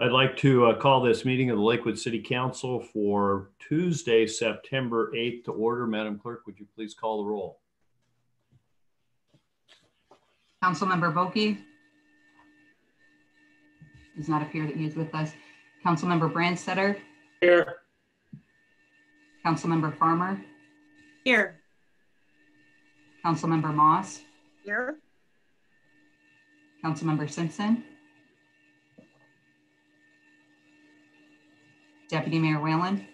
I'd like to uh, call this meeting of the Lakewood City Council for Tuesday, September 8th to order. Madam Clerk, would you please call the roll? Councilmember Bocchi does not appear that he is with us. Councilmember Brandstetter, Here. Councilmember Farmer, Here. Councilmember Moss, Here. Councilmember Simpson, Deputy Mayor Whalen,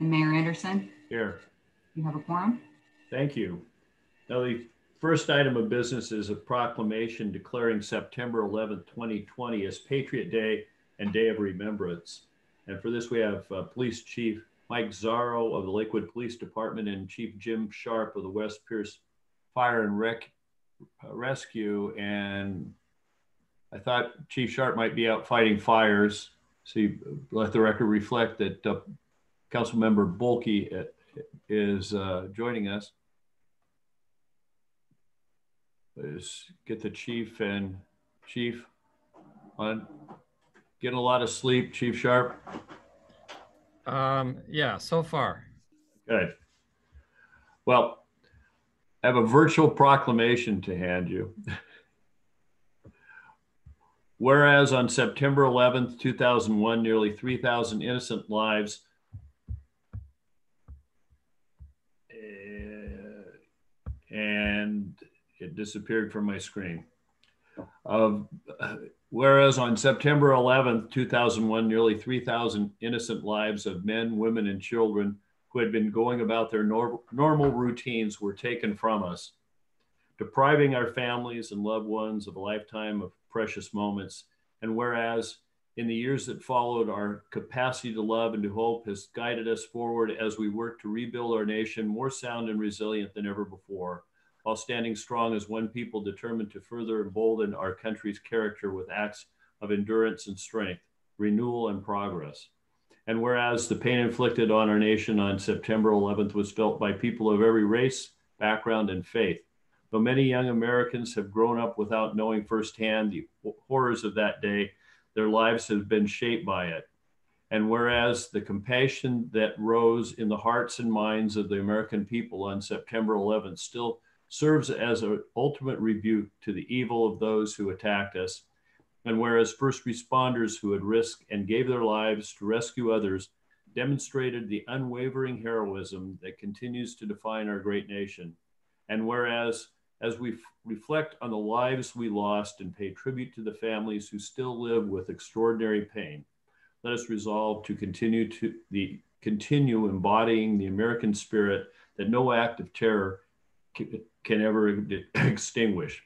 and Mayor Anderson. Here. You have a quorum. Thank you. Now, the first item of business is a proclamation declaring September 11th, 2020 as Patriot Day and Day of Remembrance. And for this, we have uh, Police Chief Mike Zaro of the Lakewood Police Department and Chief Jim Sharp of the West Pierce Fire and Rec uh, Rescue. And I thought Chief Sharp might be out fighting fires. So let the record reflect that uh, Councilmember Bulkey uh, is uh, joining us. Is get the chief and chief on getting a lot of sleep, Chief Sharp. Um, yeah, so far. Good. Well, I have a virtual proclamation to hand you. Whereas on September 11th, 2001, nearly 3,000 innocent lives and it disappeared from my screen. Uh, whereas on September 11th, 2001, nearly 3,000 innocent lives of men, women, and children who had been going about their nor normal routines were taken from us, depriving our families and loved ones of a lifetime of precious moments. And whereas in the years that followed, our capacity to love and to hope has guided us forward as we work to rebuild our nation more sound and resilient than ever before while standing strong as one people determined to further embolden our country's character with acts of endurance and strength, renewal and progress. And whereas the pain inflicted on our nation on September 11th was felt by people of every race, background, and faith, though many young Americans have grown up without knowing firsthand the horrors of that day, their lives have been shaped by it. And whereas the compassion that rose in the hearts and minds of the American people on September 11th still serves as an ultimate rebuke to the evil of those who attacked us. And whereas first responders who had risked and gave their lives to rescue others demonstrated the unwavering heroism that continues to define our great nation. And whereas as we reflect on the lives we lost and pay tribute to the families who still live with extraordinary pain, let us resolve to continue to the continue embodying the American spirit that no act of terror can ever extinguish.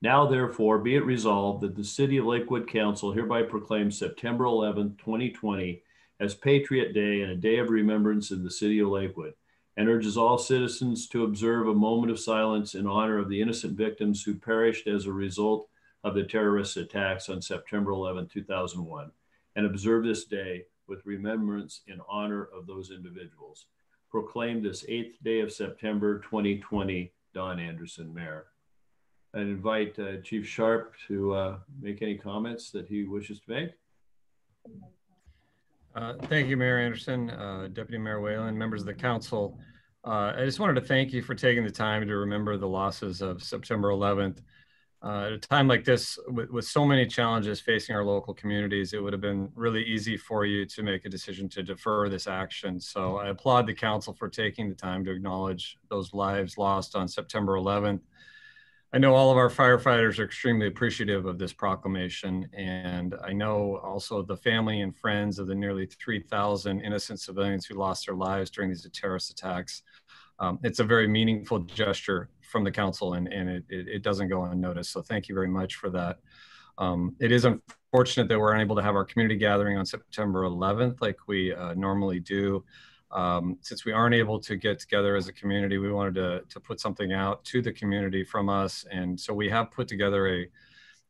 Now, therefore, be it resolved that the City of Lakewood Council hereby proclaims September 11, 2020 as Patriot Day and a day of remembrance in the City of Lakewood, and urges all citizens to observe a moment of silence in honor of the innocent victims who perished as a result of the terrorist attacks on September 11, 2001, and observe this day with remembrance in honor of those individuals proclaimed this eighth day of September 2020, Don Anderson, Mayor. I'd invite uh, Chief Sharp to uh, make any comments that he wishes to make. Uh, thank you, Mayor Anderson, uh, Deputy Mayor Whalen, members of the council. Uh, I just wanted to thank you for taking the time to remember the losses of September 11th. Uh, at a time like this, with, with, so many challenges facing our local communities, it would have been really easy for you to make a decision to defer this action. So I applaud the council for taking the time to acknowledge those lives lost on September 11th. I know all of our firefighters are extremely appreciative of this proclamation, and I know also the family and friends of the nearly 3,000 innocent civilians who lost their lives during these terrorist attacks. Um, it's a very meaningful gesture from the council and, and it, it, it, doesn't go unnoticed. So thank you very much for that. Um, it is unfortunate that we're unable to have our community gathering on September 11th like we uh, normally do. Um, since we aren't able to get together as a community, we wanted to, to put something out to the community from us. And so we have put together a,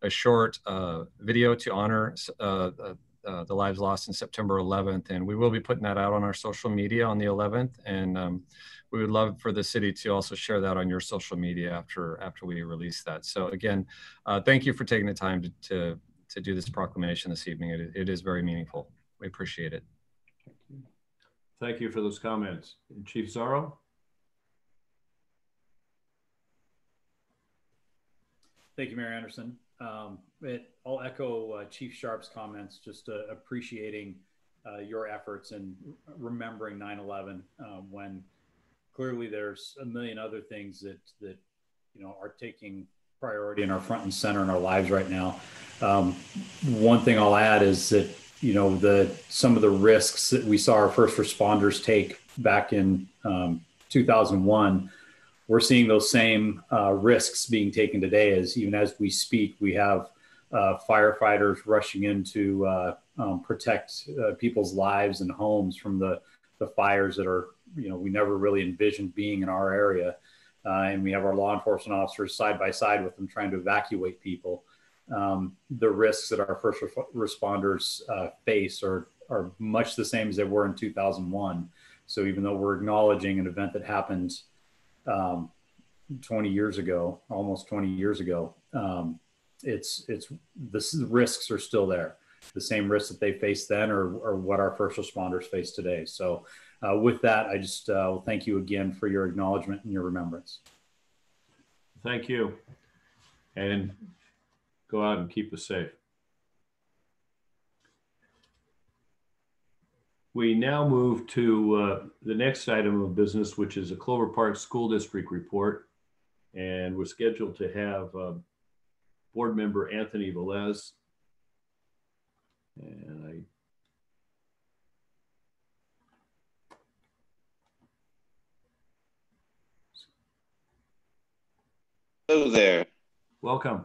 a short uh, video to honor uh, uh the lives lost in September 11th. And we will be putting that out on our social media on the 11th. And um, we would love for the city to also share that on your social media after after we release that. So again, uh, thank you for taking the time to, to, to do this proclamation this evening. It, it is very meaningful. We appreciate it. Thank you for those comments. Chief Zaro? Thank you, Mayor Anderson. Um, it, I'll echo uh, Chief Sharp's comments, just uh, appreciating uh, your efforts and remembering 9/11 um, when clearly there's a million other things that that you know are taking priority and are front and center in our lives right now. Um, one thing I'll add is that you know the some of the risks that we saw our first responders take back in um, 2001 we're seeing those same uh, risks being taken today as even as we speak we have uh, firefighters rushing in to uh, um, protect uh, people's lives and homes from the, the fires that are you know we never really envisioned being in our area. Uh, and we have our law enforcement officers side by side with them trying to evacuate people um, the risks that our first responders uh, face are, are much the same as they were in 2001 so even though we're acknowledging an event that happened um, 20 years ago, almost 20 years ago, um, it's it's the risks are still there. The same risks that they faced then, or, or what our first responders face today. So, uh, with that, I just uh, thank you again for your acknowledgement and your remembrance. Thank you, and go out and keep us safe. We now move to uh, the next item of business, which is a Clover Park School District report. And we're scheduled to have uh, board member Anthony Velez. And I Hello there. Welcome.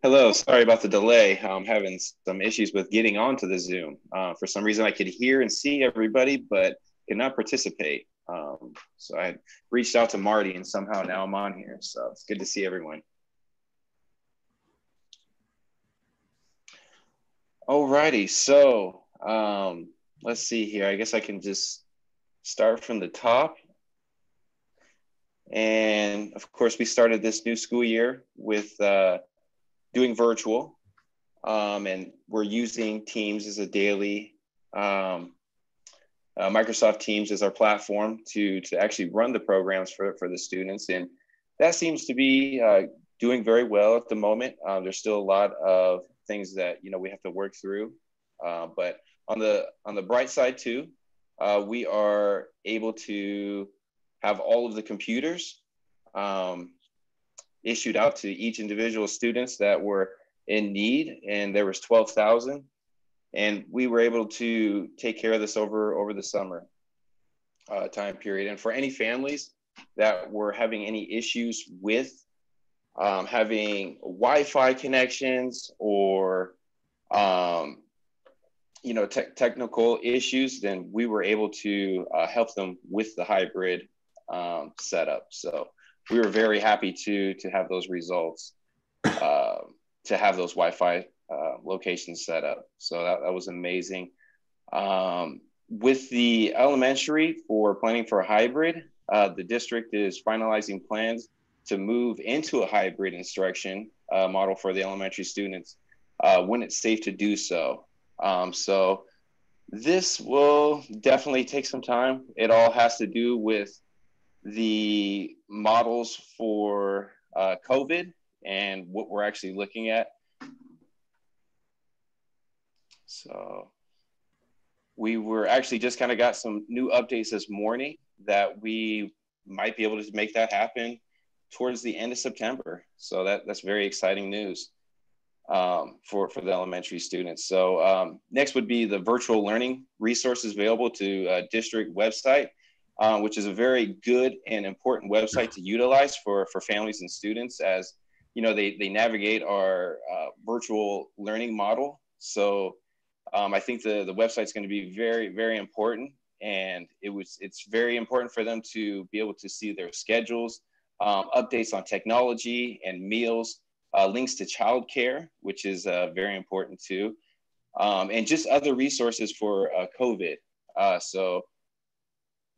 Hello, sorry about the delay. I'm having some issues with getting onto the Zoom. Uh, for some reason, I could hear and see everybody, but could not participate. Um, so I reached out to Marty, and somehow now I'm on here. So it's good to see everyone. Alrighty, so um, let's see here. I guess I can just start from the top. And of course, we started this new school year with uh, doing virtual, um, and we're using Teams as a daily. Um, uh, Microsoft Teams as our platform to to actually run the programs for for the students, and that seems to be uh, doing very well at the moment. Um, there's still a lot of things that you know we have to work through, uh, but on the on the bright side too, uh, we are able to have all of the computers um, issued out to each individual students that were in need, and there was 12,000. And we were able to take care of this over over the summer uh, time period. And for any families that were having any issues with um, having Wi-Fi connections or um, you know te- technical issues, then we were able to uh, help them with the hybrid um, setup. So we were very happy to to have those results, uh, to have those Wi-Fi uh, locations set up. So that, that was amazing. Um, with the elementary for planning for a hybrid, uh, the district is finalizing plans to move into a hybrid instruction uh, model for the elementary students uh, when it's safe to do so. Um, so this will definitely take some time. It all has to do with the models for uh, COVID and what we're actually looking at. So we were actually just kind of got some new updates this morning that we might be able to make that happen towards the end of September. So that, that's very exciting news um, for, for the elementary students. So um, next would be the virtual learning resources available to uh, district website um, which is a very good and important website to utilize for, for families and students as you know they, they navigate our uh, virtual learning model. So um, I think the, the website is going to be very, very important. And it was it's very important for them to be able to see their schedules, um, updates on technology and meals, uh, links to childcare, which is uh, very important too, um, and just other resources for uh, COVID. Uh, so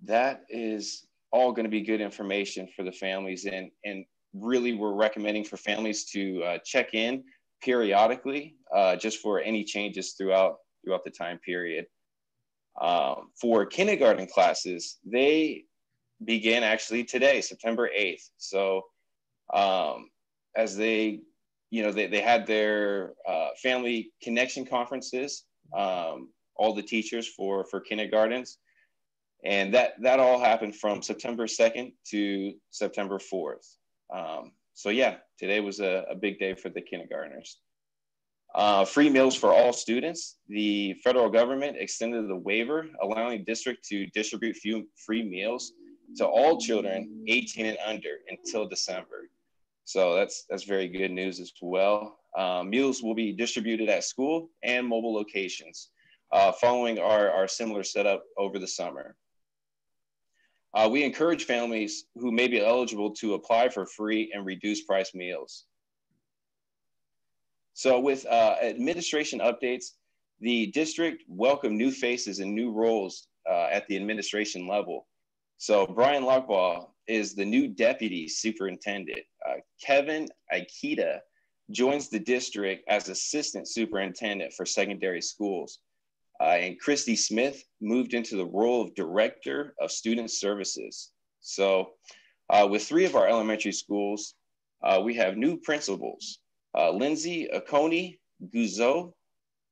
that is all going to be good information for the families, and and really we're recommending for families to uh, check in periodically uh, just for any changes throughout throughout the time period. Um, for kindergarten classes, they begin actually today, September 8th. So um, as they, you know, they, they had their uh, family connection conferences, um, all the teachers for, for kindergartens. And that, that all happened from September 2nd to September 4th. Um, so yeah, today was a, a big day for the kindergartners. Uh, free meals for all students. The federal government extended the waiver allowing district to distribute few free meals to all children 18 and under until December. So that's that's very good news as well. Uh, meals will be distributed at school and mobile locations, uh, following our, our similar setup over the summer. Uh, we encourage families who may be eligible to apply for free and reduced price meals. So with uh, administration updates, the district welcomed new faces and new roles uh, at the administration level. So Brian Lockbaugh is the new deputy superintendent. Uh, Kevin Aikita joins the district as assistant superintendent for secondary schools. Uh, and Christy Smith moved into the role of director of student services. So uh, with three of our elementary schools, uh, we have new principals, uh, Lindsay Akoni Guzzo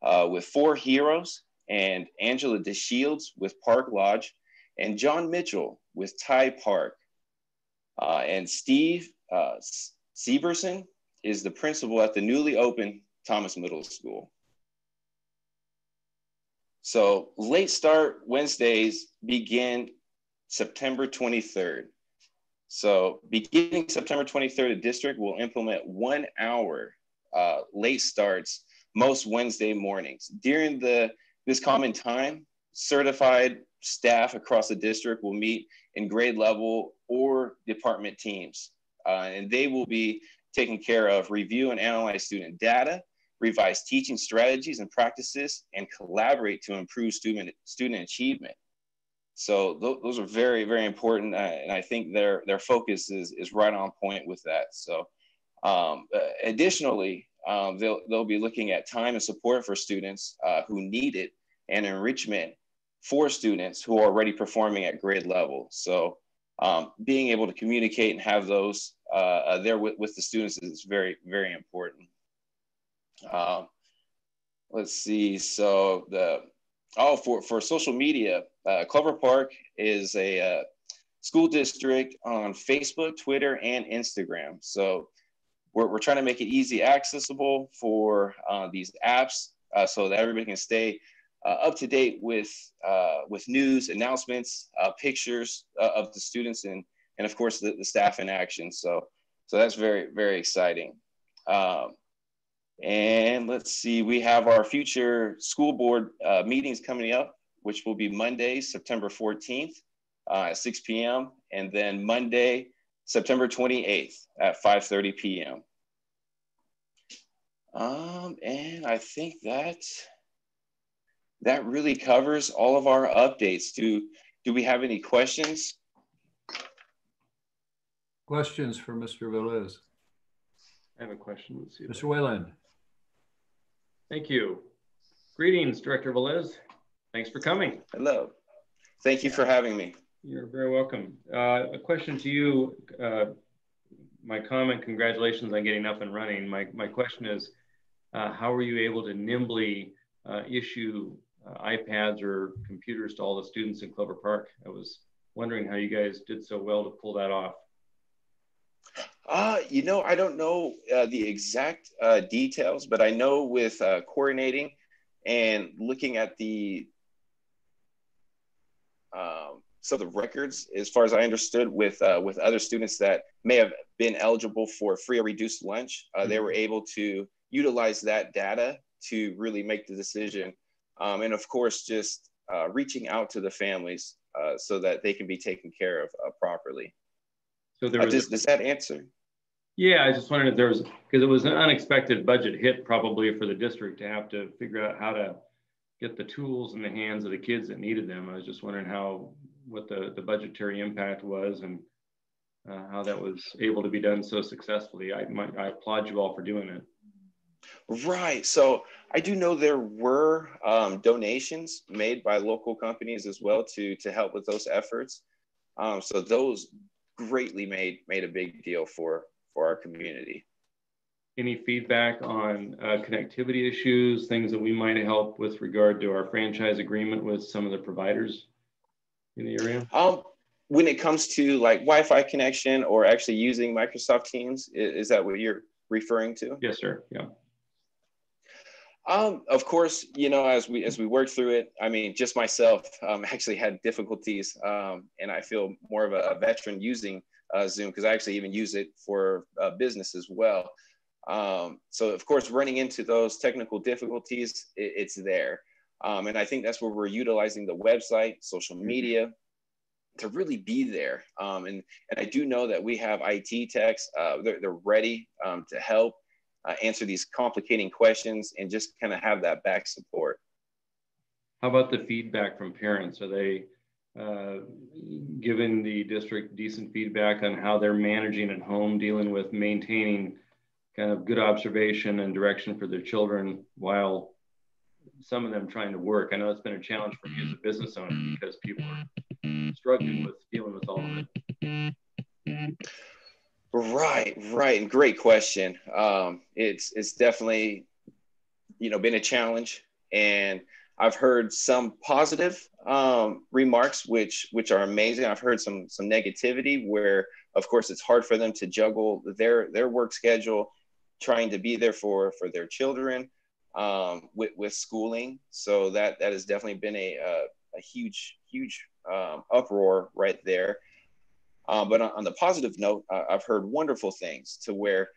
uh, with Four Heroes and Angela DeShields with Park Lodge and John Mitchell with Tyee Park. Uh, and Steve Severson is the principal at the newly opened Thomas Middle School. So late start Wednesdays begin September 23rd. So beginning September 23rd, the district will implement one hour uh, late starts most Wednesday mornings. During the this common time, certified staff across the district will meet in grade level or department teams. Uh, and they will be taking care of review and analyze student data, revise teaching strategies and practices, and collaborate to improve student, student achievement. So th those are very, very important. Uh, and I think their, their focus is, is right on point with that. So um, uh, additionally, um, they'll, they'll be looking at time and support for students uh, who need it and enrichment for students who are already performing at grade level. So um, being able to communicate and have those uh, uh, there with, with the students is very, very important. Um, let's see. So the, oh, for, for social media, uh, Clover Park is a uh, school district on Facebook, Twitter, and Instagram. So we're, we're trying to make it easy accessible for uh, these apps uh, so that everybody can stay uh, up to date with uh, with news, announcements, uh, pictures of the students, and and of course the, the staff in action. So so that's very very exciting. Um, and let's see, we have our future school board uh, meetings coming up, which will be Monday, September 14th uh, at 6 p.m. And then Monday, September 28th at 5.30 p.m. Um, and I think that that really covers all of our updates. Do, do we have any questions? Questions for Mr. Velez? I have a question. Let's see. Mr. Whalen. Thank you. Greetings, Director Velez. Thanks for coming. Hello. Thank you for having me. You're very welcome. Uh, a question to you. Uh, my comment, congratulations on getting up and running. My, my question is, uh, how were you able to nimbly uh, issue uh, iPads or computers to all the students in Clover Park. I was wondering how you guys did so well to pull that off. Uh, you know, I don't know uh, the exact uh, details, but I know with uh, coordinating and looking at the um, of the records, as far as I understood, with uh, with other students that may have been eligible for free or reduced lunch, uh, mm-hmm. they were able to utilize that data to really make the decision um, and of course, just uh, reaching out to the families uh, so that they can be taken care of uh, properly. So there uh, does, does that answer? Yeah, I just wondered if there was, because it was an unexpected budget hit probably for the district to have to figure out how to get the tools in the hands of the kids that needed them. I was just wondering how, what the, the budgetary impact was and uh, how that was able to be done so successfully. I, my, I applaud you all for doing it. Right. So I do know there were um, donations made by local companies as well to to help with those efforts. Um, so those greatly made made a big deal for for our community. Any feedback on uh, connectivity issues, things that we might help with regard to our franchise agreement with some of the providers in the area? Um, when it comes to like Wi-Fi connection or actually using Microsoft Teams, is, that what you're referring to? Yes, sir. Yeah. Um, of course, you know, as we as we work through it, I mean, just myself um, actually had difficulties, um, and I feel more of a veteran using uh, Zoom because I actually even use it for uh, business as well. Um, so, of course, running into those technical difficulties, it, it's there, um, and I think that's where we're utilizing the website, social mm-hmm. media, to really be there. Um, and and I do know that we have IT techs; uh, they're, they're ready to help uh, answer these complicating questions and just kind of have that back support. How about the feedback from parents? Are they uh, giving the district decent feedback on how they're managing at home, dealing with maintaining kind of good observation and direction for their children while some of them trying to work? I know it's been a challenge for me as a business owner because people are struggling with dealing with all of it. Right, right, and great question. Um, it's it's definitely, you know, been a challenge, and I've heard some positive um, remarks, which which are amazing. I've heard some some negativity where, of course, it's hard for them to juggle their their work schedule, trying to be there for for their children, um, with with schooling. So that that has definitely been a a, a huge huge um, uproar right there. Um, but on, on, the positive note, uh, I've heard wonderful things to where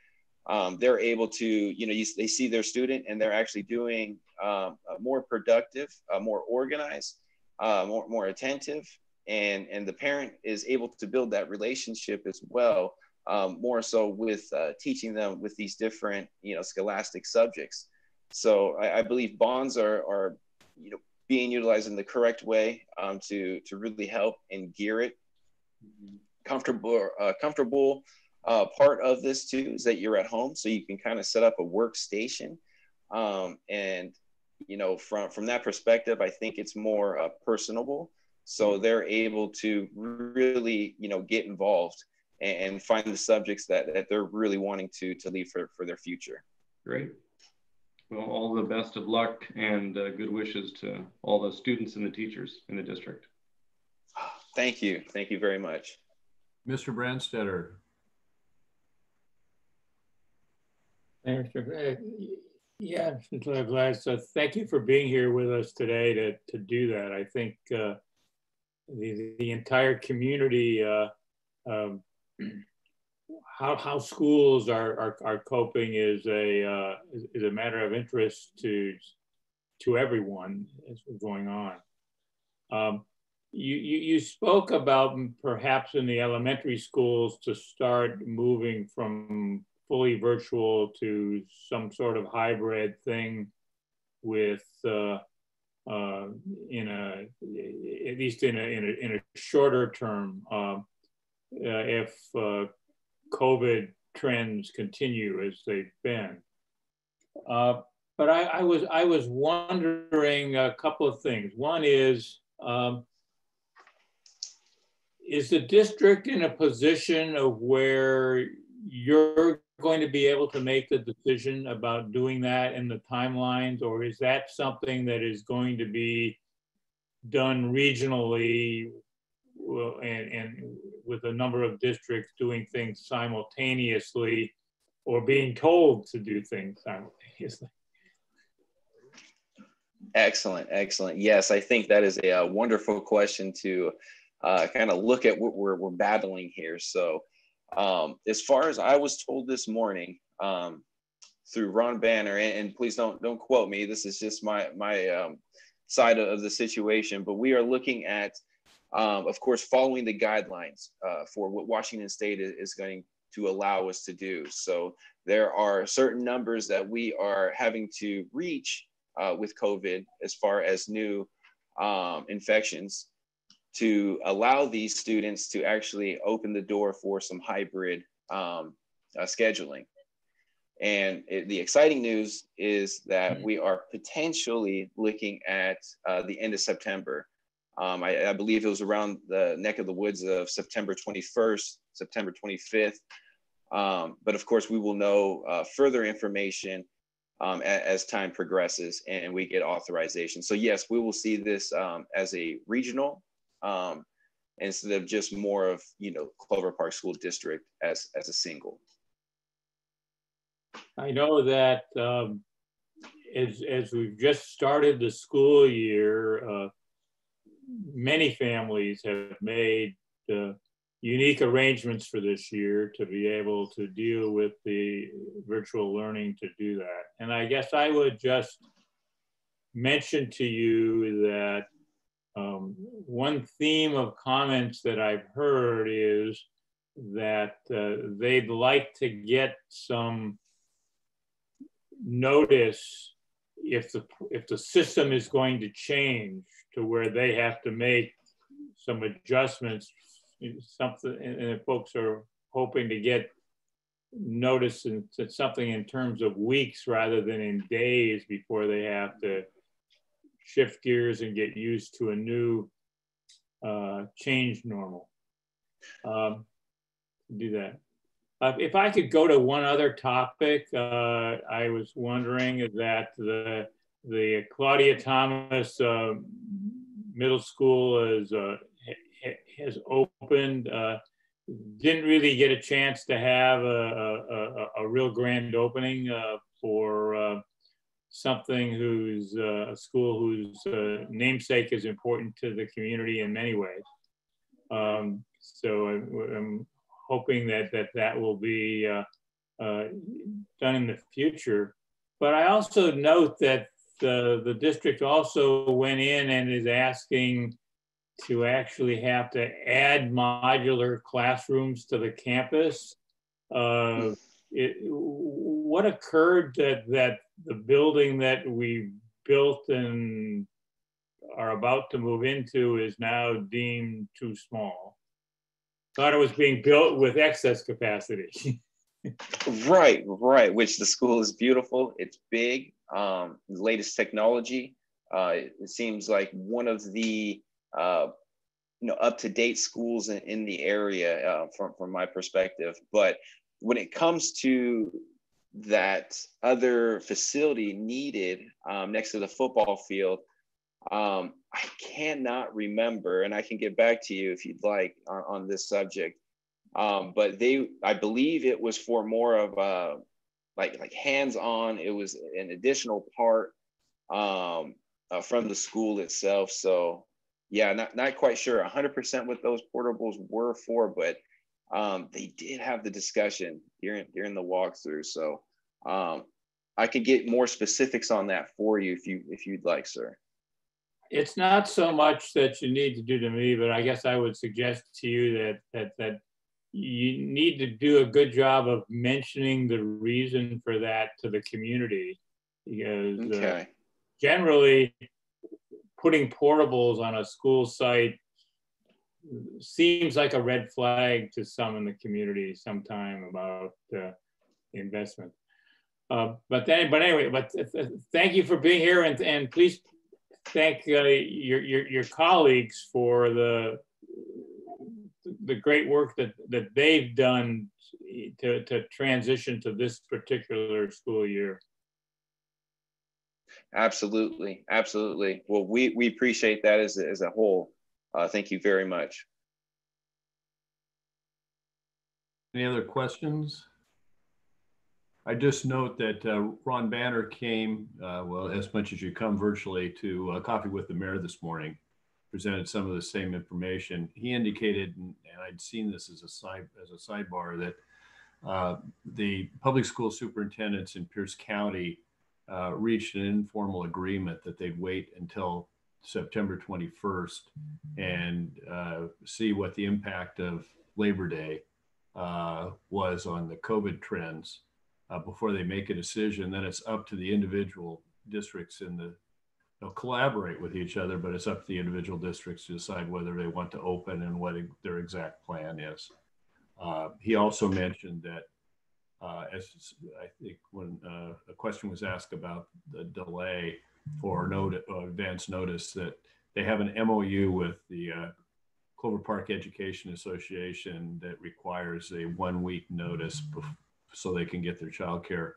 um, they're able to, you know, you, they see their student and they're actually doing um, more productive, uh, more organized, uh, more, more attentive. And, and the parent is able to build that relationship as well, um, more so with uh, teaching them with these different, you know, scholastic subjects. So I, I believe bonds are, are, you know, being utilized in the correct way um, to, to really help and gear it comfortable uh, comfortable uh, part of this too is that you're at home, so you can kind of set up a workstation, um, and you know from from that perspective, I think it's more uh, personable. So they're able to really you know get involved and, and find the subjects that, that they're really wanting to to leave for, for their future. Great. Well, all the best of luck and uh, good wishes to all the students and the teachers in the district. Thank you. Thank you very much. Mr. Brandstetter. Thanks, yeah, Mr. Glass, so thank you for being here with us today to, to do that. I think uh, the, the entire community, uh, um, how, how schools are, are, are coping is a, uh, is, is, a matter of interest to, to everyone as we're going on. Um, you, you, you spoke about perhaps in the elementary schools to start moving from fully virtual to some sort of hybrid thing with uh, uh, in a at least in a in a, in a shorter term uh, if uh, COVID trends continue as they've been. Uh, but I, I, was I was wondering a couple of things. One is um, is the district in a position of where you're going to be able to make the decision about doing that in the timelines, or is that something that is going to be done regionally and, and with a number of districts doing things simultaneously or being told to do things simultaneously? Excellent, excellent. Yes, I think that is a, a wonderful question to uh, kind of look at what we're, we're battling here. So, um, as far as I was told this morning um, through Ron Banner, and, and, please don't don't quote me. This is just my my um, side of the situation. But we are looking at, um, of course, following the guidelines uh, for what Washington State is, is going to allow us to do. So there are certain numbers that we are having to reach uh, with COVID as far as new um, infections to allow these students to actually open the door for some hybrid um, uh, scheduling. And it, the exciting news is that mm-hmm. we are potentially looking at uh, the end of September. Um, I, I, believe it was around the neck of the woods of September 21st, September 25th. Um, but of course, we will know uh, further information um, as, as, time progresses and we get authorization. So yes, we will see this um, as a regional um, instead of just more of you know Clover Park School District as as a single. I know that um, as as we've just started the school year, uh, many families have made uh, unique arrangements for this year to be able to deal with the virtual learning to do that. And I guess I would just mention to you that um, one theme of comments that I've heard is that uh, they'd like to get some notice if the if the system is going to change to where they have to make some adjustments something and folks are hoping to get notice in something in terms of weeks rather than in days before they have to shift gears and get used to a new uh, change normal. Um, do that. Uh, if I could go to one other topic, uh, I was wondering that the the Claudia Thomas uh, Middle School is uh, has opened. Uh, didn't really get a chance to have a, a, a real grand opening uh, for something whose a school whose namesake is important to the community in many ways. Um, so I, I'm hoping that that, that will be uh, uh, done in the future. But I also note that the, the district also went in and is asking to actually have to add modular classrooms to the campus. Uh, it, what occurred that, that the building that we built and are about to move into is now deemed too small? thought it was being built with excess capacity. right, right. Which the school is beautiful. It's big. Um, latest technology. Uh, it seems like one of the uh, you know up to date schools in, in the area uh, from from my perspective. But when it comes to that other facility needed um, next to the football field, um, I cannot remember, and I can get back to you if you'd like on, on this subject. Um, but they, I believe it was for more of a like like hands-on. It was an additional part um, uh, from the school itself. So yeah, not not quite sure 100% what those portables were for, but um, they did have the discussion during during the walkthrough. So um, I could get more specifics on that for you if you if you'd like, sir it's not so much that you need to do to me, but I guess I would suggest to you that that that you need to do a good job of mentioning the reason for that to the community because uh, okay. uh, generally putting portables on a school site seems like a red flag to some in the community sometime about uh, investment. Uh, but then, but anyway, but th thank you for being here and, and please thank uh, your, your, your colleagues for the the great work that, that they've done to, to transition to this particular school year. Absolutely, absolutely. Well, we, we appreciate that as as a whole. Uh, thank you very much. Any other questions? I just note that uh, Ron Banner came, uh, well, as much as you come virtually to uh, Coffee with the Mayor this morning, presented some of the same information. He indicated, and, and I'd seen this as a side as a sidebar, that uh, the public school superintendents in Pierce County uh, reached an informal agreement that they'd wait until September 21st and uh, see what the impact of Labor Day uh, was on the COVID trends uh, before they make a decision. Then it's up to the individual districts in the they'll collaborate with each other, but it's up to the individual districts to decide whether they want to open and what their exact plan is. Uh, he also mentioned that, uh, as I think when uh, a question was asked about the delay for note, uh, advance notice, that they have an MOU with the uh, Clover Park Education Association that requires a one week notice so they can get their childcare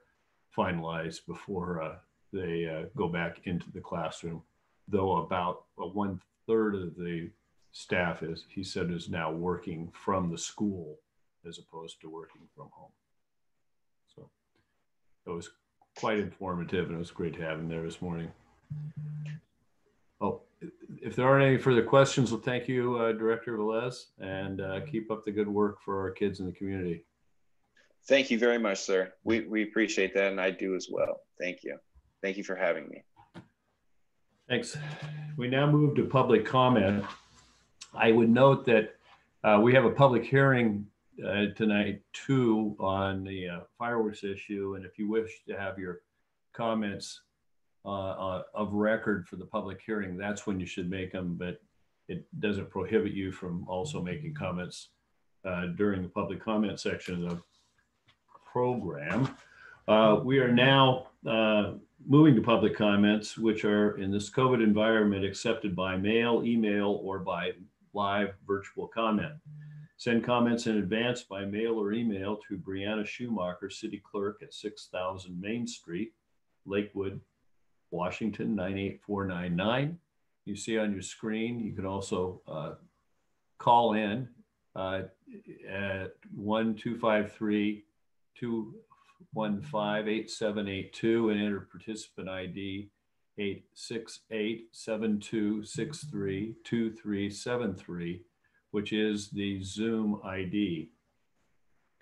finalized before uh, they uh, go back into the classroom. Though about uh, one third of the staff is, he said, is now working from the school as opposed to working from home. So was quite informative and it was great to have him there this morning. Oh, if there aren't any further questions, well, thank you, uh, Director Velez, and uh, keep up the good work for our kids in the community. Thank you very much, sir. We, we appreciate that, and I do as well. Thank you. Thank you for having me. Thanks. We now move to public comment. I would note that uh, we have a public hearing uh, tonight too on the uh, fireworks issue. And if you wish to have your comments uh, uh, of record for the public hearing, that's when you should make them. But it doesn't prohibit you from also making comments uh, during the public comment section of the program. Uh, we are now moving to public comments, which are in this COVID environment accepted by mail, email, or by live virtual comment. Send comments in advance by mail or email to Brianna Schumacher, City Clerk at 6000 Main Street, Lakewood, Washington 98499. You see on your screen, you can also uh, call in uh, at 1253 215-8782 and enter participant ID 868-7263-2373, which is the Zoom ID.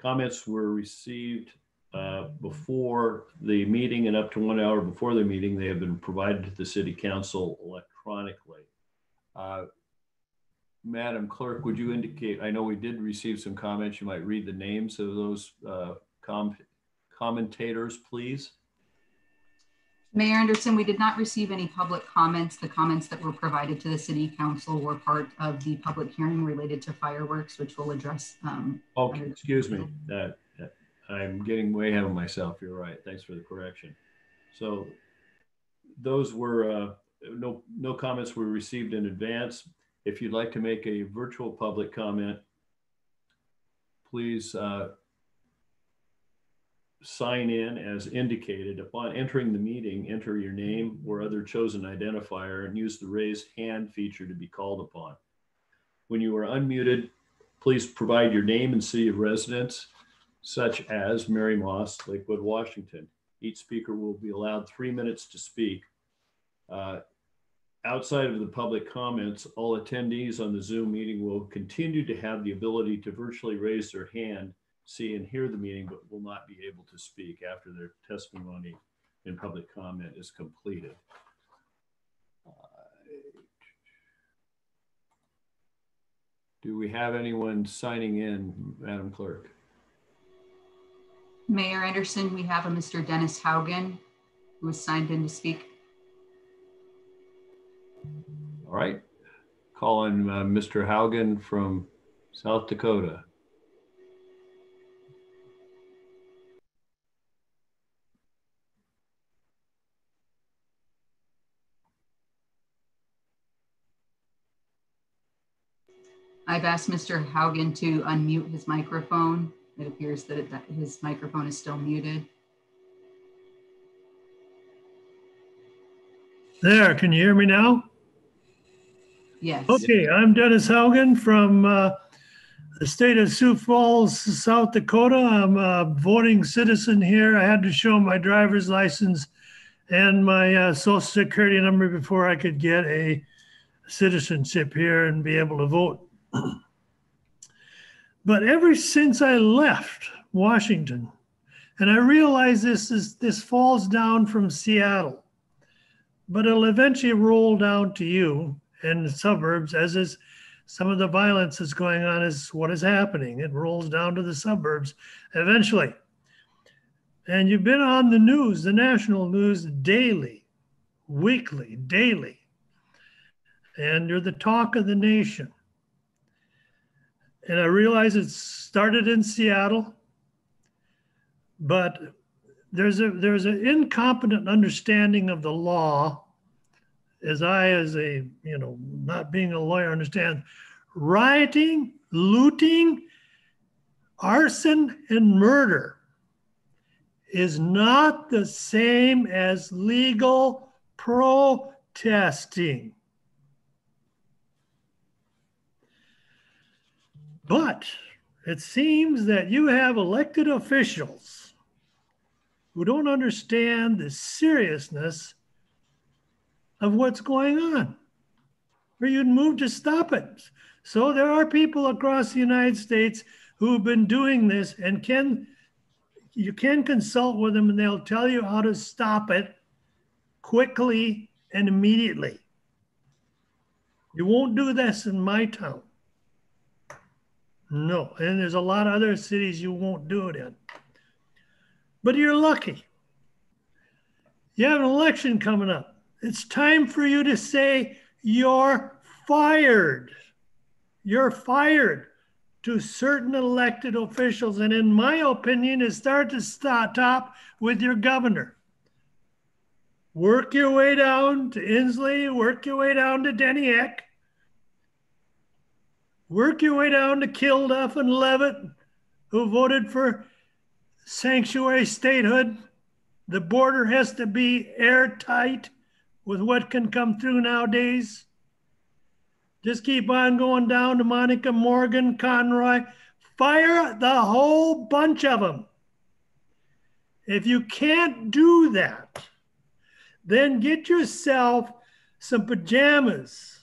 Comments were received uh, before the meeting and up to one hour before the meeting. They have been provided to the City Council electronically. Uh, Madam Clerk, would you indicate, I know we did receive some comments. You might read the names of those uh, com commentators, please? Mayor Anderson, we did not receive any public comments. The comments that were provided to the city council were part of the public hearing related to fireworks, which we'll address. Um, okay, excuse me. That, that I'm getting way ahead of myself. You're right. Thanks for the correction. So those were uh, no no comments were received in advance. If you'd like to make a virtual public comment, please uh, sign in as indicated. Upon entering the meeting, enter your name or other chosen identifier and use the raised hand feature to be called upon. When you are unmuted, please provide your name and city of residence, such as Mary Moss, Lakewood, Washington. Each speaker will be allowed three minutes to speak. Uh, outside of the public comments, all attendees on the Zoom meeting will continue to have the ability to virtually raise their hand see and hear the meeting, but will not be able to speak after their testimony in public comment is completed. Do we have anyone signing in, Madam Clerk? Mayor Anderson, we have a Mr. Dennis Haugen who was signed in to speak. All right. Calling uh, Mr. Haugen from South Dakota. I've asked Mr. Haugen to unmute his microphone. It appears that, it, that his microphone is still muted. There, can you hear me now? Yes. Okay, I'm Dennis Haugen from uh, the state of Sioux Falls, South Dakota. I'm a voting citizen here. I had to show my driver's license and my uh, social security number before I could get a citizenship here and be able to vote. but ever since I left Washington, and I realize this is this falls down from Seattle, but it'll eventually roll down to you and the suburbs as is some of the violence that's going on is what is happening. It rolls down to the suburbs eventually. And you've been on the news, the national news, daily, weekly, daily. And you're the talk of the nation. And I realize it started in Seattle, but there's a there's an incompetent understanding of the law as I, as a, you know, not being a lawyer, understand rioting, looting, arson, and murder is not the same as legal protesting. But it seems that you have elected officials who don't understand the seriousness of what's going on, or you'd move to stop it. So there are people across the United States who have been doing this and can you can consult with them and they'll tell you how to stop it quickly and immediately. You won't do this in my town. No, and there's a lot of other cities you won't do it in. But you're lucky. You have an election coming up. It's time for you to say, You're fired. You're fired to certain elected officials. And in my opinion, it start to start top with your governor. Work your way down to Inslee, work your way down to Deniec, work your way down to Kilduff and Leavitt, who voted for sanctuary statehood. The border has to be airtight with what can come through nowadays. Just keep on going down to Monica Morgan, Conroy. Fire the whole bunch of them. If you can't do that, then get yourself some pajamas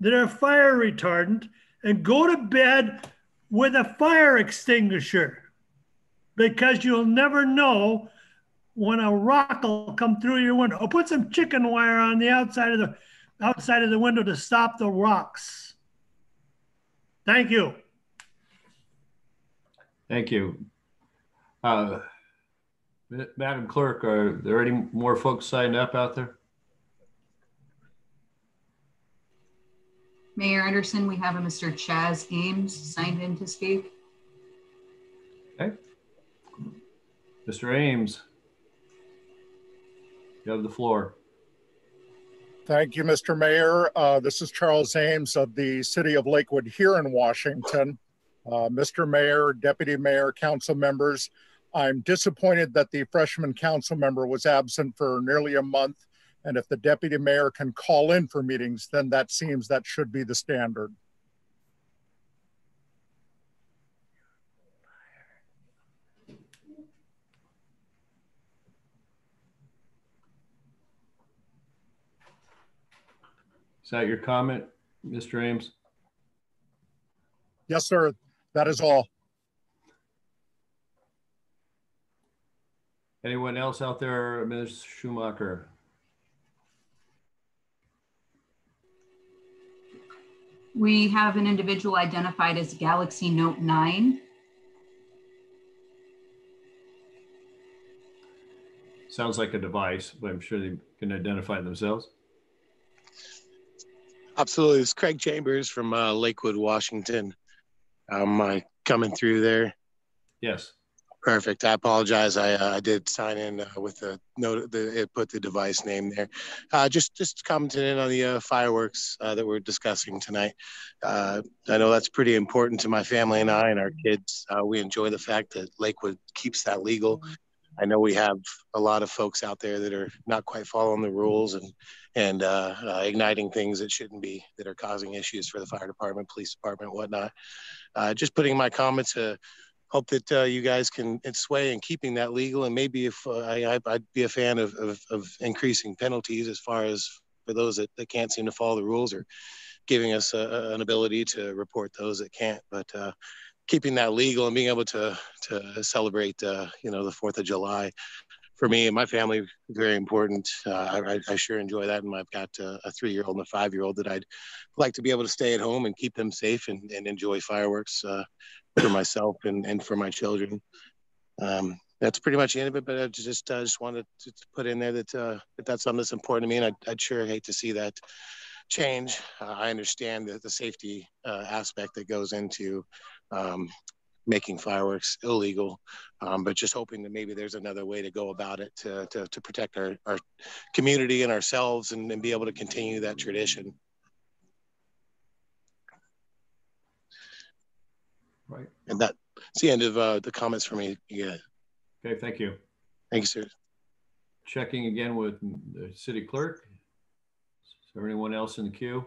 that are fire retardant and go to bed with a fire extinguisher because you'll never know when a rock will come through your window. Or put some chicken wire on the outside of the outside of the window to stop the rocks. Thank you. Thank you. Uh, Madam Clerk, are there any more folks signed up out there? Mayor Anderson, we have a Mr. Chaz Ames signed in to speak. Okay. Mr. Ames. You have the floor. Thank you, Mr. Mayor. Uh, this is Charles Ames of the City of Lakewood here in Washington. Uh, Mr. Mayor, Deputy Mayor, council members, I'm disappointed that the freshman council member was absent for nearly a month. And if the deputy mayor can call in for meetings, then that seems that should be the standard. Is that your comment, Mr. Ames? Yes, sir. That is all. Anyone else out there, Ms. Schumacher? We have an individual identified as Galaxy Note 9. Sounds like a device, but I'm sure they can identify themselves. Absolutely. It's Craig Chambers from uh, Lakewood, Washington. Um, I coming through there. Yes. Perfect. I apologize. I, uh, did sign in uh, with the note. It put the device name there. Uh, just just commenting in on the uh, fireworks uh, that we're discussing tonight. Uh, I know that's pretty important to my family and I and our kids. we enjoy the fact that Lakewood keeps that legal. I know we have a lot of folks out there that are not quite following the rules and and uh, uh, igniting things that shouldn't be that are causing issues for the fire department, police department, whatnot. Uh, just putting my comments hope that uh, you guys can sway in keeping that legal, and maybe if uh, I, would be a fan of, of, of, increasing penalties as far as for those that, that can't seem to follow the rules or giving us a, an ability to report those that can't. But uh, keeping that legal and being able to to celebrate uh, you know the Fourth of July for me and my family, very important. Uh, I, I, sure enjoy that. And I've got a, a three year old and a five year old that I'd like to be able to stay at home and keep them safe and, and enjoy fireworks uh, for myself and, and for my children. Um, that's pretty much the end of it. But I just uh, just wanted to put in there that uh, that that's something that's important to me, and I'd, I'd sure hate to see that change. Uh, I understand the, the safety uh, aspect that goes into um, making fireworks illegal, um, but just hoping that maybe there's another way to go about it to, to, to protect our, our community and ourselves and, and be able to continue that tradition. Right. And that's the end of uh, the comments for me. Yeah. Okay, thank you. Thank you, sir. Checking again with the city clerk. Is there anyone else in the queue?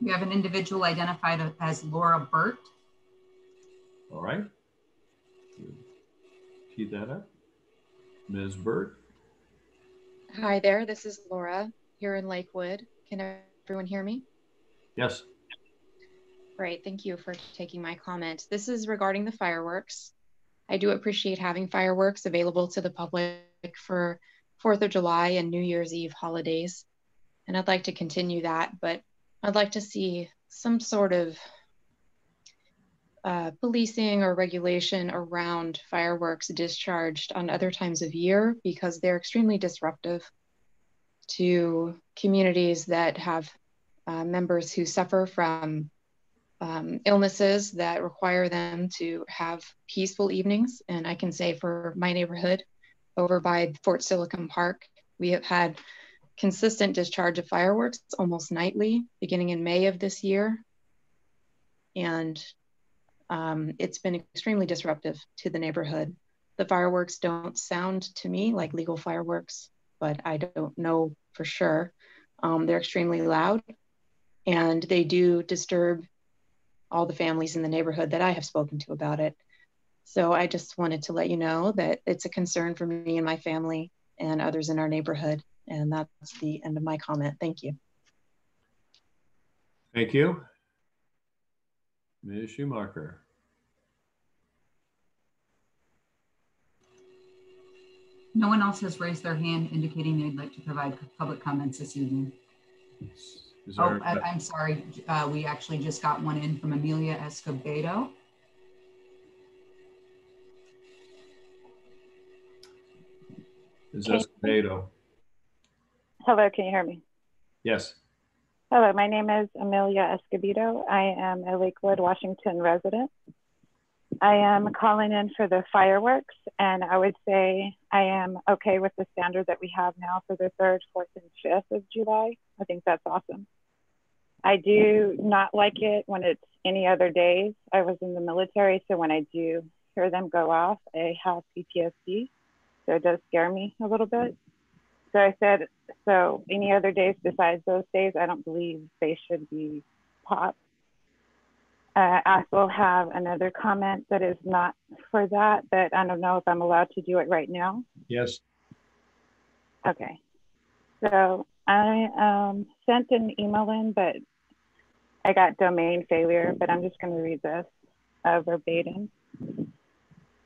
We have an individual identified as Laura Burt. All right. Keep that up. Ms. Burt. Hi there, this is Laura here in Lakewood. Can everyone hear me? Yes. Great, thank you for taking my comment. This is regarding the fireworks. I do appreciate having fireworks available to the public for 4th of July and New Year's Eve holidays. And I'd like to continue that, but I'd like to see some sort of uh, policing or regulation around fireworks discharged on other times of year because they're extremely disruptive to communities that have uh, members who suffer from um, illnesses that require them to have peaceful evenings. And I can say for my neighborhood over by Fort Steilacoom Park, we have had consistent discharge of fireworks almost nightly beginning in May of this year. And um, it's been extremely disruptive to the neighborhood. The fireworks don't sound to me like legal fireworks, but I don't know for sure. Um, they're extremely loud and they do disturb all the families in the neighborhood that I have spoken to about it. So I just wanted to let you know that it's a concern for me and my family and others in our neighborhood. And that's the end of my comment. Thank you. Thank you. Ms. Schumacher. No one else has raised their hand indicating they'd like to provide public comments this evening. Oh, I, am sorry. Uh, we actually just got one in from Amelia Escobedo. Is Escobedo. Hello, can you hear me? Yes. Hello, my name is Amelia Escobedo. I am a Lakewood, Washington resident. I am calling in for the fireworks, and I would say I am okay with the standard that we have now for the 3rd, 4th, and 5th of July. I think that's awesome. I do not like it when it's any other days. I was in the military, so when I do hear them go off, I have PTSD. So it does scare me a little bit. So I said, so any other days besides those days, I don't believe they should be popped. Uh, I will have another comment that is not for that, but I don't know if I'm allowed to do it right now. Yes. Okay. So I um, sent an email in, but I got domain failure, but I'm just going to read this uh, verbatim.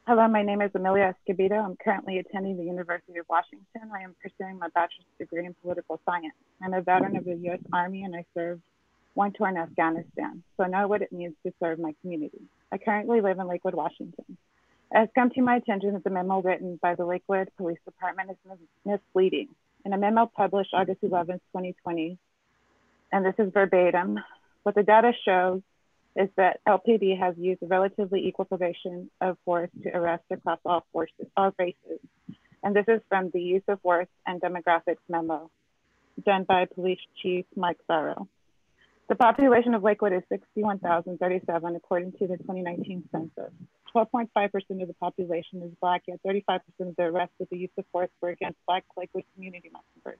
Hello, my name is Amelia Escobedo. I'm currently attending the University of Washington. I am pursuing my bachelor's degree in political science. I'm a veteran of the U.S. Army and I served one tour in Afghanistan, so I know what it means to serve my community. I currently live in Lakewood, Washington. It has come to my attention that the memo written by the Lakewood Police Department is misleading. In a memo published August 11, 2020, and this is verbatim, what the data shows is that LPD has used a relatively equal proportion of force to arrest across all forces, all races. And this is from the use of force and demographics memo done by Police Chief Mike Zaro. The population of Lakewood is 61,037 according to the 2019 census. 12.5% of the population is Black, yet 35% of the arrests with the use of force were against Black Lakewood community members.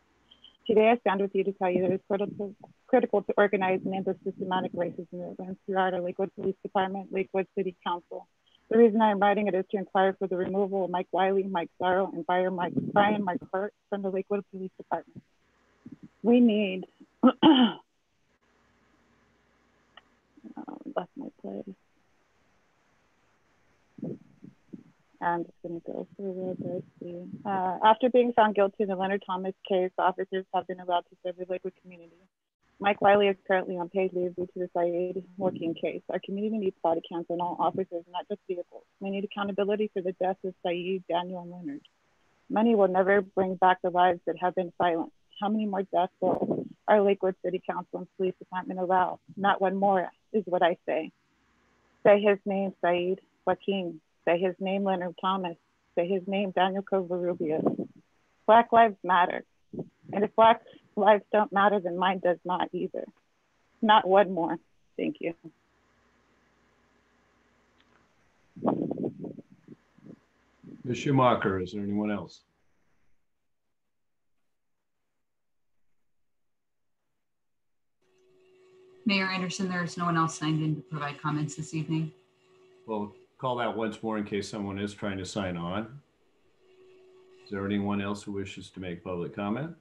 Today, I stand with you to tell you that it's critical, critical to organize and end the systematic racism that runs throughout our Lakewood Police Department, Lakewood City Council. The reason I'm writing it is to inquire for the removal of Mike Wiley, Mike Zaro, and Brian Mike, Brian Mike Hurt from the Lakewood Police Department. We need, oh, left my place. I'm just going to go through it. Let's. Uh, after being found guilty in the Leonard Thomas case, officers have been allowed to serve the Lakewood community. Mike Wiley is currently on paid leave due to the Saeed Working case. Our community needs body cams on all officers, not just vehicles. We need accountability for the deaths of Saeed, Daniel, and Leonard. Money will never bring back the lives that have been silenced. How many more deaths will our Lakewood City Council and Police Department allow? Not one more, is what I say. Say his name, Saeed Joaquin. Say his name, Leonard Thomas. Say his name, Daniel Covarrubias. Black lives matter. And if Black lives don't matter, then mine does not either. Not one more. Thank you. Ms. Schumacher, is there anyone else? Mayor Anderson, there is no one else signed in to provide comments this evening. We'll call that once more in case someone is trying to sign on. Is there anyone else who wishes to make public comment?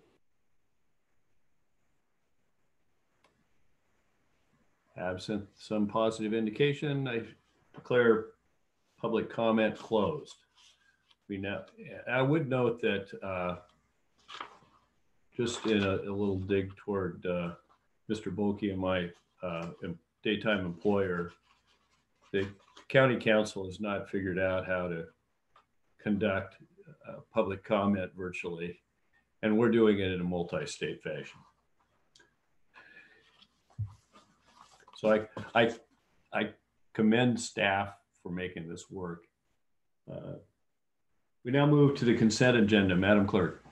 Absent some positive indication, I declare public comment closed. We now, I would note that uh, just in a, a little dig toward uh, Mr. Bulkey and my uh, daytime employer, the county council has not figured out how to conduct uh, public comment virtually, and we're doing it in a multi-state fashion. So I, I, I commend staff for making this work. Uh, we now move to the consent agenda, Madam Clerk.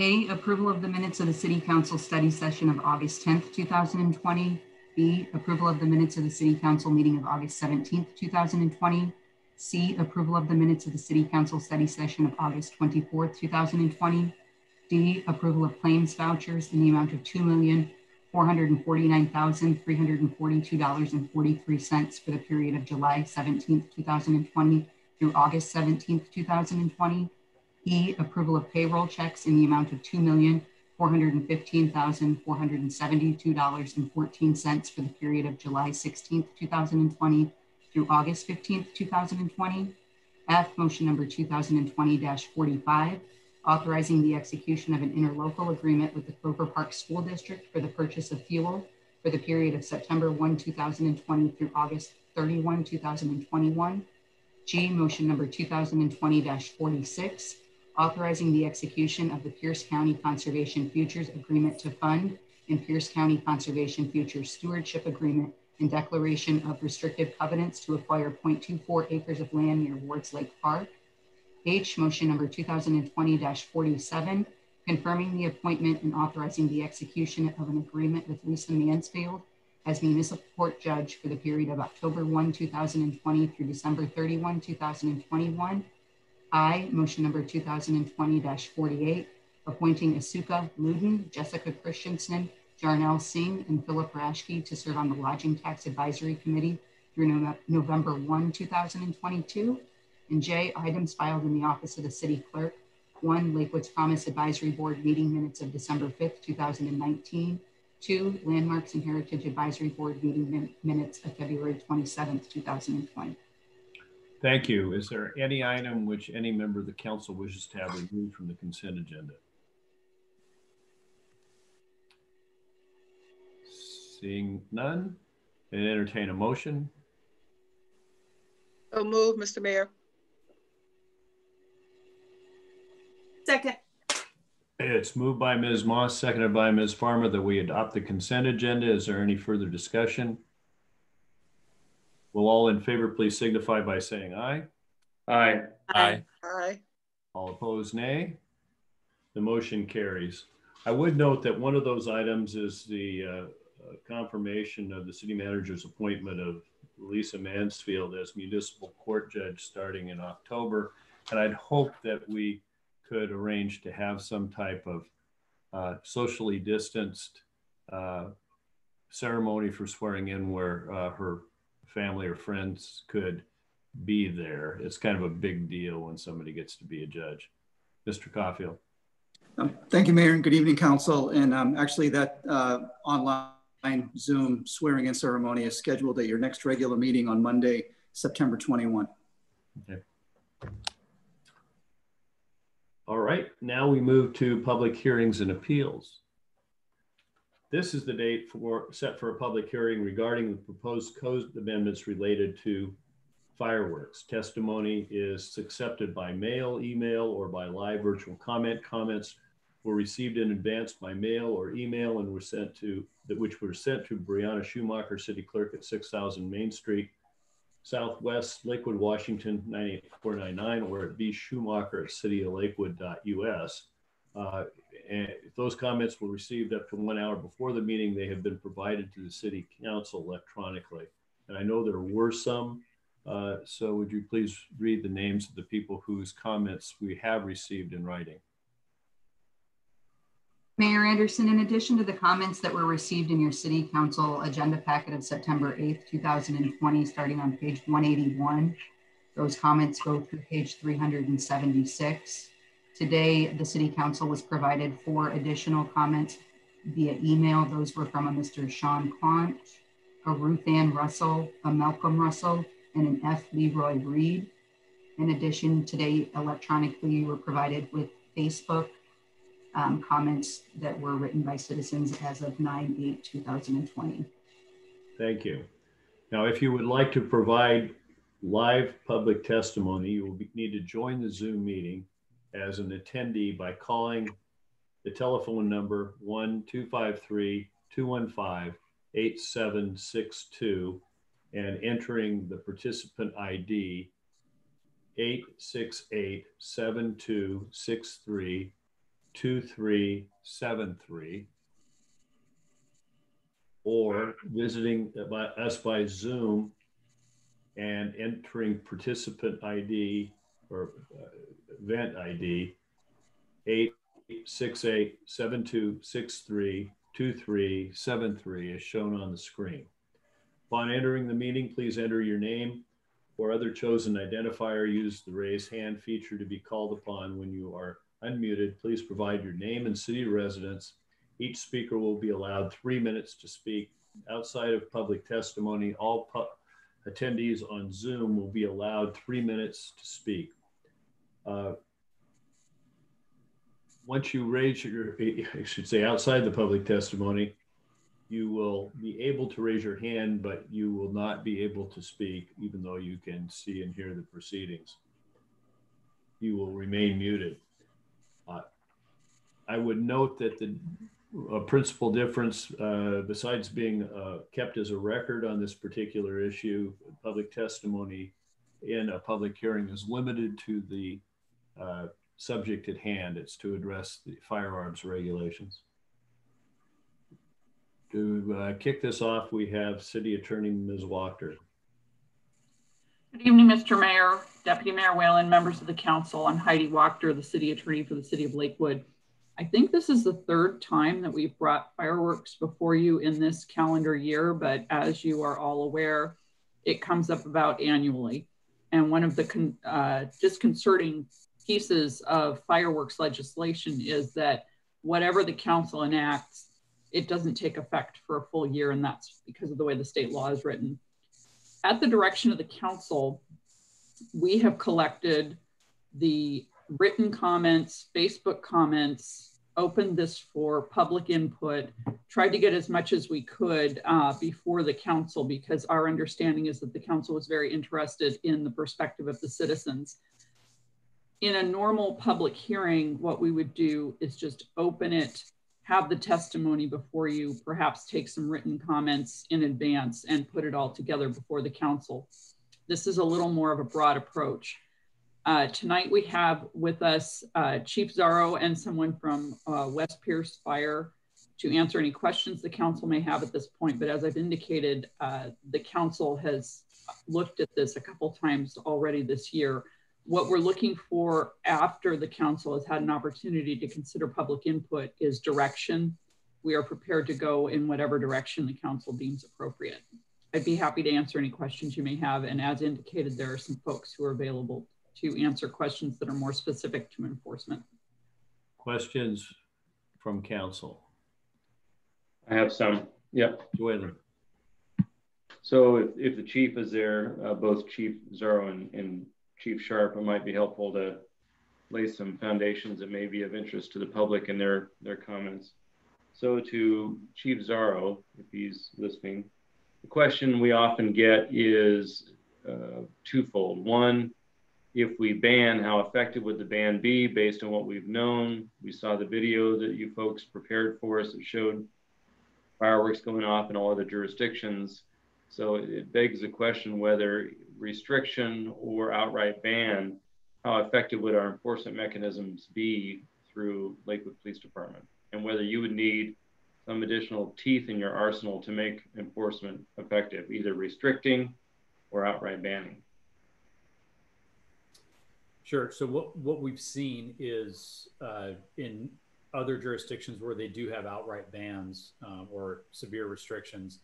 A, approval of the minutes of the City Council study session of August 10th, 2020. B, approval of the minutes of the City Council meeting of August 17th, 2020. C, approval of the minutes of the City Council study session of August 24th, 2020. D, approval of claims vouchers in the amount of $2,449,342.43 for the period of July 17th, 2020 through August 17th, 2020. E, approval of payroll checks in the amount of $2,415,472.14 for the period of July 16th, 2020 through August 15th, 2020. F, motion number 2020-45, authorizing the execution of an interlocal agreement with the Clover Park School District for the purchase of fuel for the period of September 1, 2020 through August 31, 2021. G, motion number 2020-46, authorizing the execution of the Pierce County Conservation Futures Agreement to Fund and Pierce County Conservation Futures Stewardship Agreement and declaration of restrictive covenants to acquire 0.24 acres of land near Wards Lake Park. H, motion number 2020-47, confirming the appointment and authorizing the execution of an agreement with Lisa Mansfield as municipal court judge for the period of October 1, 2020 through December 31, 2021. I, motion number 2020-48, appointing Asuka Luden, Jessica Christensen, Jarnell Singh, and Philip Rashke to serve on the Lodging Tax Advisory Committee through no November 1, 2022. And J, items filed in the office of the city clerk. One, Lakewood's Promise Advisory Board meeting minutes of December 5th, 2019. Two, Landmarks and Heritage Advisory Board meeting min minutes of February 27th, 2020. Thank you. Is there any item which any member of the council wishes to have removed from the consent agenda? Seeing none, and entertain a motion. So move, Mr. Mayor. Second. It's moved by Ms. Moss, seconded by Ms. Farmer that we adopt the consent agenda. Is there any further discussion? Will all in favor please signify by saying aye? Aye. Aye. Aye. All opposed, nay. The motion carries. I would note that one of those items is the uh, uh, confirmation of the city manager's appointment of Lisa Mansfield as municipal court judge starting in October. And I'd hope that we could arrange to have some type of uh, socially distanced uh, ceremony for swearing in where uh, her family or friends could be there. It's kind of a big deal when somebody gets to be a judge. Mr. Caulfield. Um, thank you, Mayor, and good evening, Council. And um, actually, that uh, online Zoom swearing in ceremony is scheduled at your next regular meeting on Monday, September 21. Okay. All right, now we move to public hearings and appeals. This is the date for set for a public hearing regarding the proposed code amendments related to fireworks. Testimony is accepted by mail, email, or by live virtual comment. Comments were received in advance by mail or email and were sent to which were sent to Brianna Schumacher, City Clerk at 6000 Main Street, Southwest, Lakewood, Washington 98499, or at B Schumacher at cityoflakewood.us. Uh, and if those comments were received up to one hour before the meeting, they have been provided to the City Council electronically. And I know there were some. Uh, so would you please read the names of the people whose comments we have received in writing? Mayor Anderson, in addition to the comments that were received in your city council agenda packet of September 8th, 2020, starting on page 181, those comments go through page 376. Today, the city council was provided four additional comments via email. Those were from a Mr. Sean Quant, a Ruth Ann Russell, a Malcolm Russell, and an F. Leroy Reed. In addition, today electronically you were provided with Facebook um, comments that were written by citizens as of 9-8-2020. Thank you. Now, if you would like to provide live public testimony, you will be, need to join the Zoom meeting as an attendee by calling the telephone number 1-253-215-8762 and entering the participant ID 868 7263 2373 or visiting us by Zoom and entering participant ID or uh, event ID 868 7263 2373 as shown on the screen. Upon entering the meeting, please enter your name or other chosen identifier. Use the raise hand feature to be called upon when you are unmuted, please provide your name and city residence. Each speaker will be allowed three minutes to speak. Outside of public testimony, all pu attendees on Zoom will be allowed three minutes to speak. Uh, once you raise your, I should say outside the public testimony, you will be able to raise your hand, but you will not be able to speak, even though you can see and hear the proceedings. You will remain muted. Uh, I would note that the principal difference, uh, besides being uh, kept as a record on this particular issue, public testimony in a public hearing is limited to the uh, subject at hand. It's to address the firearms regulations. To uh, kick this off, we have City Attorney Ms. Wachter. Good evening, Mr. Mayor, Deputy Mayor Whalen, members of the council. I'm Heidi Wachter, the city attorney for the city of Lakewood. I think this is the third time that we've brought fireworks before you in this calendar year, but as you are all aware, it comes up about annually. And one of the uh, disconcerting pieces of fireworks legislation is that whatever the council enacts, it doesn't take effect for a full year, and that's because of the way the state law is written at the direction of the council, we have collected the written comments, Facebook comments, opened this for public input, tried to get as much as we could uh, before the council because our understanding is that the council was very interested in the perspective of the citizens. In a normal public hearing, what we would do is just open it have the testimony before you, perhaps take some written comments in advance and put it all together before the council. This is a little more of a broad approach. Uh, tonight we have with us uh, Chief Zaro and someone from uh, West Pierce Fire to answer any questions the council may have at this point. But as I've indicated, uh, the council has looked at this a couple times already this year what we're looking for after the council has had an opportunity to consider public input is direction. We are prepared to go in whatever direction the council deems appropriate. I'd be happy to answer any questions you may have. And as indicated, there are some folks who are available to answer questions that are more specific to enforcement. Questions from council? I have some. Yep. Whalen. So if, if the chief is there, uh, both Chief Zaro and, and Chief Sharp, it might be helpful to lay some foundations that may be of interest to the public and their, their comments. So to Chief Zaro, if he's listening, the question we often get is uh, twofold. One, if we ban, how effective would the ban be based on what we've known? We saw the video that you folks prepared for us that showed fireworks going off in all other jurisdictions. So it begs the question whether restriction or outright ban, how effective would our enforcement mechanisms be through Lakewood Police Department? And whether you would need some additional teeth in your arsenal to make enforcement effective, either restricting or outright banning. Sure. So what, what we've seen is uh, in other jurisdictions where they do have outright bans um, or severe restrictions,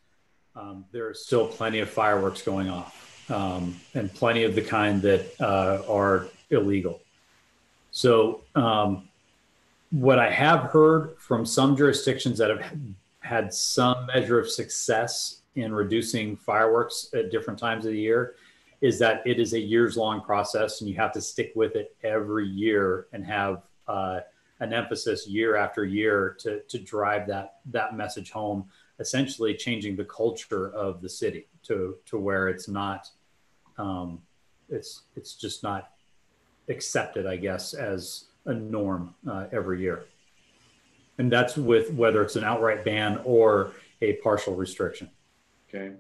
um, there's still plenty of fireworks going off um, and plenty of the kind that uh, are illegal. So, um, what I have heard from some jurisdictions that have had some measure of success in reducing fireworks at different times of the year is that it is a years long process and you have to stick with it every year and have uh, an emphasis year after year to, to drive that, that message home essentially changing the culture of the city to to where it's not um, it's it's just not accepted i guess as a norm uh, every year. And that's with whether it's an outright ban or a partial restriction. Okay.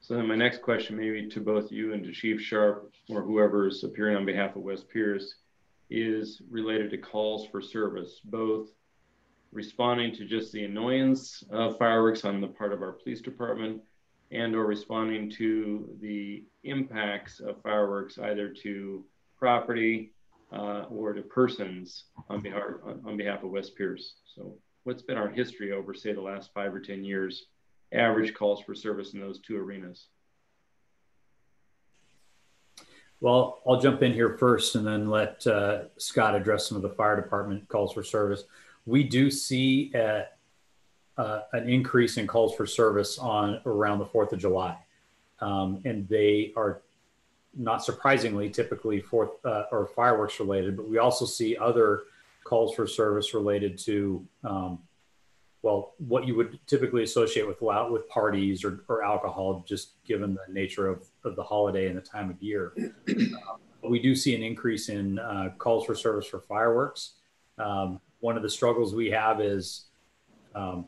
So then my next question maybe to both you and to chief sharp or whoever is appearing on behalf of west pierce is related to calls for service both responding to just the annoyance of fireworks on the part of our police department and or responding to the impacts of fireworks either to property uh, or to persons on behalf, on behalf of West Pierce. So what's been our history over say the last five or 10 years, average calls for service in those two arenas? Well, I'll jump in here first and then let uh, Scott address some of the fire department calls for service we do see a, uh, an increase in calls for service on around the 4th of July. Um, and they are not surprisingly typically fourth uh, or fireworks related, but we also see other calls for service related to, um, well, what you would typically associate with loud with parties or, or alcohol, just given the nature of, of the holiday and the time of year. Um, we do see an increase in uh, calls for service for fireworks. Um, one of the struggles we have is um,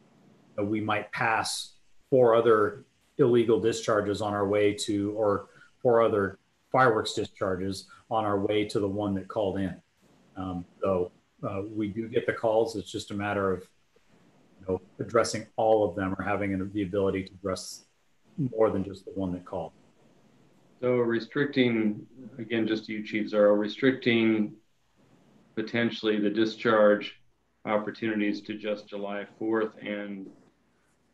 we might pass four other illegal discharges on our way to, or four other fireworks discharges on our way to the one that called in. Um, so uh, we do get the calls. It's just a matter of you know, addressing all of them or having the ability to address more than just the one that called. So restricting, again, just you, Chief Zaro, restricting potentially the discharge opportunities to just July 4th and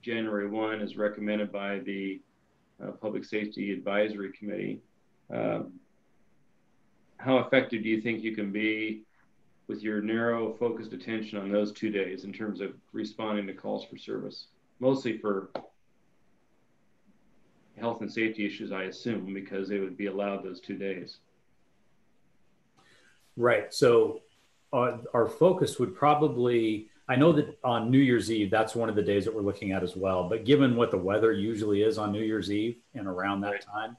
January 1 as recommended by the uh, Public Safety Advisory Committee. Um, how effective do you think you can be with your narrow focused attention on those two days in terms of responding to calls for service? Mostly for health and safety issues, I assume, because they would be allowed those two days. Right. So uh, our focus would probably I know that on New Year's Eve, that's one of the days that we're looking at as well. But given what the weather usually is on New Year's Eve and around that time,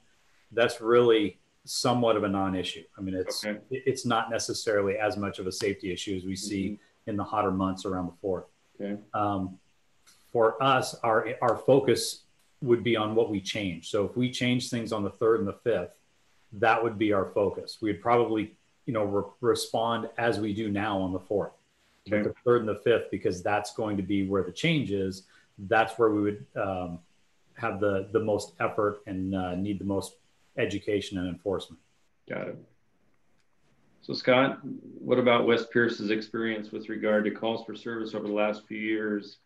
that's really somewhat of a non-issue. I mean, it's okay. it's not necessarily as much of a safety issue as we see mm-hmm. in the hotter months around the fourth. Okay. Um, for us, our our focus would be on what we change. So if we change things on the third and the fifth, that would be our focus. We'd probably you know, re- respond as we do now on the fourth. Okay. The third and the fifth, because that's going to be where the change is. That's where we would um, have the the most effort and uh, need the most education and enforcement. Got it. So Scott, what about West Pierce's experience with regard to calls for service over the last few years,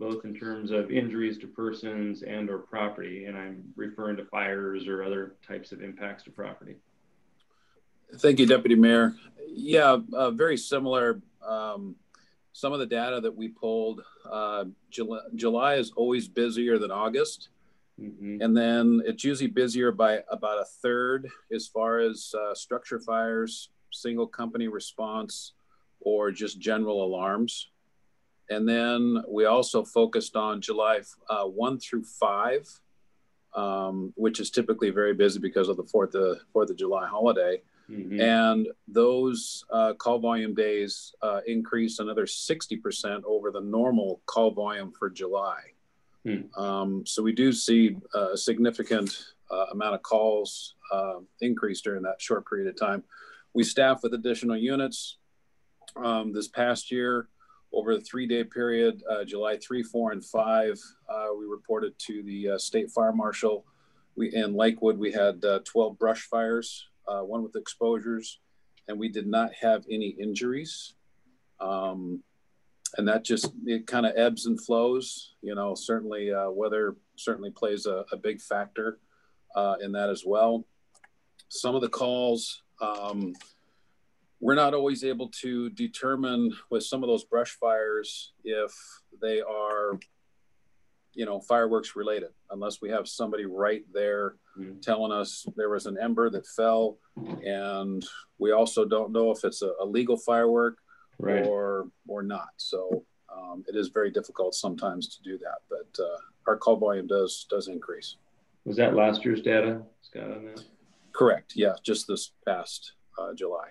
both in terms of injuries to persons and or property? And I'm referring to fires or other types of impacts to property. Thank you, Deputy Mayor. Yeah, uh, very similar. Um, some of the data that we pulled, uh, July, July is always busier than August. Mm-hmm. And then it's usually busier by about a third as far as uh, structure fires, single company response, or just general alarms. And then we also focused on July uh, 1 through 5, um, which is typically very busy because of the 4th of, 4th of July holiday. Mm-hmm. And those uh, call volume days uh, increased another 60% over the normal call volume for July. Mm. Um, so we do see a significant uh, amount of calls uh, increase during that short period of time. We staff with additional units. Um, this past year, over the three day period, uh, July 3, 4, and 5, uh, we reported to the uh, state fire marshal. We, in Lakewood, we had uh, 12 brush fires, uh, one with exposures, and we did not have any injuries. Um, and that just, it kind of ebbs and flows. You know, certainly uh, weather certainly plays a, a big factor in that as well. Some of the calls, um, we're not always able to determine with some of those brush fires if they are you know fireworks related unless we have somebody right there mm-hmm. telling us there was an ember that fell. And we also don't know if it's a, a legal firework right. or or not. So um, it is very difficult sometimes to do that but uh, our call volume does does increase. Was that last year's data scott on that? Correct. Yeah just this past uh, july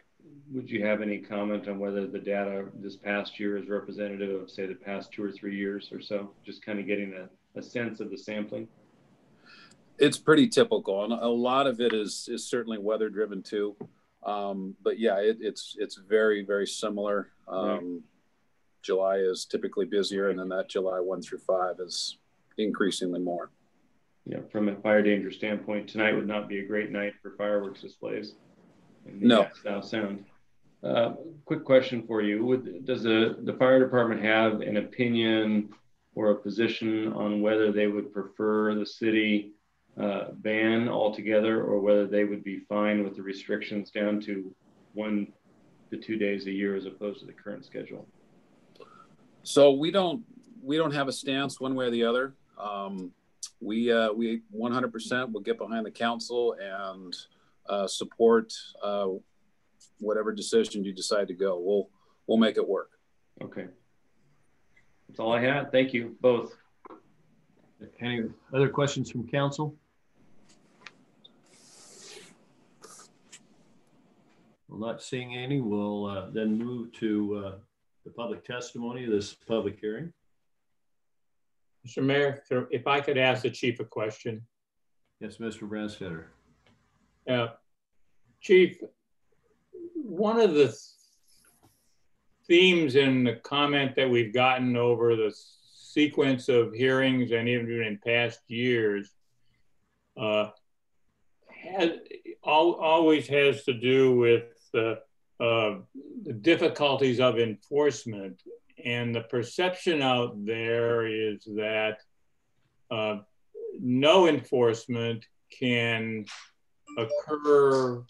would you have any comment on whether the data this past year is representative of, say, the past two or three years or so? Just kind of getting a, a sense of the sampling. It's pretty typical, and a lot of it is is certainly weather driven too. Um, but yeah, it, it's it's very very similar. Um, right. July is typically busier, and then that July one through five is increasingly more. Yeah, from a fire danger standpoint, tonight would not be a great night for fireworks displays. No. South Sound. Uh, quick question for you. Would, does the, the fire department have an opinion or a position on whether they would prefer the city uh, ban altogether or whether they would be fine with the restrictions down to one to two days a year as opposed to the current schedule? So we don't we don't have a stance one way or the other. Um, we uh, we 100% will get behind the council and uh, support uh, whatever decision you decide to go. We'll we'll make it work. Okay. That's all I had. Thank you both. Any other questions from council? Well, not seeing any, we'll uh, then move to uh, the public testimony of this public hearing. Mr. Mayor, if I could ask the chief a question. Yes, Mr. Brandstetter. Uh, chief, one of the themes in the comment that we've gotten over the sequence of hearings and even in past years uh, has, all, always has to do with the, uh, the difficulties of enforcement. And the perception out there is that uh, no enforcement can occur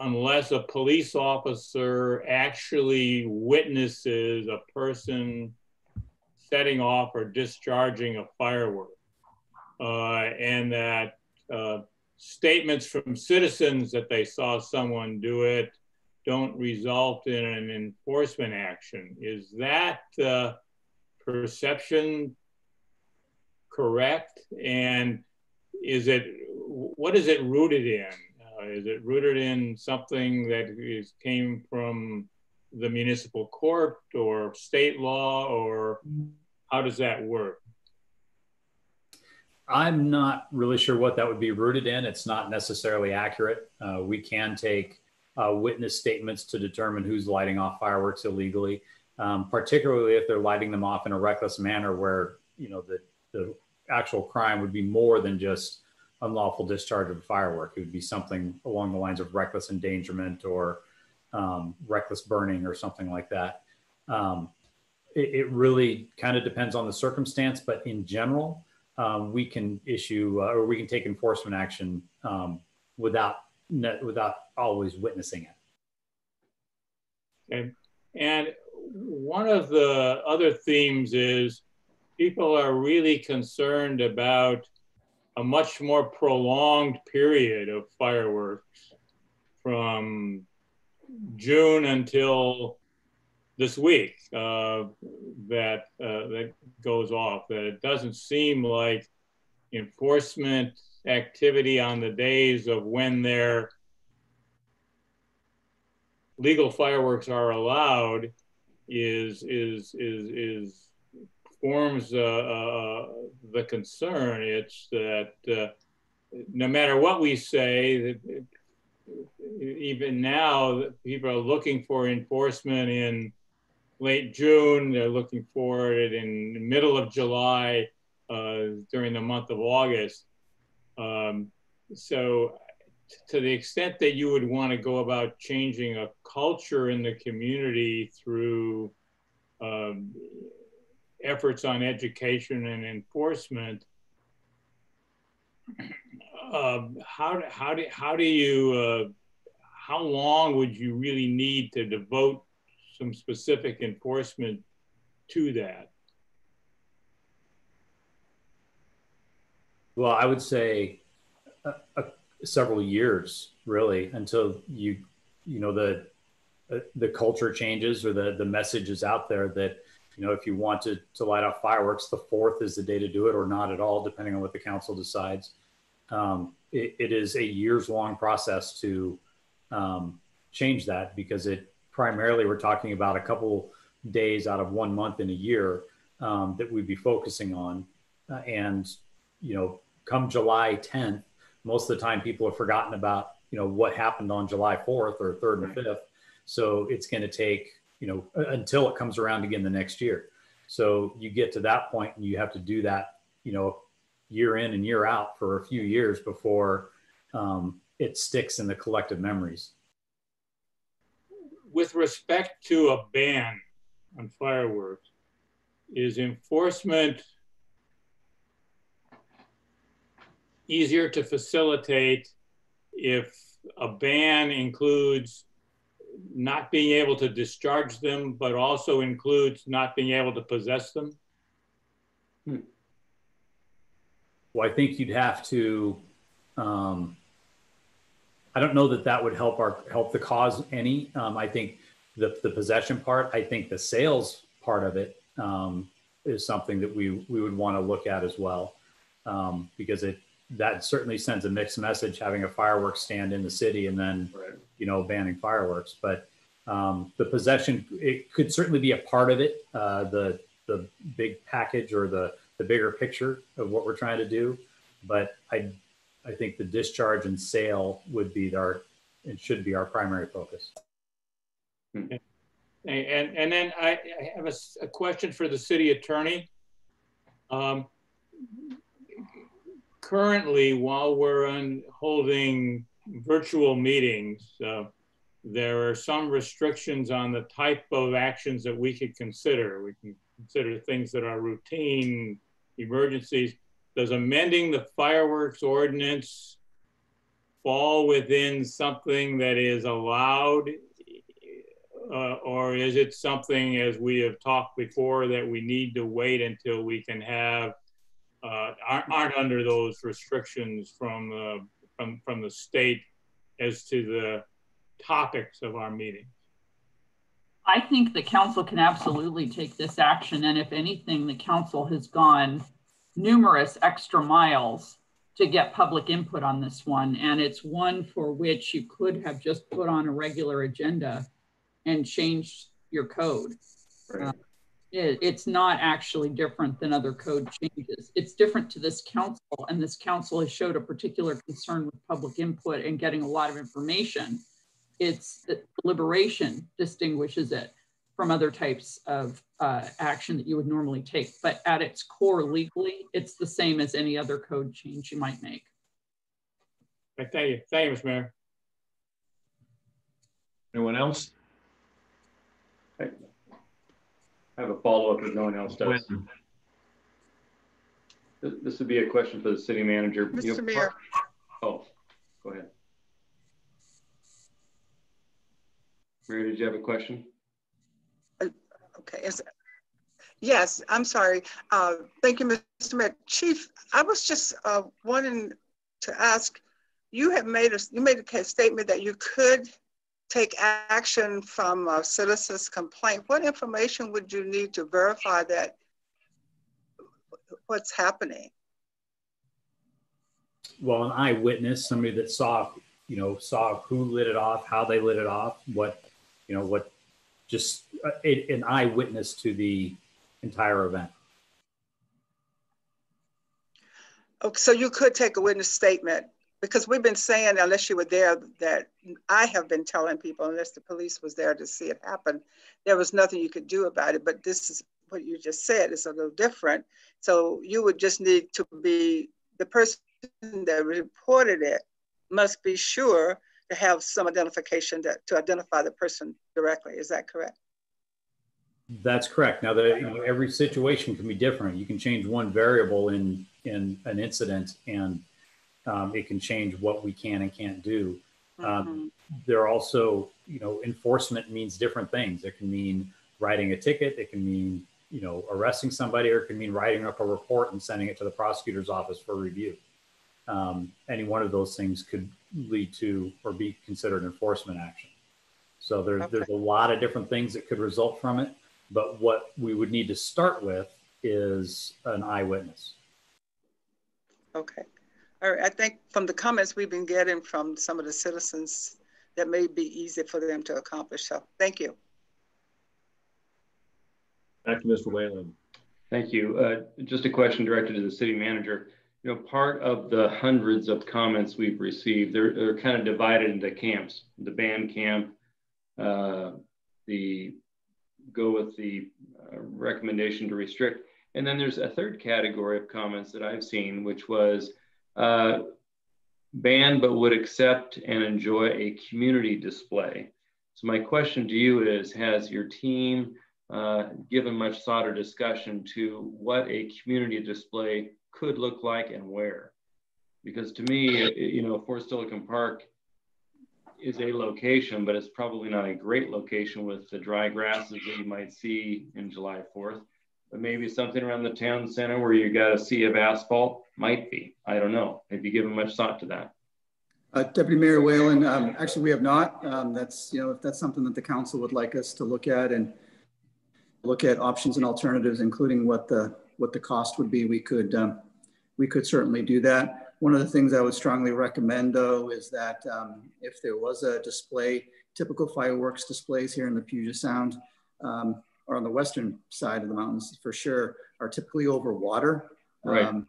unless a police officer actually witnesses a person setting off or discharging a firework. Uh, and that uh, statements from citizens that they saw someone do it don't result in an enforcement action. Is that uh, perception correct? And is it, what is it rooted in? Uh, is it rooted in something that is, came from the municipal court or state law, or how does that work? I'm not really sure what that would be rooted in. It's not necessarily accurate. Uh, we can take uh, witness statements to determine who's lighting off fireworks illegally, um, particularly if they're lighting them off in a reckless manner where, you know, the, the actual crime would be more than just unlawful discharge of a firework. It would be something along the lines of reckless endangerment or um, reckless burning or something like that. Um, it, it, really kind of depends on the circumstance, but in general, um, we can issue uh, or we can take enforcement action um, without without always witnessing it. And, and one of the other themes is people are really concerned about a much more prolonged period of fireworks from June until this week uh, that uh, that goes off. That it doesn't seem like enforcement activity on the days of when their legal fireworks are allowed is is is is forms uh, uh, the concern. It's that uh, no matter what we say, that even now people are looking for enforcement in late June. They're looking for it in the middle of July uh, during the month of August. Um, so to the extent that you would want to go about changing a culture in the community through um, efforts on education and enforcement, um, how, how, do, how do you, uh, how long would you really need to devote some specific enforcement to that? Well, I would say uh, uh, several years, really, until you, you know, the uh, the culture changes or the the message is out there that you know if you want to to light off fireworks, the fourth is the day to do it, or not at all, depending on what the council decides. Um, it, it is a years long process to um, change that because it primarily we're talking about a couple days out of one month in a year um, that we'd be focusing on. Uh, and, you know, come July 10th, most of the time people have forgotten about, you know, what happened on July 4th or 3rd and 5th. So it's going to take, you know, until it comes around again the next year. So you get to that point and you have to do that, you know, year in and year out for a few years before um, it sticks in the collective memories with respect to a ban on fireworks, is enforcement easier to facilitate if a ban includes not being able to discharge them, but also includes not being able to possess them? Hmm. Well, I think you'd have to um, I don't know that that would help our help the cause any. Um, I think the the possession part. I think the sales part of it um, is something that we we would want to look at as well, um, because it that certainly sends a mixed message having a fireworks stand in the city and then right. you know banning fireworks. But um, the possession it could certainly be a part of it. Uh, the the big package or the the bigger picture of what we're trying to do. But I I think the discharge and sale would be our, it should be our primary focus. And, and then I, I have a, a, question for the city attorney. Um, currently, while we're on holding virtual meetings, uh, there are some restrictions on the type of actions that we could consider. We can consider things that are routine emergencies does amending the fireworks ordinance fall within something that is allowed uh, or is it something as we have talked before that we need to wait until we can have uh, aren't, aren't, under those restrictions from the from, from the state as to the topics of our meeting I think the council can absolutely take this action and if anything the council has gone numerous extra miles to get public input on this one. And it's one for which you could have just put on a regular agenda and changed your code. Right. Uh, it, it's not actually different than other code changes. It's different to this council, and this council has showed a particular concern with public input and getting a lot of information. It's that deliberation distinguishes it from other types of uh, action that you would normally take. But at its core, legally, it's the same as any other code change you might make. Thank you. Thank you, Mr. Mayor. Anyone else? I have a follow-up if no one else does. When? This would be a question for the city manager. Mr. You know, Mayor. Oh, go ahead. Mary, did you have a question? Okay. Is, yes, I'm sorry. Uh, thank you, Mr. Mayor. Chief, I was just uh, wanting to ask, you have made a, you made a statement that you could take action from a citizen's complaint. What information would you need to verify that what's happening? Well, an eyewitness, somebody that saw, you know, saw who lit it off, how they lit it off, what, you know, what, just uh, a, an eyewitness to the entire event. Okay, so you could take a witness statement because we've been saying, unless you were there, that I have been telling people, unless the police was there to see it happen, there was nothing you could do about it. But this is what you just said is a little different. So you would just need to be the person that reported it must be sure to have some identification that, to identify the person directly. Is that correct? That's correct. Now, the, you know, every situation can be different. You can change one variable in in an incident, and um, it can change what we can and can't do. Um, mm-hmm. There are also, you know, enforcement means different things. It can mean writing a ticket. It can mean, you know, arresting somebody, or it can mean writing up a report and sending it to the prosecutor's office for review. Um, any one of those things could lead to or be considered enforcement action. So there's okay. there's a lot of different things that could result from it. But what we would need to start with is an eyewitness. Okay. All right. I think from the comments we've been getting from some of the citizens, that may be easy for them to accomplish. So thank you. Back to Mr. Whalen. Thank you. Uh, just a question directed to the city manager. You know, part of the hundreds of comments we've received, they're, they're kind of divided into camps. The band camp, uh, the go with the uh, recommendation to restrict. And then there's a third category of comments that I've seen, which was uh, banned but would accept and enjoy a community display. So my question to you is, has your team uh, given much thought or discussion to what a community display could look like and where? Because to me, you know, Fort Steilacoom Park is a location, but it's probably not a great location with the dry grasses that you might see in July 4th. But maybe something around the town center where you got a sea of asphalt might be. I don't know. Have you given much thought to that? Uh, Deputy Mayor Whalen, um, actually we have not. Um, that's, you know, if that's something that the council would like us to look at and look at options and alternatives, including what the what the cost would be, we could um, we could certainly do that. One of the things I would strongly recommend though is that um, if there was a display, typical fireworks displays here in the Puget Sound um, or on the western side of the mountains for sure are typically over water. Right. Um,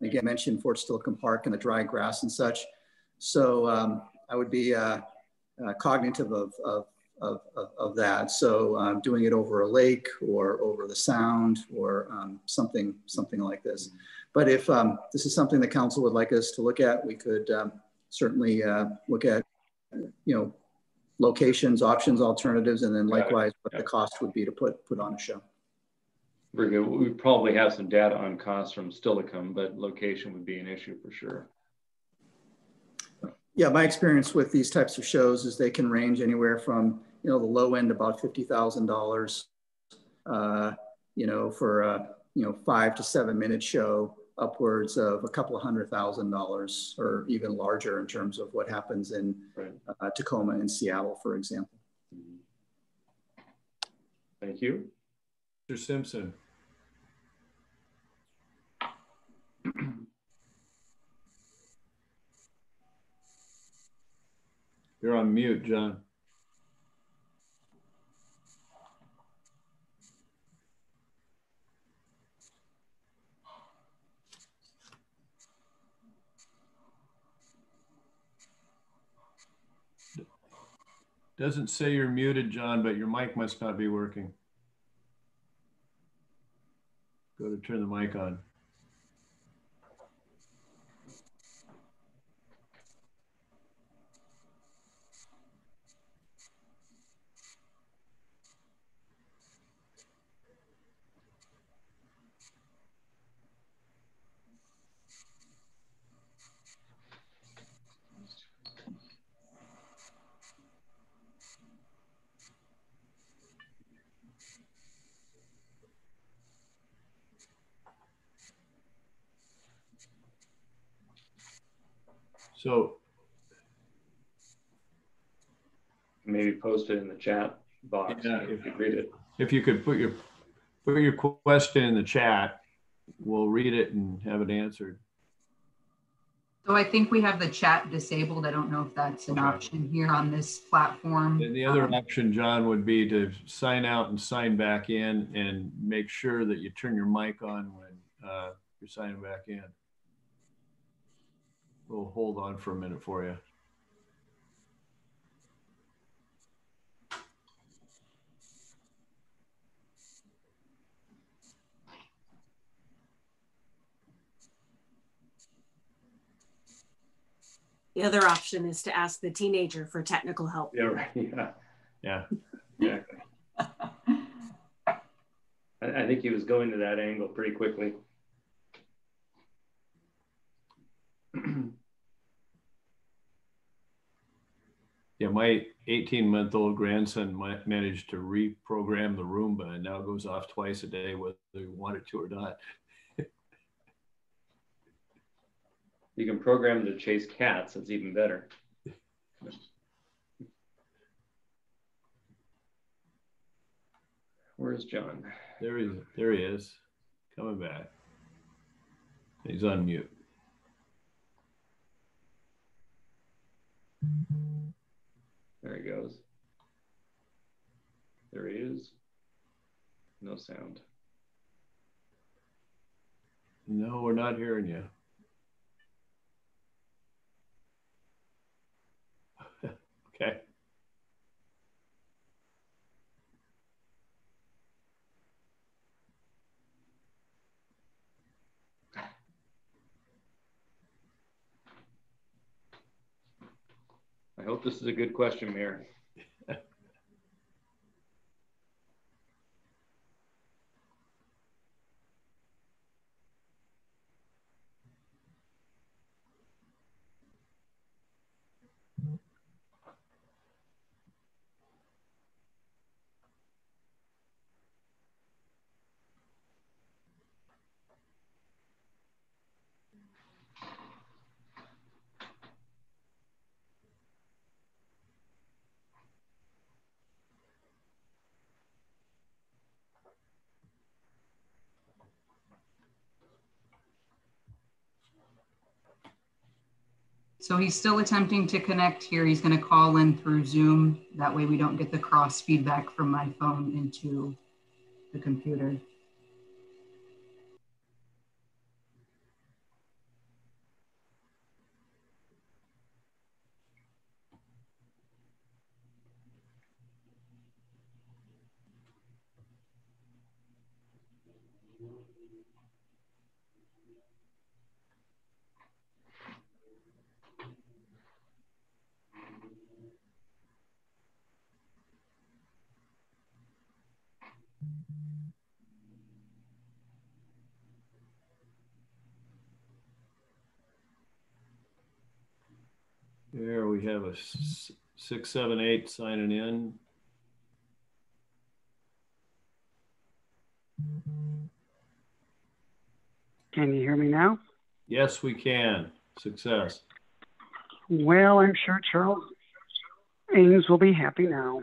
again, I mentioned Fort Steilacoom Park and the dry grass and such. So um, I would be uh, uh, cognitive of, of, of, of, that. So um, doing it over a lake or over the sound or um, something, something like this. But if um, this is something the council would like us to look at, we could um, certainly uh, look at, you know, locations, options, alternatives, and then likewise what the cost would be to put put on a show. Very good. We probably have some data on costs from Steilacoom, but location would be an issue for sure. Yeah, my experience with these types of shows is they can range anywhere from you know the low end about fifty thousand uh, dollars, you know, for a you know five to seven minute show upwards of a couple of hundred thousand dollars or even larger in terms of what happens in right. uh, Tacoma and Seattle, for example. Thank you. Mr. Simpson. You're on mute, John. Doesn't say you're muted, John, but your mic must not be working. Go to turn the mic on. So maybe post it in the chat box Yeah, if you read it. if you could put your, put your question in the chat, we'll read it and have it answered. So I think we have the chat disabled. I don't know if that's an option here on this platform. And the other Um, option, John, would be to sign out and sign back in and make sure that you turn your mic on when uh, you're signing back in. We'll hold on for a minute for you. The other option is to ask the teenager for technical help. Yeah, right. Yeah, Yeah. exactly. I, I think he was going to that angle pretty quickly. Yeah, my 18 month old grandson ma- managed to reprogram the Roomba and now goes off twice a day, whether he wanted to or not. You can program to chase cats. It's even better. Where's John? There he, there he is, coming back. He's on mute. There he goes. There he is. No sound. No, we're not hearing you. okay. I hope this is a good question, Mayor. So he's still attempting to connect here. He's going to call in through Zoom. That way we don't get the cross feedback from my phone into the computer. There we have a six, seven, eight signing in. Can you hear me now? Yes, we can. Success. Well, I'm sure Charles Ames will be happy now.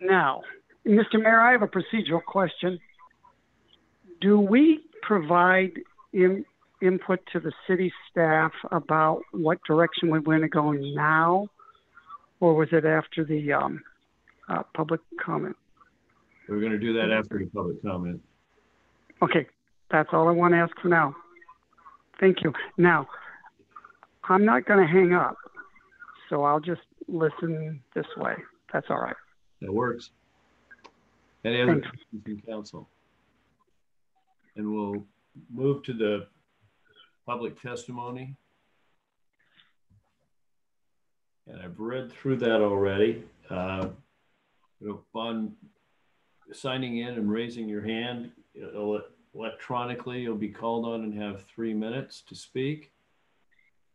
Now, Mr. Mayor, I have a procedural question. Do we provide in, input to the city staff about what direction we want to go now, or was it after the um, uh, public comment? We're going to do that after the public comment. Okay, that's all I want to ask for now. Thank you. Now, I'm not going to hang up, so I'll just listen this way. That's all right. That works. Any other Thanks. questions from council? And we'll move to the public testimony. And I've read through that already. Uh, Upon signing in and raising your hand electronically, you'll be called on and have three minutes to speak.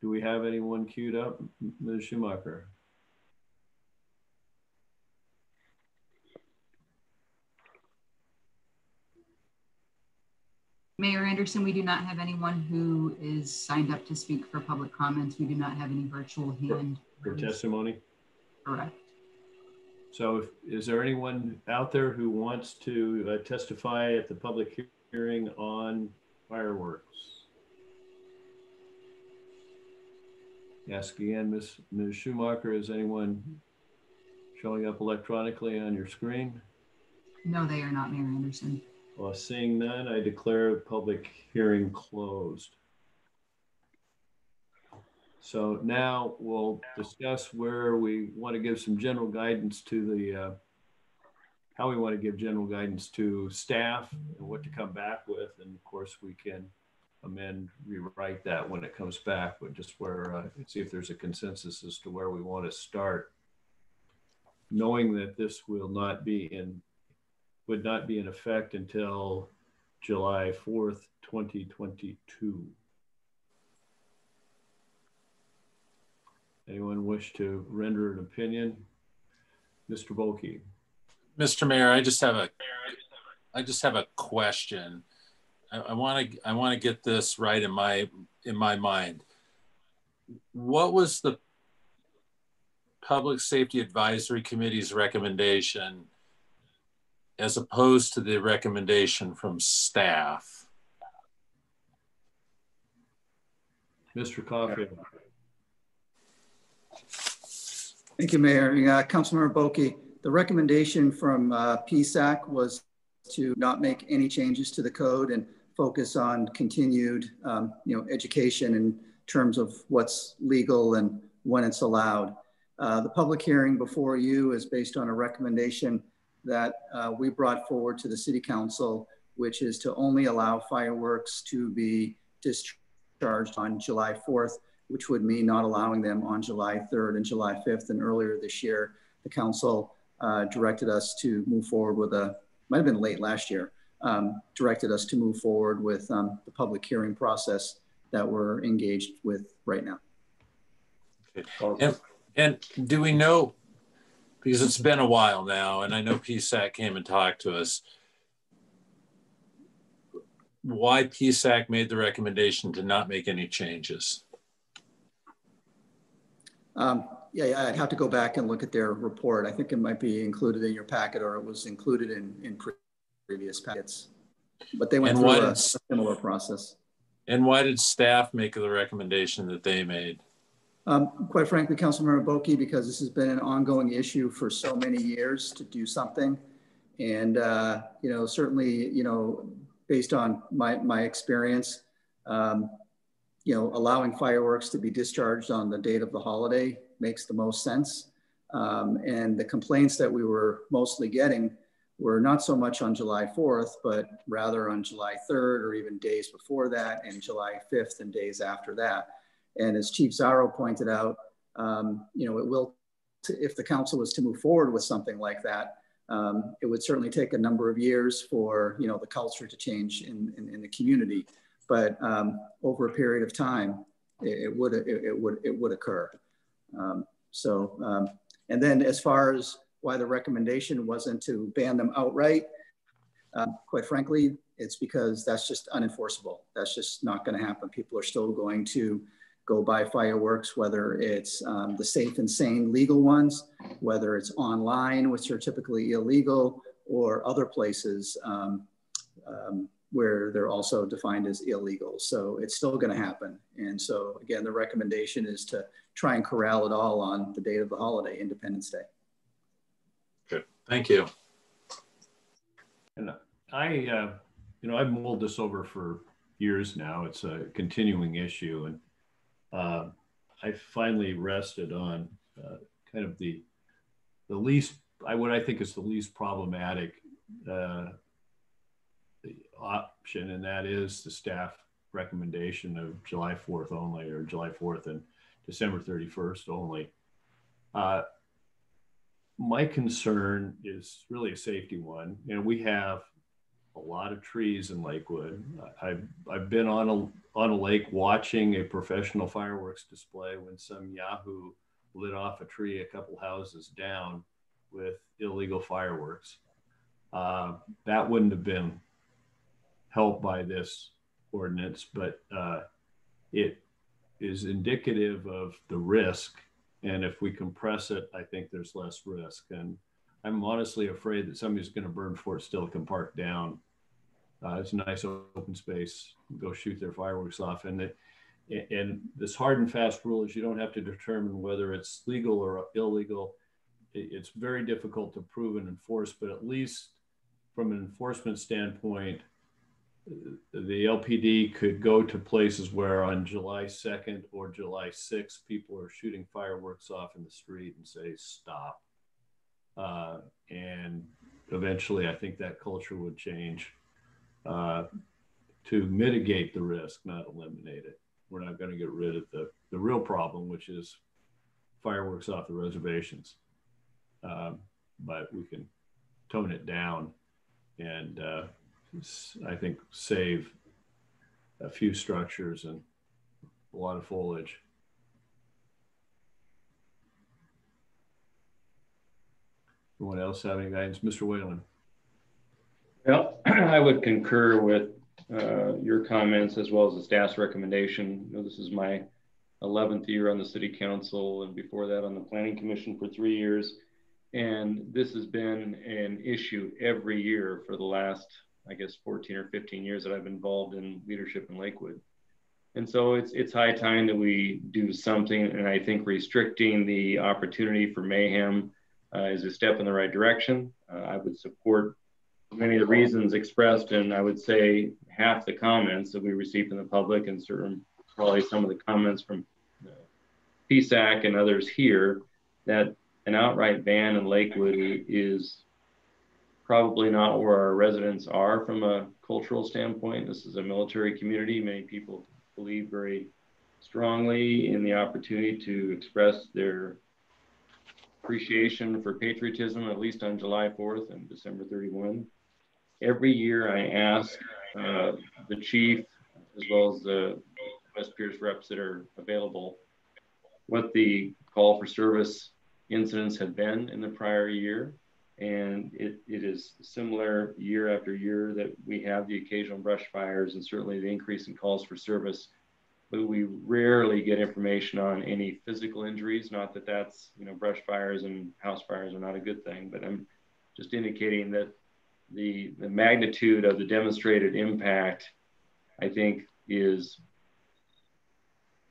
Do we have anyone queued up? Ms. Schumacher? Mayor Anderson, we do not have anyone who is signed up to speak for public comments. We do not have any virtual hand. For testimony? Correct. So if, is there anyone out there who wants to uh, testify at the public hearing on fireworks? Ask again, Ms. Ms. Schumacher, is anyone showing up electronically on your screen? No, they are not, Mayor Anderson. Well, seeing none, I declare public hearing closed. So now we'll discuss where we want to give some general guidance to the, uh, how we want to give general guidance to staff and what to come back with. And of course, we can amend, rewrite that when it comes back, but just where, uh, see if there's a consensus as to where we want to start. Knowing that this will not be in, would not be in effect until July 4th, 2022. Anyone wish to render an opinion? Mr. Bocchi. Mr. Mayor, I just have a, I just have a question. I want to, I want to get this right in my, in my mind. What was the Public Safety Advisory Committee's recommendation as opposed to the recommendation from staff? Mr. Caulfield. Thank you, Mayor. Uh, Councilmember Bocchi, the recommendation from uh, PSAC was to not make any changes to the code and focus on continued, um, you know, education in terms of what's legal and when it's allowed. Uh, the public hearing before you is based on a recommendation that uh, we brought forward to the City Council, which is to only allow fireworks to be discharged on July 4th which would mean not allowing them on July 3rd and July 5th. And earlier this year, the council uh, directed us to move forward with a, might have been late last year, um, directed us to move forward with um, the public hearing process that we're engaged with right now. And, and do we know, because it's been a while now, and I know PSAC came and talked to us, why PSAC made the recommendation to not make any changes? Um, yeah, I'd have to go back and look at their report. I think it might be included in your packet or it was included in, in previous packets. But they went and through a, did, a similar process. And why did staff make the recommendation that they made? Um, quite frankly, Councilmember Bocchi, because this has been an ongoing issue for so many years to do something. And, uh, you know, certainly, you know, based on my, my experience, um, you know, allowing fireworks to be discharged on the date of the holiday makes the most sense. Um, and the complaints that we were mostly getting were not so much on July 4th, but rather on July 3rd or even days before that and July 5th and days after that. And as Chief Zaro pointed out, um, you know, it will, if the council was to move forward with something like that, um, it would certainly take a number of years for, you know, the culture to change in, in, in the community but um, over a period of time, it, it would it, it, would it would occur. Um, so, um, and then as far as why the recommendation wasn't to ban them outright, um, quite frankly, it's because that's just unenforceable. That's just not going to happen. People are still going to go buy fireworks, whether it's um, the safe and sane legal ones, whether it's online, which are typically illegal, or other places. Um, um, where they're also defined as illegal. So it's still going to happen. And so again, the recommendation is to try and corral it all on the date of the holiday, Independence Day. Good, thank you. And I, uh, you know, I've mulled this over for years now. It's a continuing issue, and uh, I finally rested on uh, kind of the the least, I what I think is the least problematic uh, option, and that is the staff recommendation of July 4th only, or July 4th and December 31st only. Uh, my concern is really a safety one. You know, we have a lot of trees in Lakewood. I've, I've been on a, on a lake watching a professional fireworks display when some Yahoo lit off a tree a couple houses down with illegal fireworks. Uh, that wouldn't have been helped by this ordinance, but uh, it is indicative of the risk. And if we compress it, I think there's less risk. And I'm honestly afraid that somebody's going to burn Fort Steilacoom Park down. Uh, it's a nice open space. Go shoot their fireworks off, and and this hard and fast rule is you don't have to determine whether it's legal or illegal. It's very difficult to prove and enforce, but at least from an enforcement standpoint, the LPD could go to places where on July 2nd or July 6th, people are shooting fireworks off in the street and say, stop. Uh, and eventually, I think that culture would change uh, to mitigate the risk, not eliminate it. We're not going to get rid of the, the real problem, which is fireworks off the reservations. Um, but we can tone it down and uh, I think save a few structures and a lot of foliage. Anyone else have any guidance? Mr. Whalen. Well, I would concur with uh, your comments as well as the staff's recommendation. You know, this is my 11th year on the city council and before that on the planning commission for three years. And this has been an issue every year for the last, I guess, 14 or 15 years that I've been involved in leadership in Lakewood. And so it's it's high time that we do something. And I think restricting the opportunity for mayhem uh, is a step in the right direction. Uh, I would support many of the reasons expressed, and I would say half the comments that we received from the public, and certain probably some of the comments from PSAC and others here, that an outright ban in Lakewood is probably not where our residents are from a cultural standpoint. This is a military community. Many people believe very strongly in the opportunity to express their appreciation for patriotism, at least on July 4th and December 31. Every year I ask uh, the chief, as well as the West Pierce reps that are available, what the call for service incidents have been in the prior year. And it, it is similar year after year that we have the occasional brush fires and certainly the increase in calls for service. But we rarely get information on any physical injuries. Not that that's, you know, brush fires and house fires are not a good thing, but I'm just indicating that the, the magnitude of the demonstrated impact, I think, is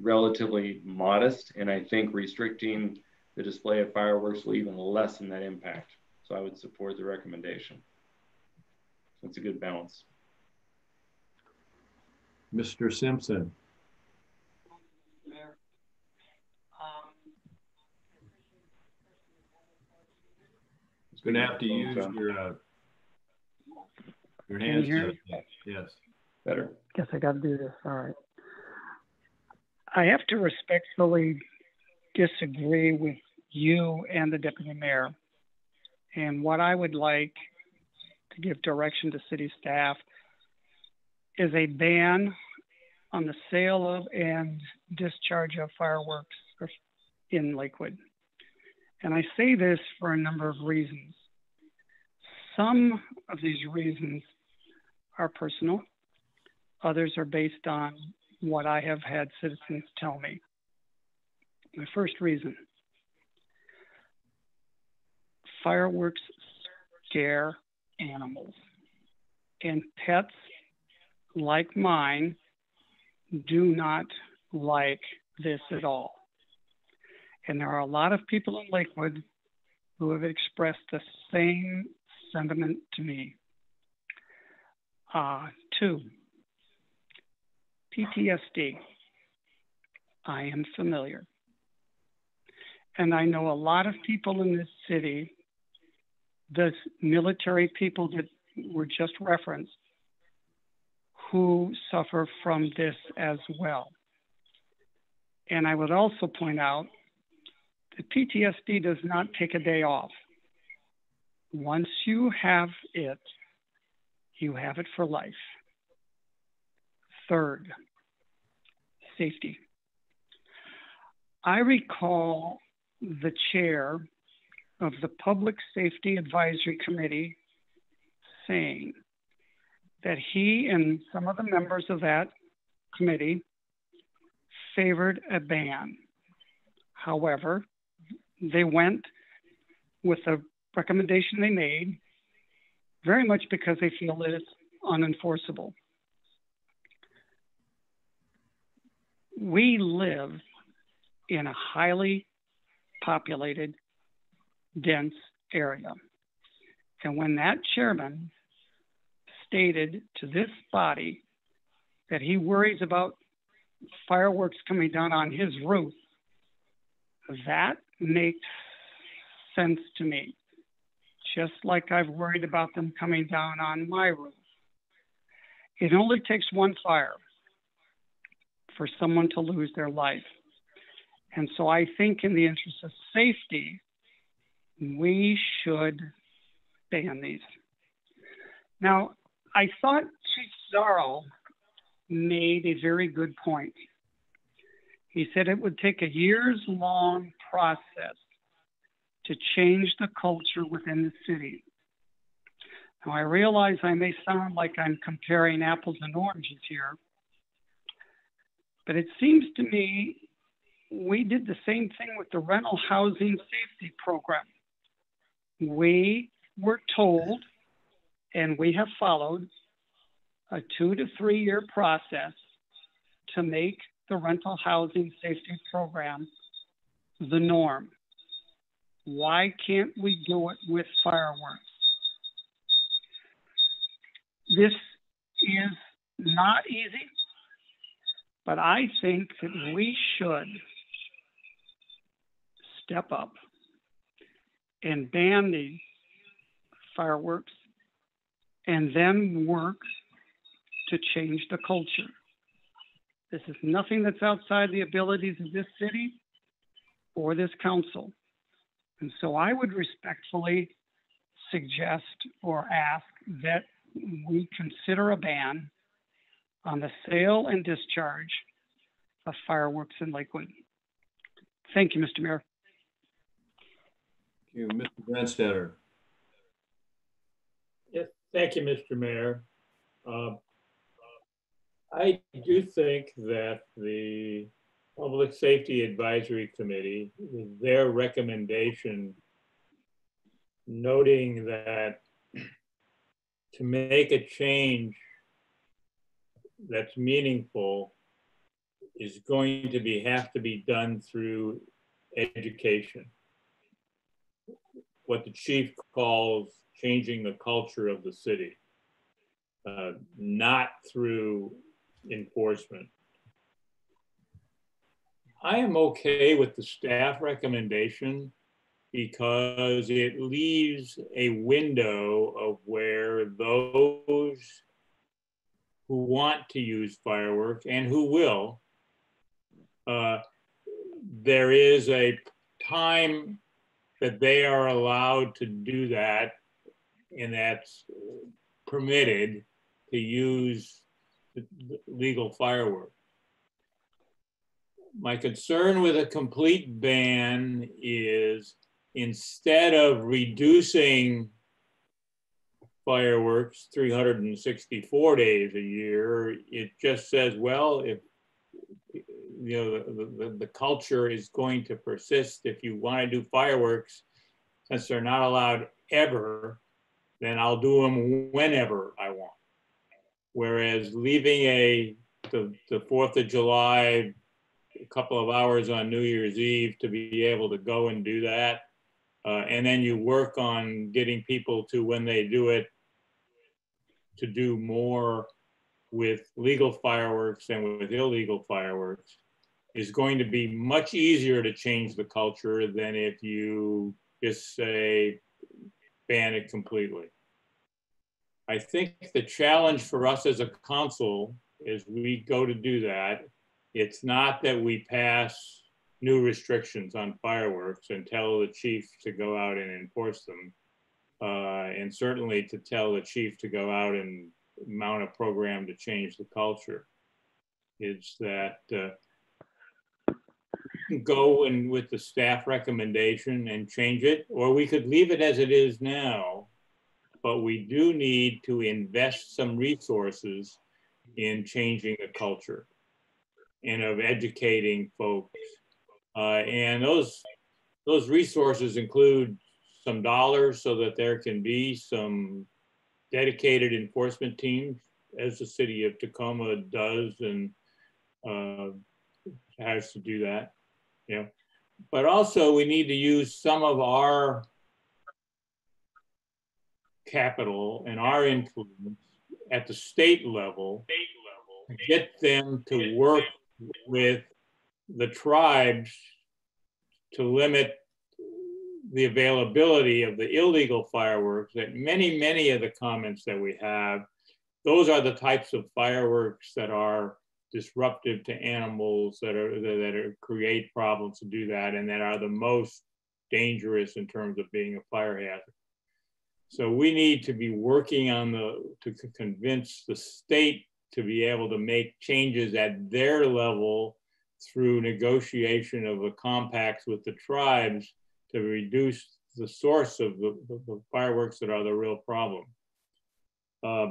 relatively modest. And I think restricting the display of fireworks will even lessen that impact. So I would support the recommendation. That's a good balance. Mr. Simpson. It's going to have to use your uh, your hands. You yes. Better. Guess I got to do this. All right. I have to respectfully disagree with you and the deputy mayor. And what I would like to give direction to city staff is a ban on the sale of and discharge of fireworks in Lakewood. And I say this for a number of reasons. Some of these reasons are personal, others are based on what I have had citizens tell me. My first reason fireworks scare animals, and pets like mine do not like this at all. And there are a lot of people in Lakewood who have expressed the same sentiment to me. Uh, two, PTSD. I am familiar. And I know a lot of people in this city, the military people that were just referenced, who suffer from this as well. And I would also point out that PTSD does not take a day off. Once you have it, you have it for life. Third, safety. I recall the chair of the Public Safety Advisory Committee saying that he and some of the members of that committee favored a ban. However, they went with the recommendation they made very much because they feel that it is unenforceable. We live in a highly populated, dense area. And when that chairman stated to this body that he worries about fireworks coming down on his roof, that makes sense to me. Just like I've worried about them coming down on my roof. It only takes one fire for someone to lose their life. And so I think, in the interest of safety, we should ban these. Now, I thought Chief Zaro made a very good point. He said it would take a years long process to change the culture within the city. Now, I realize I may sound like I'm comparing apples and oranges here, but it seems to me we did the same thing with the rental housing safety program. We were told, and we have followed, a two to three year process to make the rental housing safety program the norm. Why can't we do it with fireworks? This is not easy, but I think that we should step up and ban these fireworks and then work to change the culture. This is nothing that's outside the abilities of this city or this council. And so I would respectfully suggest or ask that we consider a ban on the sale and discharge of fireworks in Lakewood. Thank you, Mr. Mayor. Thank you, Mr. Brandstetter. Yes, thank you, Mr. Mayor. Uh, I do think that the Public Safety Advisory Committee, their recommendation noting that to make a change that's meaningful is going to be have to be done through education. What the chief calls changing the culture of the city, uh, not through enforcement. I am okay with the staff recommendation because it leaves a window of where those who want to use fireworks and who will, uh, there is a time that they are allowed to do that and that's permitted to use legal fireworks. My concern with a complete ban is instead of reducing fireworks 364 days a year, it just says, well, if you know the, the, the culture is going to persist, if you want to do fireworks, since they're not allowed ever, then I'll do them whenever I want. Whereas leaving a the, the 4th of July, a couple of hours on New Year's Eve to be able to go and do that. Uh, and then you work on getting people to, when they do it, to do more with legal fireworks than with illegal fireworks is going to be much easier to change the culture than if you just say ban it completely. I think the challenge for us as a council is we go to do that. It's not that we pass new restrictions on fireworks and tell the chief to go out and enforce them. Uh, and certainly to tell the chief to go out and mount a program to change the culture. Is that uh, go and with the staff recommendation and change it, or we could leave it as it is now but we do need to invest some resources in changing the culture and of educating folks. Uh, and those those resources include some dollars so that there can be some dedicated enforcement teams, as the city of Tacoma does and uh, has to do that. Know, but also we need to use some of our capital and our influence at the state level, to get them to work with the tribes to limit the availability of the illegal fireworks that many, many of the comments that we have, those are the types of fireworks that are disruptive to animals that are that are, create problems to do that and that are the most dangerous in terms of being a fire hazard. So we need to be working on the to convince the state to be able to make changes at their level through negotiation of the compacts with the tribes to reduce the source of the, the, the fireworks that are the real problem. Uh,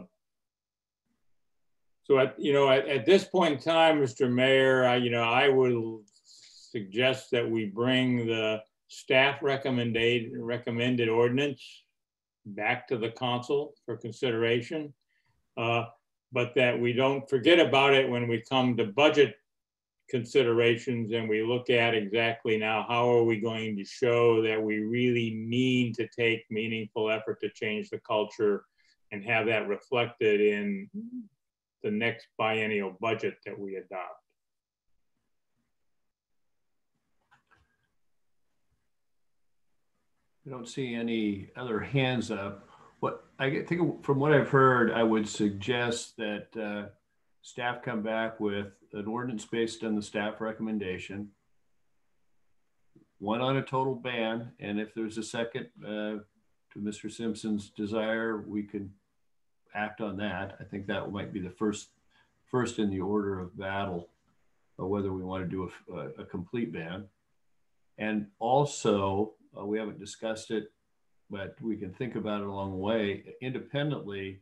so at you know at, at this point in time, Mr. Mayor, I, you know I would suggest that we bring the staff recommended recommended ordinance back to the council for consideration, uh, but that we don't forget about it when we come to budget considerations and we look at exactly now how are we going to show that we really mean to take meaningful effort to change the culture and have that reflected in the next biennial budget that we adopt. I don't see any other hands up. I think from what I've heard, I would suggest that uh, staff come back with an ordinance based on the staff recommendation, one on a total ban, and if there's a second uh, to Mr. Simpson's desire, we can act on that. I think that might be the first first in the order of battle of whether we want to do a, a complete ban. And also, uh, we haven't discussed it, but we can think about it along the way. Independently,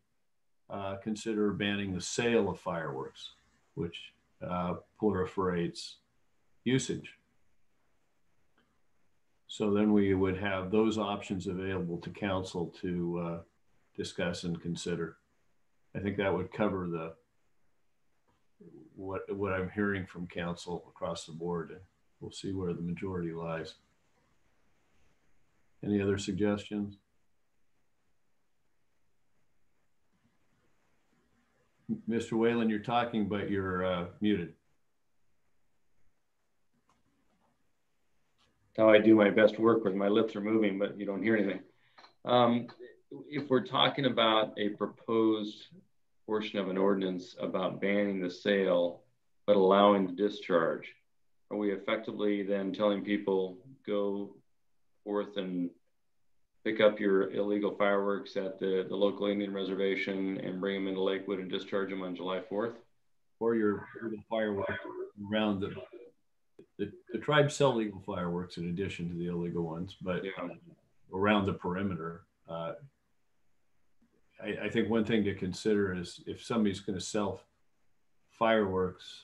uh, consider banning the sale of fireworks, which uh, proliferates usage. So then we would have those options available to council to uh, discuss and consider. I think that would cover the what what I'm hearing from council across the board. And we'll see where the majority lies. Any other suggestions? Mr. Whalen, you're talking, but you're uh, muted. How I do my best work with my lips are moving, but you don't hear anything. Um, if we're talking about a proposed portion of an ordinance about banning the sale, but allowing the discharge, are we effectively then telling people go forth and pick up your illegal fireworks at the, the local Indian reservation and bring them into Lakewood and discharge them on July 4th? Or your fireworks around the, the, the tribes sell legal fireworks in addition to the illegal ones, but yeah. um, around the perimeter. Uh, I, I think one thing to consider is if somebody's going to sell fireworks,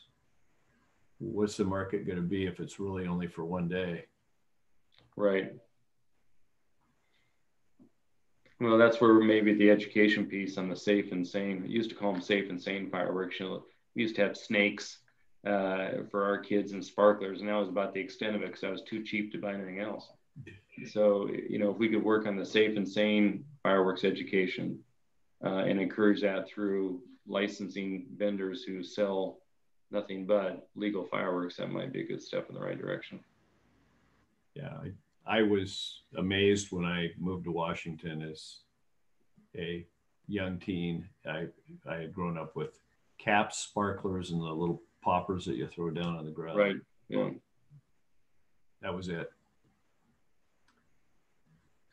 what's the market going to be if it's really only for one day? Right. Well, that's where maybe the education piece on the safe and sane. We used to call them safe and sane fireworks. You know, we used to have snakes uh, for our kids and sparklers, and that was about the extent of it because I was too cheap to buy anything else. So, you know, if we could work on the safe and sane fireworks education, uh, and encourage that through licensing vendors who sell nothing but legal fireworks, that might be a good step in the right direction. Yeah, I was amazed when I moved to Washington as a young teen. I, I had grown up with caps, sparklers, and the little poppers that you throw down on the ground. Right. Yeah. That was it.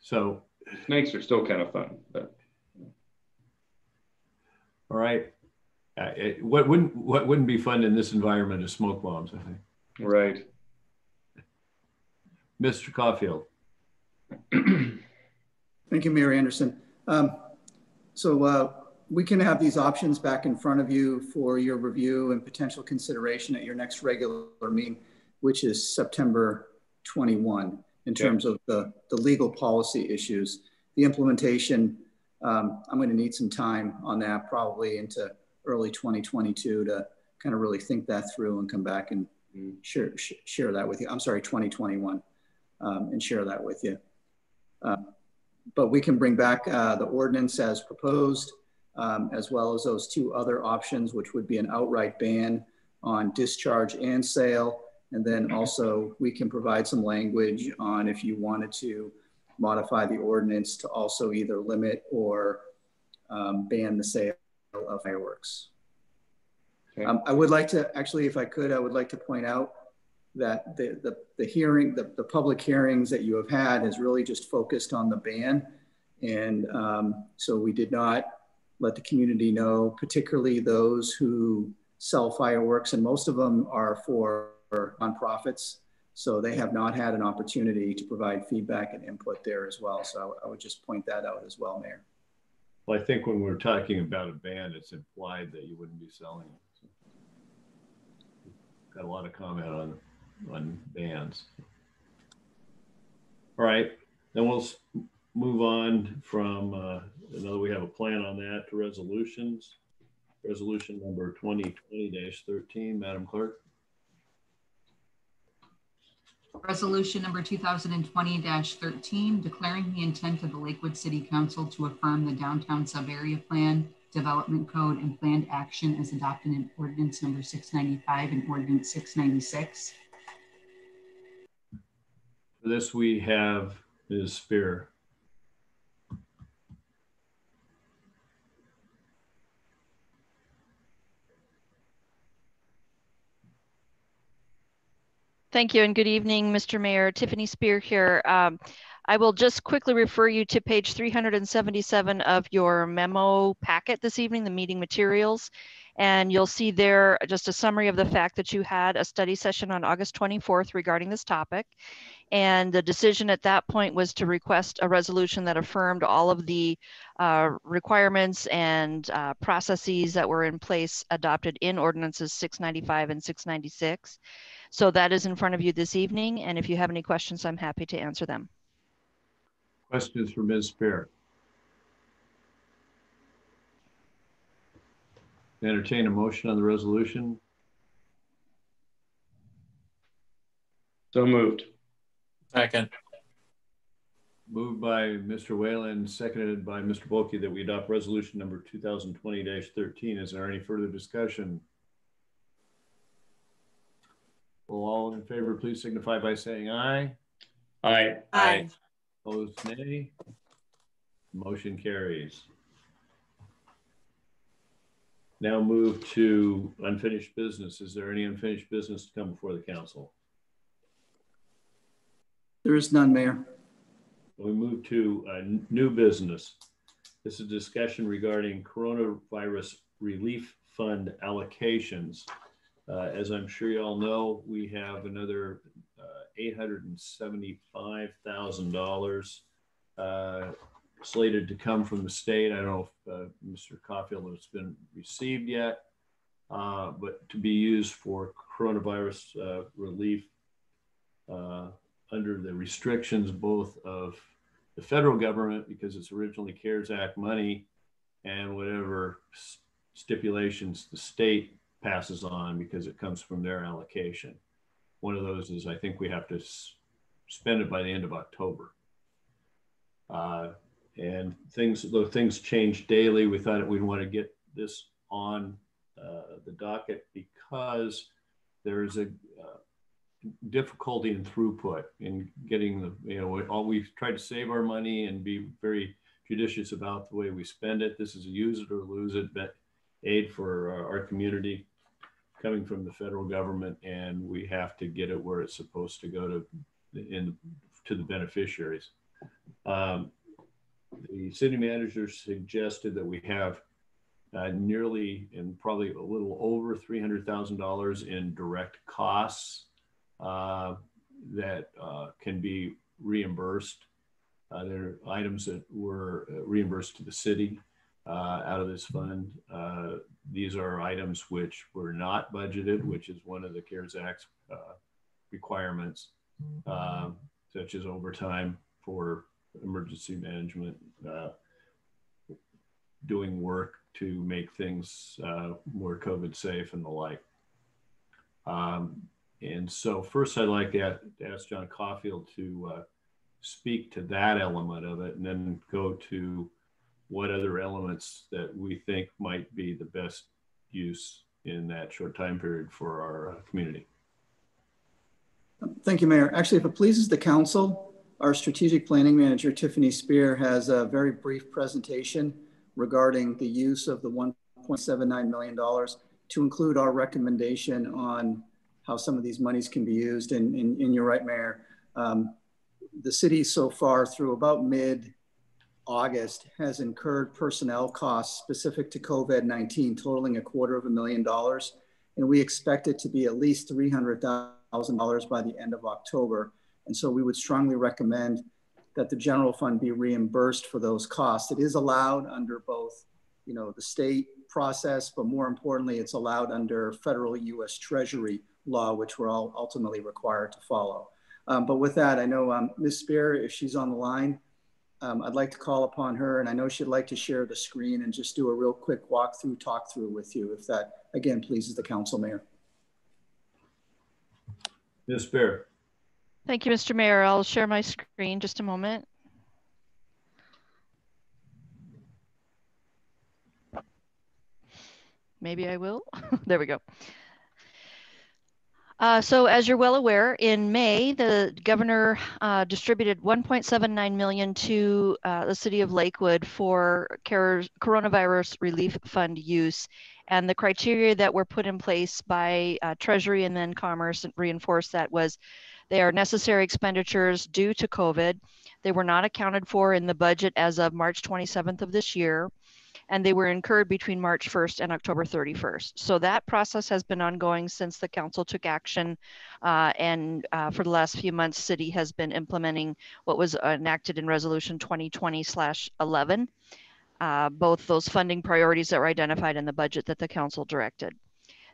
So snakes are still kind of fun, but all right. Uh, it, what wouldn't what wouldn't be fun in this environment is smoke bombs. I think. Right. Mr. Caulfield. Thank you, Mayor Anderson. Um, so uh, we can have these options back in front of you for your review and potential consideration at your next regular meeting, which is September 21 in terms of the, the legal policy issues. The implementation, um, I'm going to need some time on that probably into early 2022 to kind of really think that through and come back and share, share that with you. I'm sorry, 2021 um, and share that with you. Uh, but we can bring back uh, the ordinance as proposed, um, as well as those two other options, which would be an outright ban on discharge and sale. And then also we can provide some language on if you wanted to modify the ordinance to also either limit or um, ban the sale of fireworks. Okay. Um, I would like to actually, if I could, I would like to point out that the, the, the hearing, the, the public hearings that you have had has really just focused on the ban. And um, so we did not let the community know, particularly those who sell fireworks, and most of them are for nonprofits. So they have not had an opportunity to provide feedback and input there as well. So I would just point that out as well, Mayor. Well, I think when we're talking about a ban, it's implied that you wouldn't be selling it. So got a lot of comment on on bans. All right, then we'll move on from, uh, that we have a plan on that, to resolutions. Resolution number 2020-13, Madam Clerk. Resolution number 2020-13, declaring the intent of the Lakewood City Council to affirm the downtown sub-area plan, development code, and planned action as adopted in ordinance number 695 and ordinance 696. For this, we have is Speir. Thank you and good evening, Mr. Mayor. Tiffany Speir here. Um, I will just quickly refer you to page 377 of your memo packet this evening, the meeting materials. And you'll see there just a summary of the fact that you had a study session on August 24th regarding this topic. And the decision at that point was to request a resolution that affirmed all of the uh, requirements and uh, processes that were in place adopted in ordinances 695 and 696. So that is in front of you this evening. And if you have any questions, I'm happy to answer them. Questions for Ms. Speir? Entertain a motion on the resolution. So moved. Second. Moved by Mr. Whalen, seconded by Mr. Bocchi that we adopt resolution number 2020-13. Is there any further discussion? Will all in favor please signify by saying aye? Aye. Aye. Opposed, nay. Motion carries. Now move to unfinished business. Is there any unfinished business to come before the council? There is none, Mayor. We move to uh, new business. This is a discussion regarding coronavirus relief fund allocations. Uh, as I'm sure you all know, we have another uh, $875,000 uh, slated to come from the state. I don't know if uh, Mr. Caulfield has been received yet, uh, but to be used for coronavirus uh, relief under the restrictions both of the federal government, because it's originally CARES Act money, and whatever stipulations the state passes on because it comes from their allocation. One of those is I think we have to spend it by the end of October. Uh, and things, though things change daily, we thought we'd want to get this on uh, the docket because there's a uh, difficulty in throughput in getting the, you know, all we've tried to save our money and be very judicious about the way we spend it. This is a use it or lose it aid for uh, our community coming from the federal government, and we have to get it where it's supposed to go to in to the beneficiaries. Um, the city manager suggested that we have uh, nearly and probably a little over $300,000 in direct costs uh, that uh, can be reimbursed. Uh, there are items that were uh, reimbursed to the city. uh, out of this fund. These are items which were not budgeted, which is one of the CARES Act requirements, uh, such as overtime for emergency management, uh, doing work to make things uh, more COVID safe and the like. Um, and so first I'd like to ask John Caulfield to uh, speak to that element of it and then go to what other elements that we think might be the best use in that short time period for our uh, community. Thank you, Mayor. Actually, if it pleases the council, our strategic planning manager, Tiffany Speir, has a very brief presentation regarding the use of the $1.79 million to include our recommendation on how some of these monies can be used. And, and, and you're right, Mayor. Um, the city so far through about mid August has incurred personnel costs specific to COVID-19 totaling a quarter of a million dollars. And we expect it to be at least $300,000 by the end of October. And so we would strongly recommend that the general fund be reimbursed for those costs. It is allowed under both, you know, the state process, but more importantly, it's allowed under federal US Treasury law, which we're all ultimately required to follow. Um, but with that, I know um, Ms. Speir, if she's on the line, um, I'd like to call upon her, and I know she'd like to share the screen and just do a real quick walkthrough, talk through with you, if that, again, pleases the council mayor. Ms. Speir. Thank you, Mr. Mayor. I'll share my screen just a moment. Maybe I will. there we go. Uh, so as you're well aware, in May, the governor uh, distributed 1.79 million to uh, the city of Lakewood for coronavirus relief fund use. And the criteria that were put in place by uh, Treasury and then Commerce reinforced that was they are necessary expenditures due to COVID. They were not accounted for in the budget as of March 27th of this year and they were incurred between March 1st and October 31st. So that process has been ongoing since the council took action. Uh, and uh, for the last few months, city has been implementing what was enacted in resolution 2020/11. Uh, both those funding priorities that were identified in the budget that the council directed.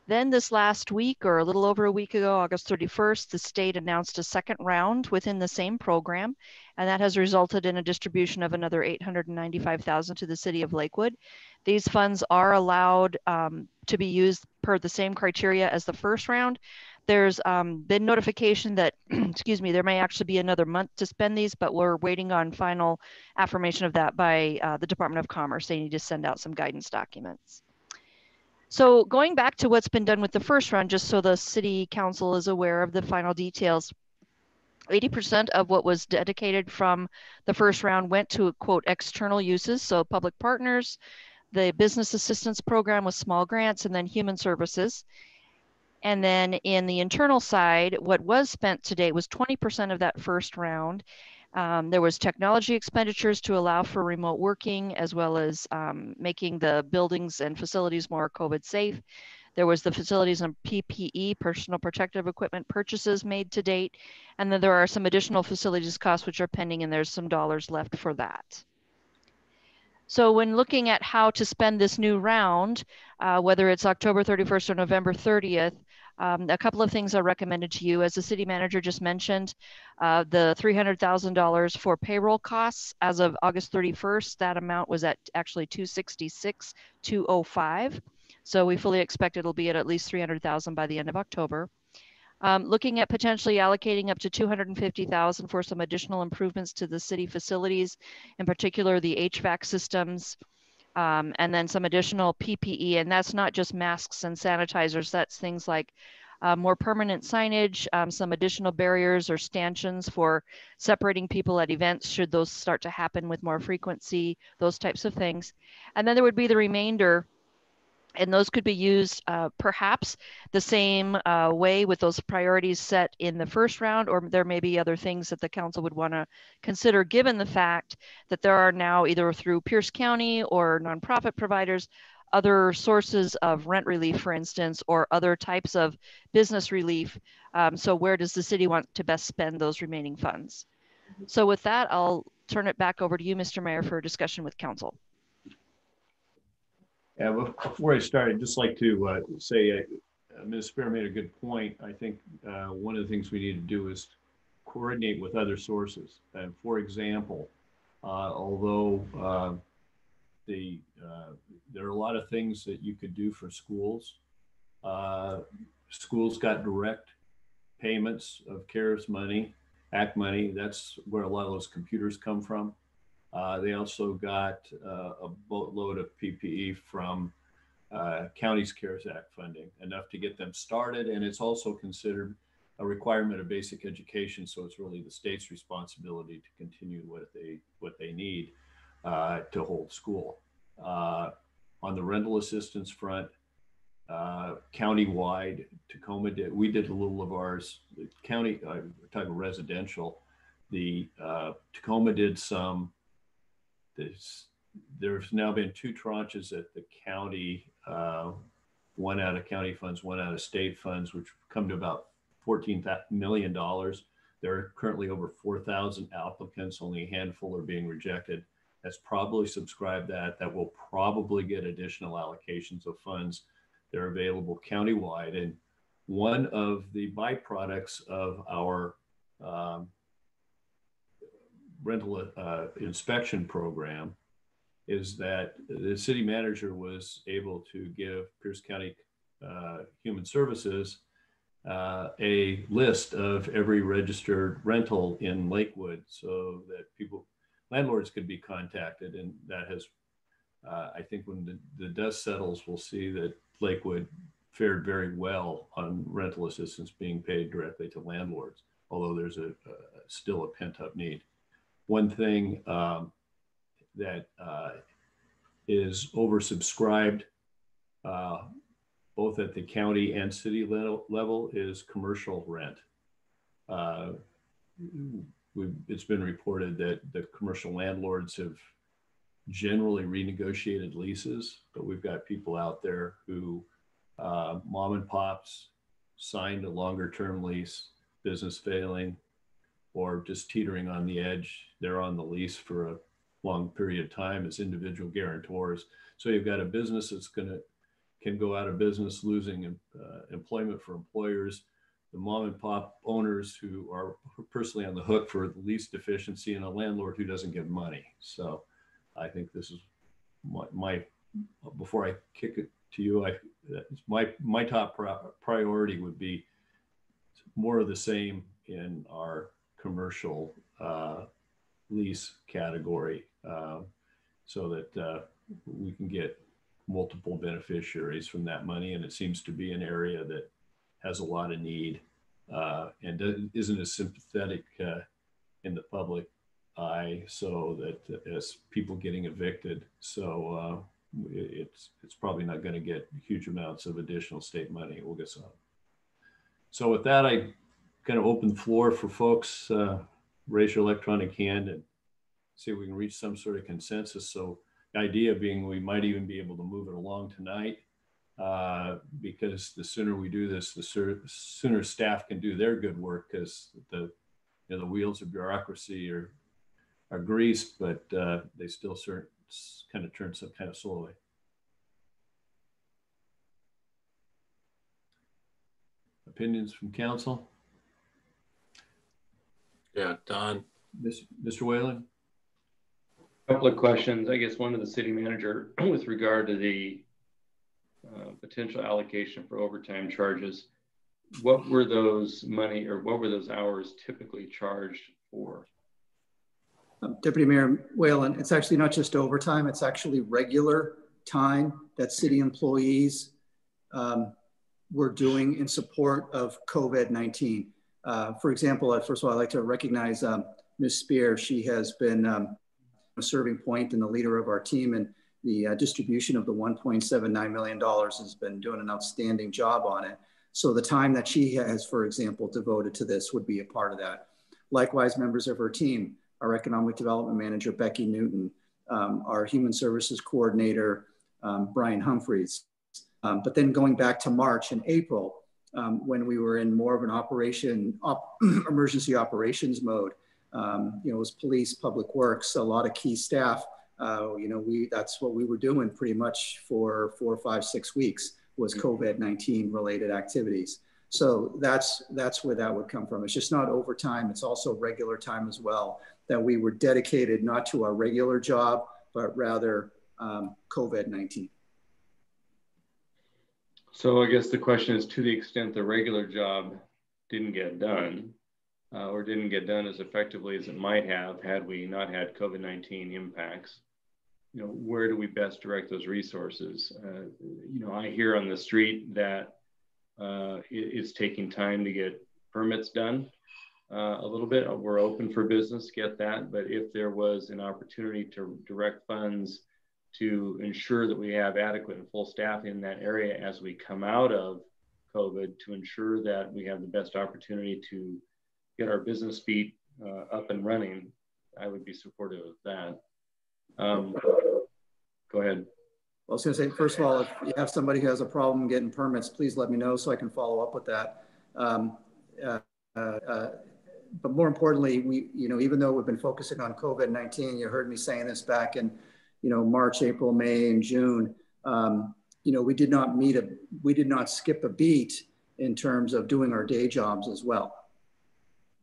Then this last week, or a little over a week ago, August 31st, the state announced a second round within the same program, and that has resulted in a distribution of another 895,000 to the city of Lakewood. These funds are allowed um, to be used per the same criteria as the first round. There's um, been notification that, excuse me, there may actually be another month to spend these, but we're waiting on final affirmation of that by uh, the Department of Commerce. They need to send out some guidance documents. So going back to what's been done with the first run, just so the city council is aware of the final details, 80% of what was dedicated from the first round went to quote external uses, so public partners, the business assistance program with small grants, and then human services. And then in the internal side, what was spent today was 20% of that first round. Um, there was technology expenditures to allow for remote working as well as um, making the buildings and facilities more COVID safe. There was the facilities and PPE, personal protective equipment purchases made to date. And then there are some additional facilities costs which are pending and there's some dollars left for that. So when looking at how to spend this new round, uh, whether it's October 31st or November 30th, um, a couple of things are recommended to you. As the city manager just mentioned, uh, the $300,000 for payroll costs as of August 31st, that amount was at actually 266, 205. So we fully expect it'll be at at least 300,000 by the end of October. Um, looking at potentially allocating up to 250,000 for some additional improvements to the city facilities, in particular the HVAC systems, um, and then some additional PPE. And that's not just masks and sanitizers, that's things like uh, more permanent signage, um, some additional barriers or stanchions for separating people at events should those start to happen with more frequency, those types of things. And then there would be the remainder and those could be used uh, perhaps the same uh, way with those priorities set in the first round, or there may be other things that the council would want to consider given the fact that there are now either through Pierce County or nonprofit providers, other sources of rent relief, for instance, or other types of business relief. Um, so where does the city want to best spend those remaining funds? So with that, I'll turn it back over to you, Mr. Mayor, for a discussion with council. Yeah, before I start, I'd just like to uh, say, uh, Ms. Speir made a good point. I think uh, one of the things we need to do is coordinate with other sources. And for example, uh, although uh, the uh, there are a lot of things that you could do for schools. schools got direct payments of CARES money, ACT money. That's where a lot of those computers come from. Uh, they also got uh, a boatload of PPE from uh, county's CARES Act funding, enough to get them started. And it's also considered a requirement of basic education. So it's really the state's responsibility to continue what they what they need uh, to hold school. Uh, on the rental assistance front, uh, countywide, Tacoma did. We did a little of ours. The county, we're talking residential. The Tacoma did some there's, there's now been two tranches at the county, uh, one out of county funds, one out of state funds, which come to about $14 million. There are currently over 4,000 applicants, only a handful are being rejected. That's probably subscribed that. That will probably get additional allocations of funds. They're available countywide. And one of the byproducts of our um, rental uh, inspection program is that the city manager was able to give Pierce County uh, Human Services uh, a list of every registered rental in Lakewood so that people, landlords could be contacted. And that has, uh, I think when the, the dust settles, we'll see that Lakewood fared very well on rental assistance being paid directly to landlords, although there's a, a still a pent up need one thing um, that uh, is oversubscribed uh, both at the county and city level is commercial rent. Uh, it's been reported that the commercial landlords have generally renegotiated leases, but we've got people out there who uh, mom and pops signed a longer term lease, business failing, or just teetering on the edge. They're on the lease for a long period of time as individual guarantors. So you've got a business that's going to can go out of business, losing uh, employment for employers, the mom and pop owners who are personally on the hook for the lease deficiency, and a landlord who doesn't give money. So I think this is my, my before I kick it to you, I my my top priority would be more of the same in our commercial uh, lease category uh, so that uh, we can get multiple beneficiaries from that money. And it seems to be an area that has a lot of need uh, and isn't as sympathetic uh, in the public eye so that as people getting evicted. So uh, it's, it's probably not going to get huge amounts of additional state money. We'll get some. So with that, I kind of open the floor for folks, uh, raise your electronic hand and see if we can reach some sort of consensus. So the idea being we might even be able to move it along tonight uh, because the sooner we do this, the sooner staff can do their good work because the, you know, the wheels of bureaucracy are, are greased, but uh, they still kind of turn some kind of slowly. Opinions from council? Yeah, Don. Mr. Whalen? A couple of questions. I guess one to the city manager with regard to the uh, potential allocation for overtime charges. What were those money or what were those hours typically charged for? Um, Deputy Mayor Whalen, it's actually not just overtime, it's actually regular time that city employees um, were doing in support of COVID 19. Uh, for example, uh, first of all, I'd like to recognize um, Ms. Speir. She has been um, a serving point and the leader of our team and the uh, distribution of the $1.79 million has been doing an outstanding job on it. So the time that she has, for example, devoted to this would be a part of that. Likewise, members of her team, our economic development manager, Becky Newton, um, our human services coordinator, um, Brian Humphreys. Um, but then going back to March and April, um, when we were in more of an operation, op emergency operations mode. Um, you know, it was police, public works, a lot of key staff uh, you know, we that's what we were doing pretty much for four, five, six weeks was COVID-19 related activities. So that's that's where that would come from. It's just not overtime; it's also regular time as well. That we were dedicated not to our regular job, but rather um, COVID-19. So I guess the question is, to the extent the regular job didn't get done, uh, or didn't get done as effectively as it might have had we not had COVID-19 impacts, you know, where do we best direct those resources? Uh, you know, I hear on the street that uh, it, it's taking time to get permits done uh, a little bit. We're open for business, get that. But if there was an opportunity to direct funds to ensure that we have adequate and full staff in that area as we come out of COVID to ensure that we have the best opportunity to get our business feet uh, up and running, I would be supportive of that. Um, go ahead. Well, I was going to say, first of all, if you have somebody who has a problem getting permits, please let me know so I can follow up with that. Um, uh, uh, but more importantly, we, you know, even though we've been focusing on COVID-19, you heard me saying this back in, you know, March, April, May, and June. Um, you know, we did not meet a, we did not skip a beat in terms of doing our day jobs as well.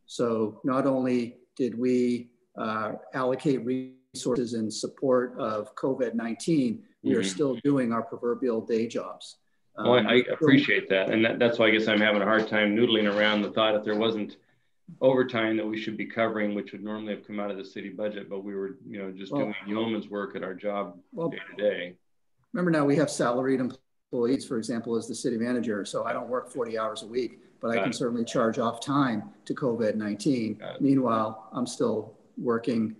So not only did we uh, allocate resources in support of COVID-19, we mm-hmm. are still doing our proverbial day jobs. Um, well, I, appreciate that. And that, that's why I guess I'm having a hard time noodling around the thought if there wasn't overtime that we should be covering, which would normally have come out of the city budget, but we were, you know, just well, doing yeoman's work at our job well, day to day. Remember now we have salaried employees, for example, as the city manager. So I don't work 40 hours a week but I can certainly charge off time to COVID-19. Meanwhile, I'm still working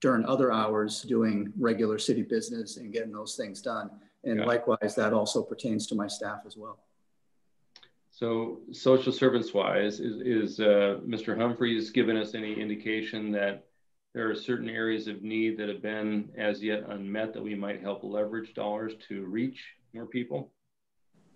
during other hours doing regular city business and getting those things done. And likewise, that also pertains to my staff as well. So social service wise, is, is uh, Mr. Humphreys given us any indication that there are certain areas of need that have been as yet unmet that we might help leverage dollars to reach more people?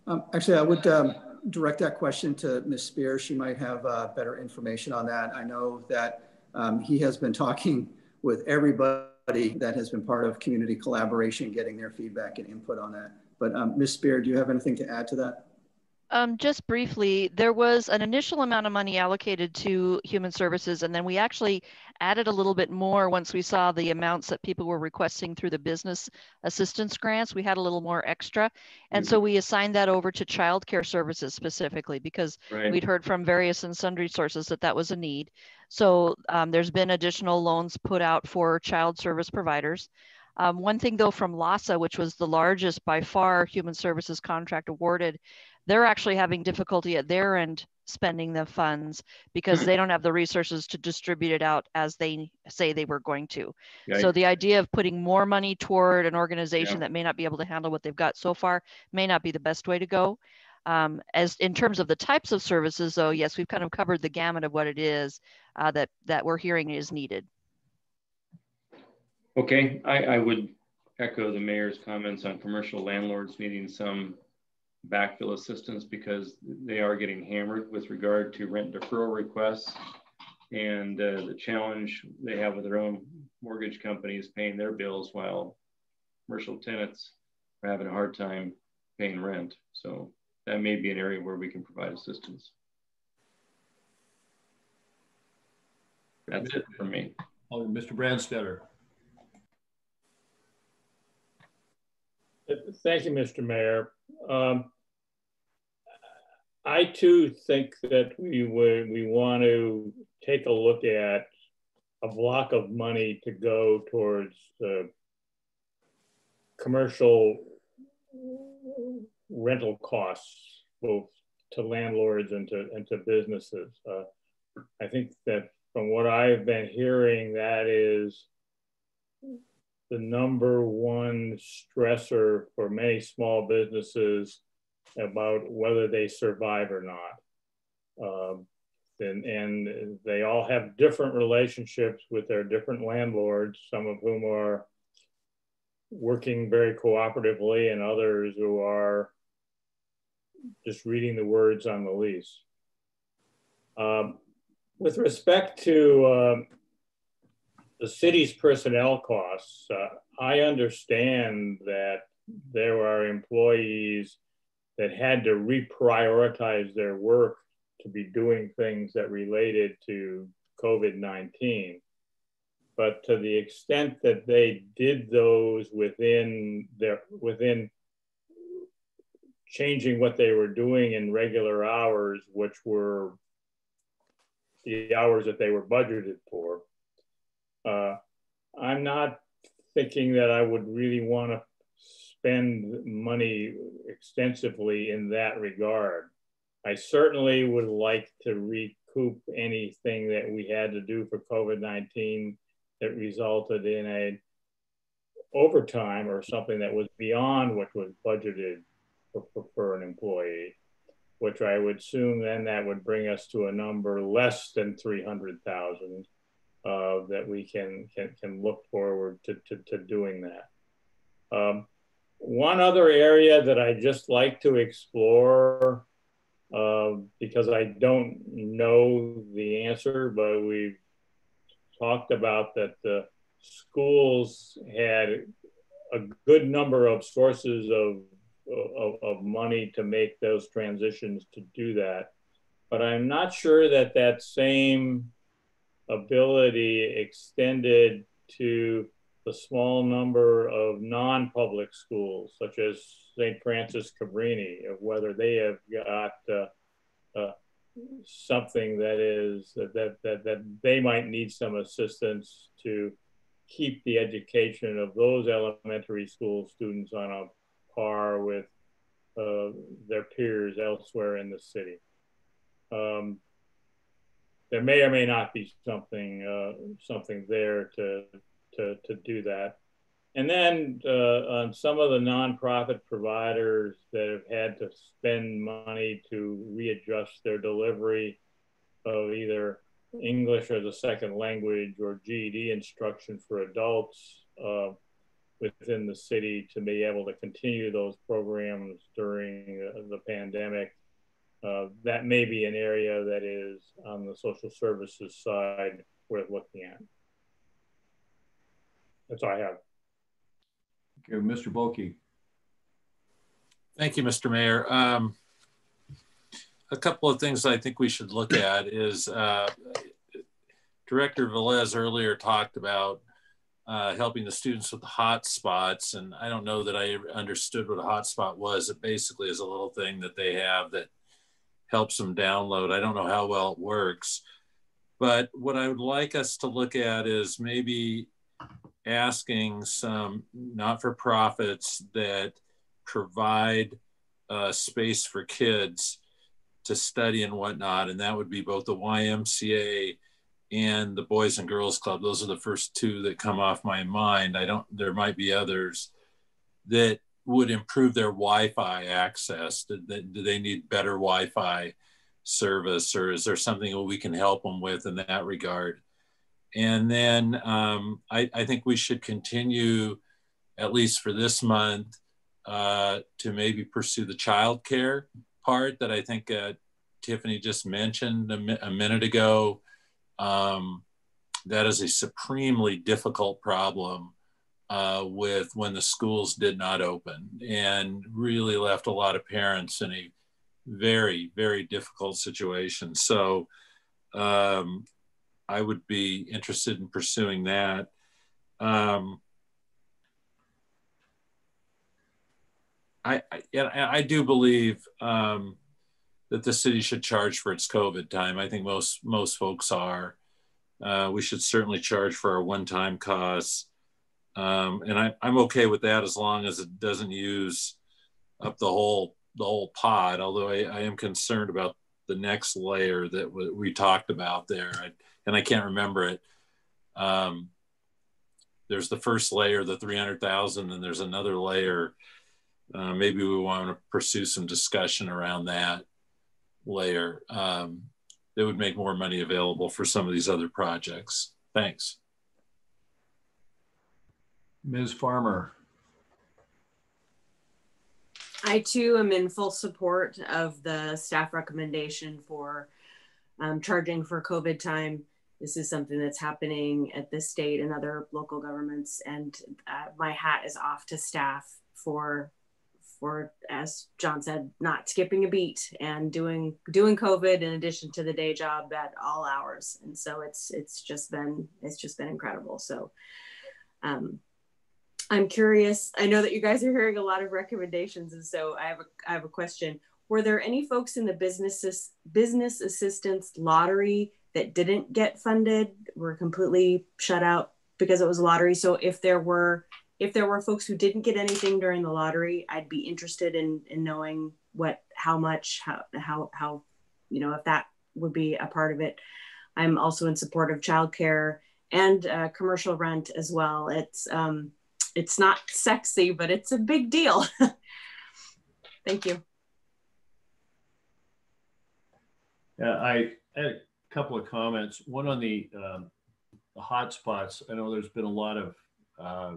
Um, actually, I would um, direct that question to Ms. Speir. She might have uh, better information on that. I know that um, he has been talking with everybody that has been part of community collaboration, getting their feedback and input on that. But um, Ms. Speir, do you have anything to add to that? Um, just briefly, there was an initial amount of money allocated to human services, and then we actually added a little bit more once we saw the amounts that people were requesting through the business assistance grants. We had a little more extra. And mm-hmm. so we assigned that over to childcare services specifically because right. we'd heard from various and sundry sources that that was a need. So um, there's been additional loans put out for child service providers. Um, one thing though from LASA, which was the largest by far human services contract awarded, they're actually having difficulty at their end spending the funds because mm-hmm. they don't have the resources to distribute it out as they say they were going to. Yeah. So the idea of putting more money toward an organization yeah. that may not be able to handle what they've got so far may not be the best way to go. Um, as in terms of the types of services, though, yes, we've kind of covered the gamut of what it is uh, that that we're hearing is needed. Okay, I, I would echo the mayor's comments on commercial landlords needing some backfill assistance because they are getting hammered with regard to rent deferral requests and uh, the challenge they have with their own mortgage companies paying their bills while commercial tenants are having a hard time paying rent. So that may be an area where we can provide assistance. That's it for me. Oh, Mr. Brandstetter. Thank you, Mr. Mayor. Um, I too think that we would we want to take a look at a block of money to go towards the commercial rental costs, both to landlords and to and to businesses. Uh, I think that from what I've been hearing, that is the number one stressor for many small businesses about whether they survive or not. Um, and, and they all have different relationships with their different landlords, some of whom are working very cooperatively and others who are just reading the words on the lease. Um, with respect to um, the city's personnel costs, uh, I understand that there are employees that had to reprioritize their work to be doing things that related to COVID-19. But to the extent that they did those within their within changing what they were doing in regular hours, which were the hours that they were budgeted for, uh, I'm not thinking that I would really want to spend money extensively in that regard. I certainly would like to recoup anything that we had to do for COVID-19 that resulted in a overtime or something that was beyond what was budgeted for, for, for, an employee, which I would assume then that would bring us to a number less than 300,000 uh, that we can, can, can look forward to, to, to doing that. Um, one other area that I just like to explore uh, because I don't know the answer, but we've talked about that the schools had a good number of sources of, of, of money to make those transitions to do that. But I'm not sure that that same ability extended to the small number of non-public schools, such as St. Francis Cabrini, of whether they have got uh, uh, something that is that, that that they might need some assistance to keep the education of those elementary school students on a par with uh, their peers elsewhere in the city. Um, there may or may not be something uh, something there to to, to do that. And then uh, on some of the nonprofit providers that have had to spend money to readjust their delivery of either English as a second language or GED instruction for adults uh, within the city to be able to continue those programs during the pandemic. Uh, that may be an area that is on the social services side worth looking at. That's all I have. Okay, Mr. Bocchi. Thank you, Mr. Mayor. Um, a couple of things I think we should look at is uh, Director Velez earlier talked about uh, helping the students with the hot spots. And I don't know that I understood what a hotspot was. It basically is a little thing that they have that helps them download. I don't know how well it works. But what I would like us to look at is maybe asking some not-for-profits that provide uh, space for kids to study and whatnot, and that would be both the YMCA and the Boys and Girls Club. Those are the first two that come off my mind. I don't. There might be others that would improve their Wi-Fi access. Do they, do they need better Wi-Fi service, or is there something that we can help them with in that regard? And then um, I, I, think we should continue, at least for this month, uh, to maybe pursue the child care part that I think uh, Tiffany just mentioned a, mi a minute ago. Um, that is a supremely difficult problem uh, with when the schools did not open and really left a lot of parents in a very, very difficult situation. So um, I would be interested in pursuing that. Um, I, I, I do believe um, that the city should charge for its COVID time. I think most most folks are. Uh, we should certainly charge for our one-time costs, um, and I, I'm okay with that as long as it doesn't use up the whole the whole pod. Although I, I am concerned about the next layer that we talked about there. I, and I can't remember it. Um, there's the first layer, the 300,000, and there's another layer. Uh, maybe we want to pursue some discussion around that layer um, that would make more money available for some of these other projects. Thanks. Ms. Farmer. I too am in full support of the staff recommendation for um, charging for COVID time this is something that's happening at the state and other local governments. And uh, my hat is off to staff for for as John said, not skipping a beat and doing doing COVID in addition to the day job at all hours. And so it's it's just been it's just been incredible. So um, I'm curious. I know that you guys are hearing a lot of recommendations, and so I have a I have a question. Were there any folks in the business business assistance lottery that didn't get funded? Were completely shut out because it was a lottery. So if there were if there were folks who didn't get anything during the lottery, I'd be interested in in knowing what how much how how how you know if that would be a part of it. I'm also in support of childcare and uh, commercial rent as well. It's um, it's not sexy, but it's a big deal. Thank you. Yeah, I had a couple of comments. One on the um, the hotspots. I know there's been a lot of uh,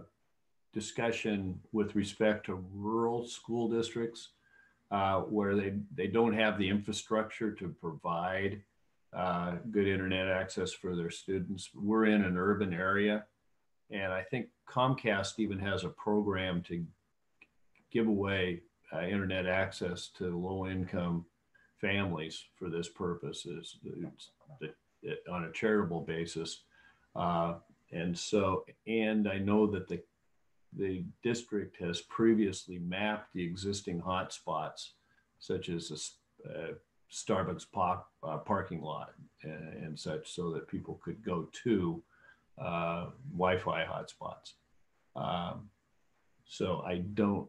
discussion with respect to rural school districts uh, where they they don't have the infrastructure to provide uh, good internet access for their students. We're in an urban area, and I think Comcast even has a program to give away uh, internet access to low income families for this purpose is on a charitable basis. Uh, and so, and I know that the the district has previously mapped the existing hotspots, such as a, a Starbucks uh, parking lot and, and, such, so that people could go to uh, Wi-Fi hotspots. Um, so I don't.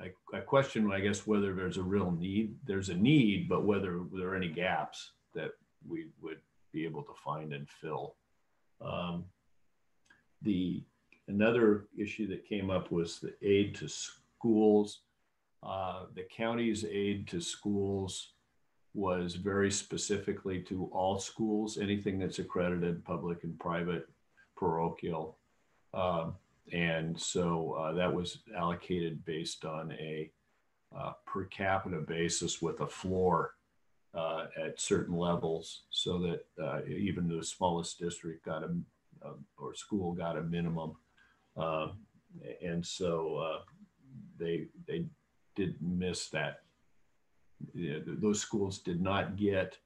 I, I question, I guess, whether there's a real need. There's a need, but whether there are any gaps that we would be able to find and fill. Um, the Another issue that came up was the aid to schools. Uh, the county's aid to schools was very specifically to all schools, anything that's accredited, public and private, parochial. Um, and so uh, that was allocated based on a uh, per capita basis with a floor uh, at certain levels so that uh, even the smallest district got a, a, or school got a minimum um, and so uh, they they did miss that. Those schools did not get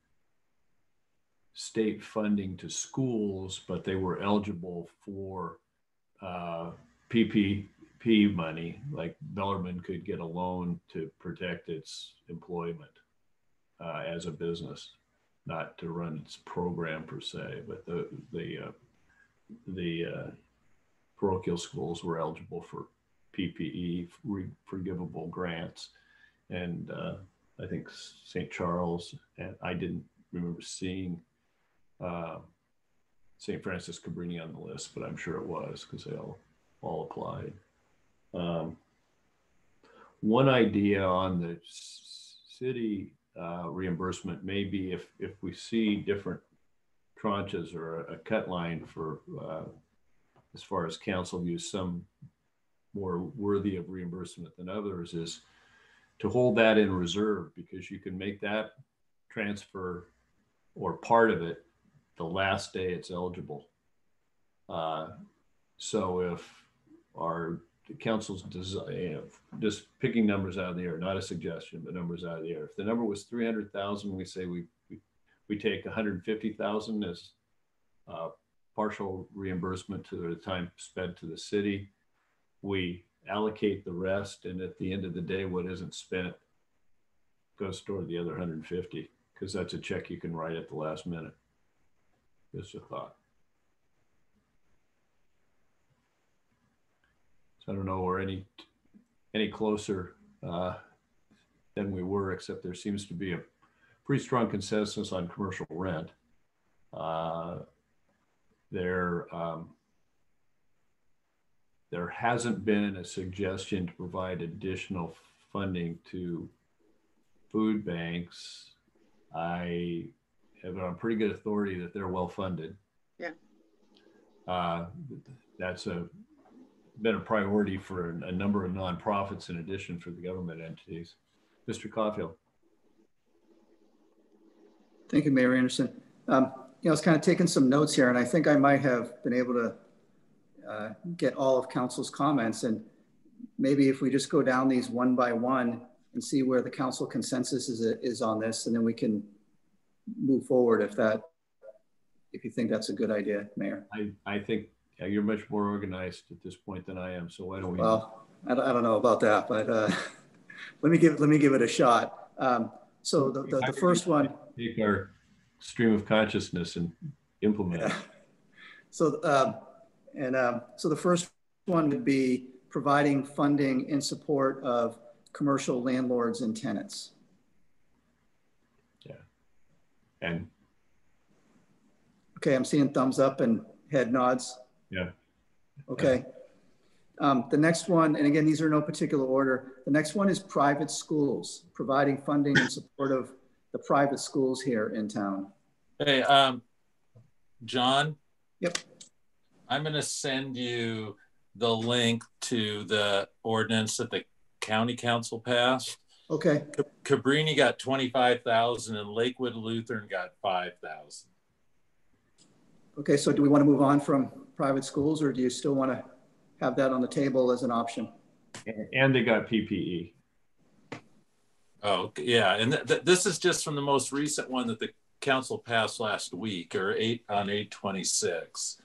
state funding to schools, but they were eligible for uh, PPP money. Like Bellarmine could get a loan to protect its employment uh, as a business, not to run its program per se, but the the uh, the uh, parochial schools were eligible for PPP, forgivable grants. And uh, I think St. Charles, and I didn't remember seeing uh, St. Francis Cabrini on the list, but I'm sure it was because they all, all applied. Um, one idea on the city uh, reimbursement may be if, if we see different tranches or a, a cut line for uh, as far as council views some more worthy of reimbursement than others is to hold that in reserve because you can make that transfer or part of it the last day it's eligible. Uh, so if our council's design, just picking numbers out of the air, not a suggestion, but numbers out of the air. If the number was 300,000, we say we, we, take 150,000 as uh, partial reimbursement to the time spent to the city. We allocate the rest, and at the end of the day, what isn't spent goes toward the other 150 because that's a check you can write at the last minute. Just a thought. So I don't know we're any any closer uh, than we were, except there seems to be a pretty strong consensus on commercial rent. Uh, there, um, there hasn't been a suggestion to provide additional funding to food banks. I have on pretty good authority that they're well funded. Yeah. Uh, that's a been a priority for a, a number of nonprofits in addition for the government entities. Mr. Caulfield. Thank you, Mayor Anderson. Um, you know, I was kind of taking some notes here, and I think I might have been able to uh, get all of council's comments. And maybe if we just go down these one by one and see where the council consensus is, is on this, and then we can move forward if that, if you think that's a good idea, Mayor. I, I think yeah, you're much more organized at this point than I am. So why don't we? Well, I don't, I don't know about that, but uh, let me give let me give it a shot. Um, so the, the, the first one. Take our stream of consciousness and implement it. So um, and um, so the first one would be providing funding in support of commercial landlords and tenants. Yeah. And okay, I'm seeing thumbs up and head nods. Yeah. Okay. Um, the next one, and again, these are no particular order. The next one is private schools, providing funding in support of the private schools here in town. Hey, um, John. Yep. I'm going to send you the link to the ordinance that the county council passed. Okay. Cabrini got 25,000 and Lakewood Lutheran got 5,000. Okay, so do we want to move on from private schools or do you still want to have that on the table as an option? And they got PPE. Oh, yeah. And th th this is just from the most recent one that the council passed last week or eight on 826.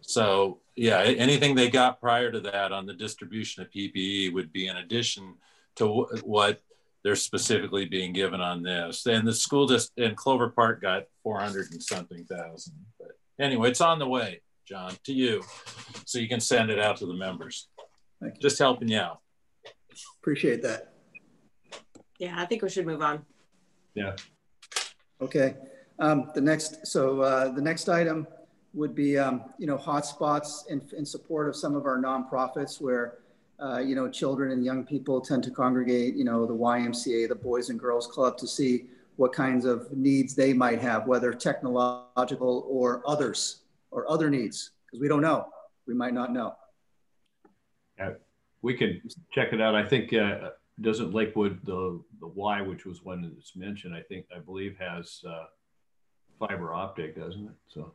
So yeah, anything they got prior to that on the distribution of PPE would be in addition to what they're specifically being given on this. And the school just in Clover Park got 400 and something thousand. But anyway, it's on the way, John, to you. So you can send it out to the members. Just helping you out. Appreciate that. Yeah, I think we should move on. Yeah. Okay. Um, the next, so uh, the next item would be, um, you know, hotspots in, in support of some of our nonprofits where, uh, you know, children and young people tend to congregate, you know, the YMCA, the Boys and Girls Club to see what kinds of needs they might have, whether technological or others or other needs, because we don't know. We might not know. Yeah, we could check it out. I think uh, doesn't Lakewood the the Y, which was one that's mentioned, I think I believe has uh, fiber optic, doesn't it? So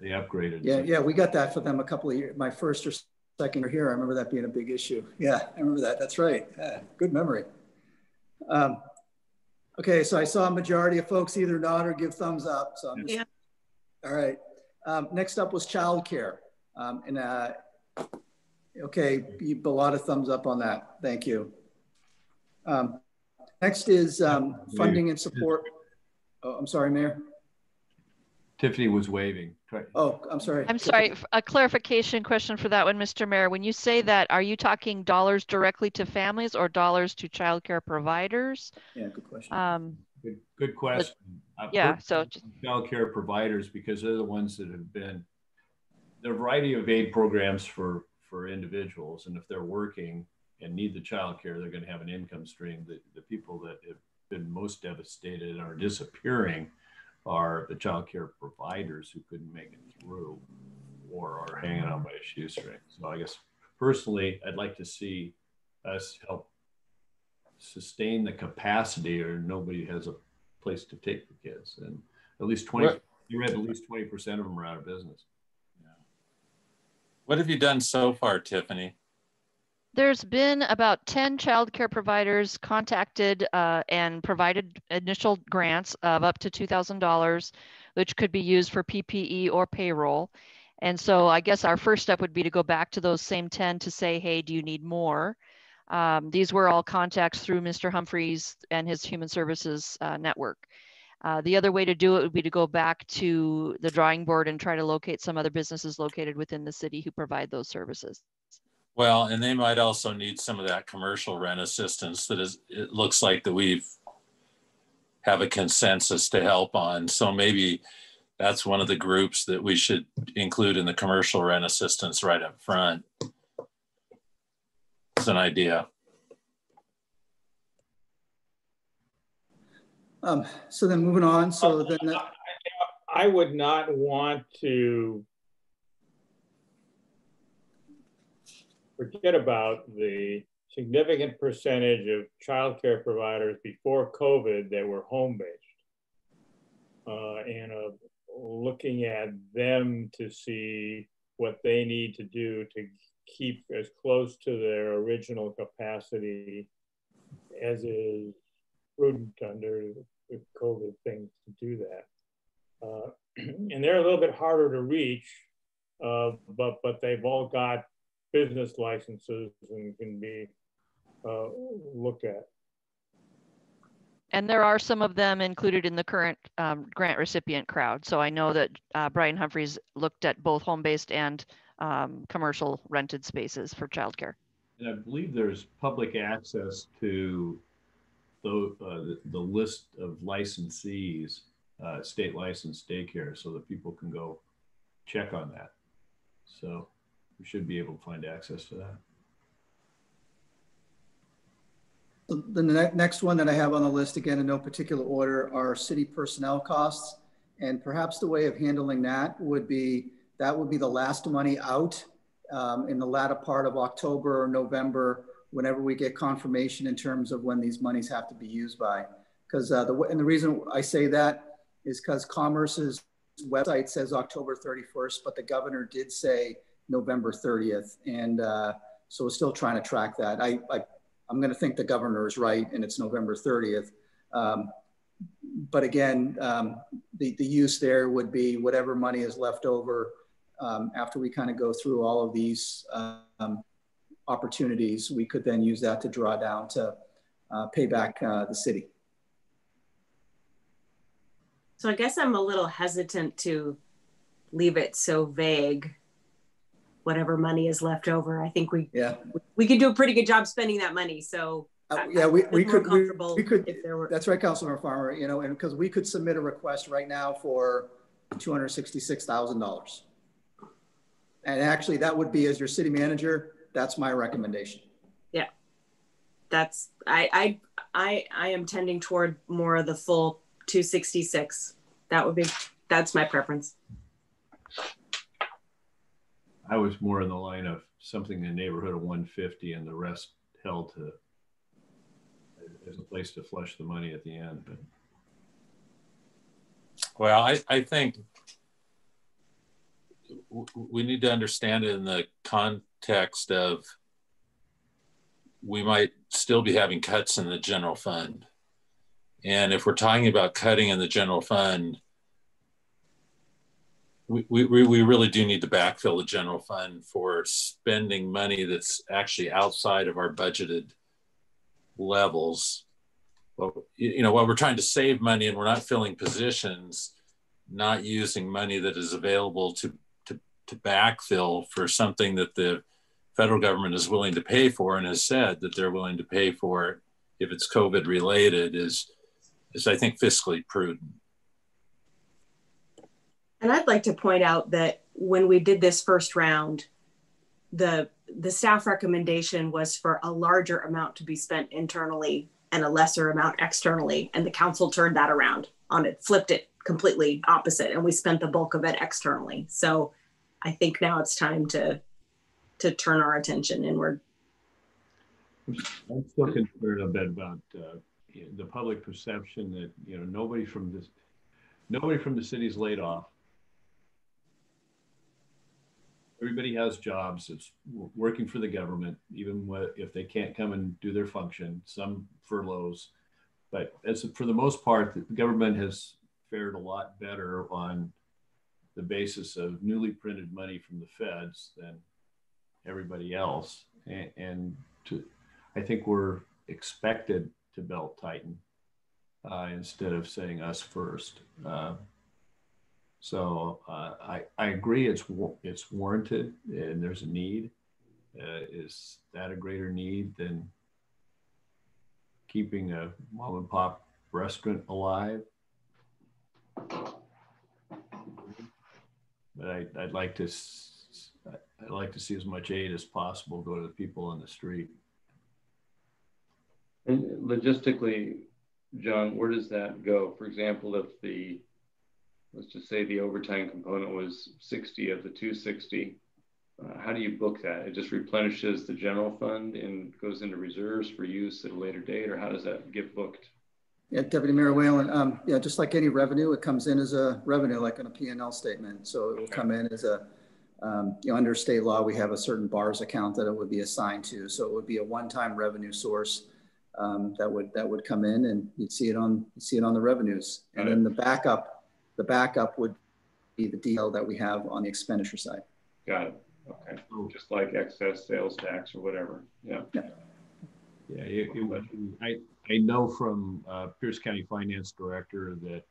they upgraded. Yeah, yeah, we got that for them a couple of years. My first or second year here, I remember that being a big issue. Yeah, I remember that. That's right. Yeah, good memory. Um, okay, so I saw a majority of folks either nod or give thumbs up. So I'm just, yeah. All right. Um, next up was childcare. Um, and uh, okay, a lot of thumbs up on that. Thank you. Um, next is um, funding and support. Oh, I'm sorry, Mayor. Tiffany was waving. Oh, I'm sorry. I'm sorry. A clarification question for that one, Mr. Mayor. When you say that, are you talking dollars directly to families or dollars to childcare providers? Yeah, good question. Um, good, good question. Uh, yeah, so childcare providers because they're the ones that have been the variety of aid programs for for individuals, and if they're working and need the childcare, they're going to have an income stream. The, the people that have been most devastated and are disappearing are the child care providers who couldn't make it through or are hanging on by a shoestring. So I guess personally, I'd like to see us help sustain the capacity or nobody has a place to take the kids. And at least 20, what, you read at least 20% of them are out of business. Yeah. What have you done so far, Tiffany? There's been about 10 child care providers contacted uh, and provided initial grants of up to $2,000, which could be used for PPE or payroll. And so I guess our first step would be to go back to those same 10 to say, hey, do you need more? Um, these were all contacts through Mr. Humphreys and his human services uh, network. Uh, the other way to do it would be to go back to the drawing board and try to locate some other businesses located within the city who provide those services. Well, and they might also need some of that commercial rent assistance that is, it looks like that we've have a consensus to help on. So maybe that's one of the groups that we should include in the commercial rent assistance right up front. It's an idea. Um, so then moving on, so then. I would not want to forget about the significant percentage of childcare providers before COVID that were home based, uh, and a looking at them to see what they need to do to keep as close to their original capacity as is prudent under the COVID things to do that. Uh, and they're a little bit harder to reach, uh, but but they've all got business licenses and can be uh, looked at. And there are some of them included in the current um, grant recipient crowd. So I know that uh, Brian Humphreys looked at both home-based and um, commercial rented spaces for childcare. And I believe there's public access to the, uh, the, the, list of licensees, uh, state licensed daycare, so that people can go check on that. So we should be able to find access to that. The ne next one that I have on the list, again, in no particular order, are city personnel costs. And perhaps the way of handling that would be, that would be the last money out um, in the latter part of October or November, whenever we get confirmation in terms of when these monies have to be used by. Because uh, the, and the reason I say that is because Commerce's website says October 31st, but the governor did say November 30th. And uh, so we're still trying to track that. I, I I'm going to think the governor is right and it's November 30th. Um, but again, um, the, the use there would be whatever money is left over um, after we kind of go through all of these um, opportunities, we could then use that to draw down to uh, pay back uh, the city. So I guess I'm a little hesitant to leave it so vague whatever money is left over. I think we yeah we could do a pretty good job spending that money. So uh, yeah, we, we could we, we, could if there were that's right, Councilor Farmer. You know, and because we could submit a request right now for two hundred sixty six thousand dollars, and actually that would be as your city manager. That's my recommendation. Yeah, that's I I I I am tending toward more of the full two sixty six. That would be that's my preference. I was more in the line of something in the neighborhood of 150 and the rest held to as a place to flush the money at the end. But well, I, I think we need to understand it in the context of we might still be having cuts in the general fund. And if we're talking about cutting in the general fund, we, we, we really do need to backfill the general fund for spending money that's actually outside of our budgeted levels. Well, you know, while we're trying to save money and we're not filling positions, not using money that is available to, to, to backfill for something that the federal government is willing to pay for and has said that they're willing to pay for if it's COVID related is, is I think fiscally prudent. And I'd like to point out that when we did this first round, the the staff recommendation was for a larger amount to be spent internally and a lesser amount externally. And the council turned that around on it, flipped it completely opposite, and we spent the bulk of it externally. So I think now it's time to to turn our attention inward. I'm still concerned a bit about uh, the public perception that you know nobody from this nobody from the city's laid off everybody has jobs. It's working for the government, even if they can't come and do their function. Some furloughs, but as for the most part, the government has fared a lot better on the basis of newly printed money from the feds than everybody else. And, and to, I think we're expected to belt tighten uh, instead of saying us first. Uh, so uh, I, I agree it's, it's warranted and there's a need. Uh, is that a greater need than keeping a mom and pop restaurant alive? But I, I'd like to I'd like to see as much aid as possible go to the people on the street. And logistically, John, where does that go? For example, if the let's just say the overtime component was 60 of the 260. Uh, how do you book that? It just replenishes the general fund and goes into reserves for use at a later date, or how does that get booked? Yeah, Deputy Mayor Whalen, um, yeah, just like any revenue, it comes in as a revenue, like on a P&L statement. So it will come in as a, um, you know, under state law, we have a certain bars account that it would be assigned to. So it would be a one-time revenue source um, that would that would come in, and you'd see it on you'd see it on the revenues. And then the backup, the backup would be the deal that we have on the expenditure side. Got it. Okay. Just like excess sales tax or whatever. Yeah. Yeah. Yeah, it, it, I, I know from uh, Pierce County Finance Director that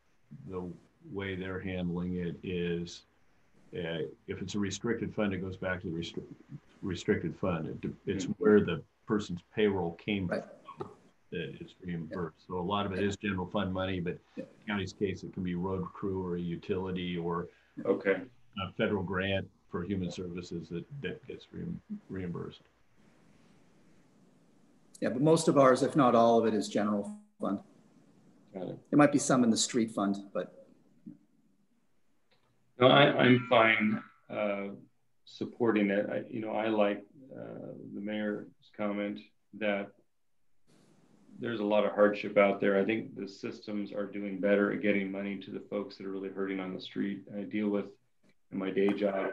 the way they're handling it is uh, if it's a restricted fund, it goes back to the restri- restricted fund. It, it's mm-hmm. where the person's payroll came right. from that is reimbursed. So a lot of it is general fund money, but yeah. county's case, it can be road crew or a utility or okay a federal grant for human services that, that gets re- reimbursed. Yeah, but most of ours, if not all of it, is general fund. Got it. There might be some in the street fund, but. No, I, am fine uh, supporting it. I, you know, I like uh, the mayor's comment that there's a lot of hardship out there. I think the systems are doing better at getting money to the folks that are really hurting on the street. I deal with in my day job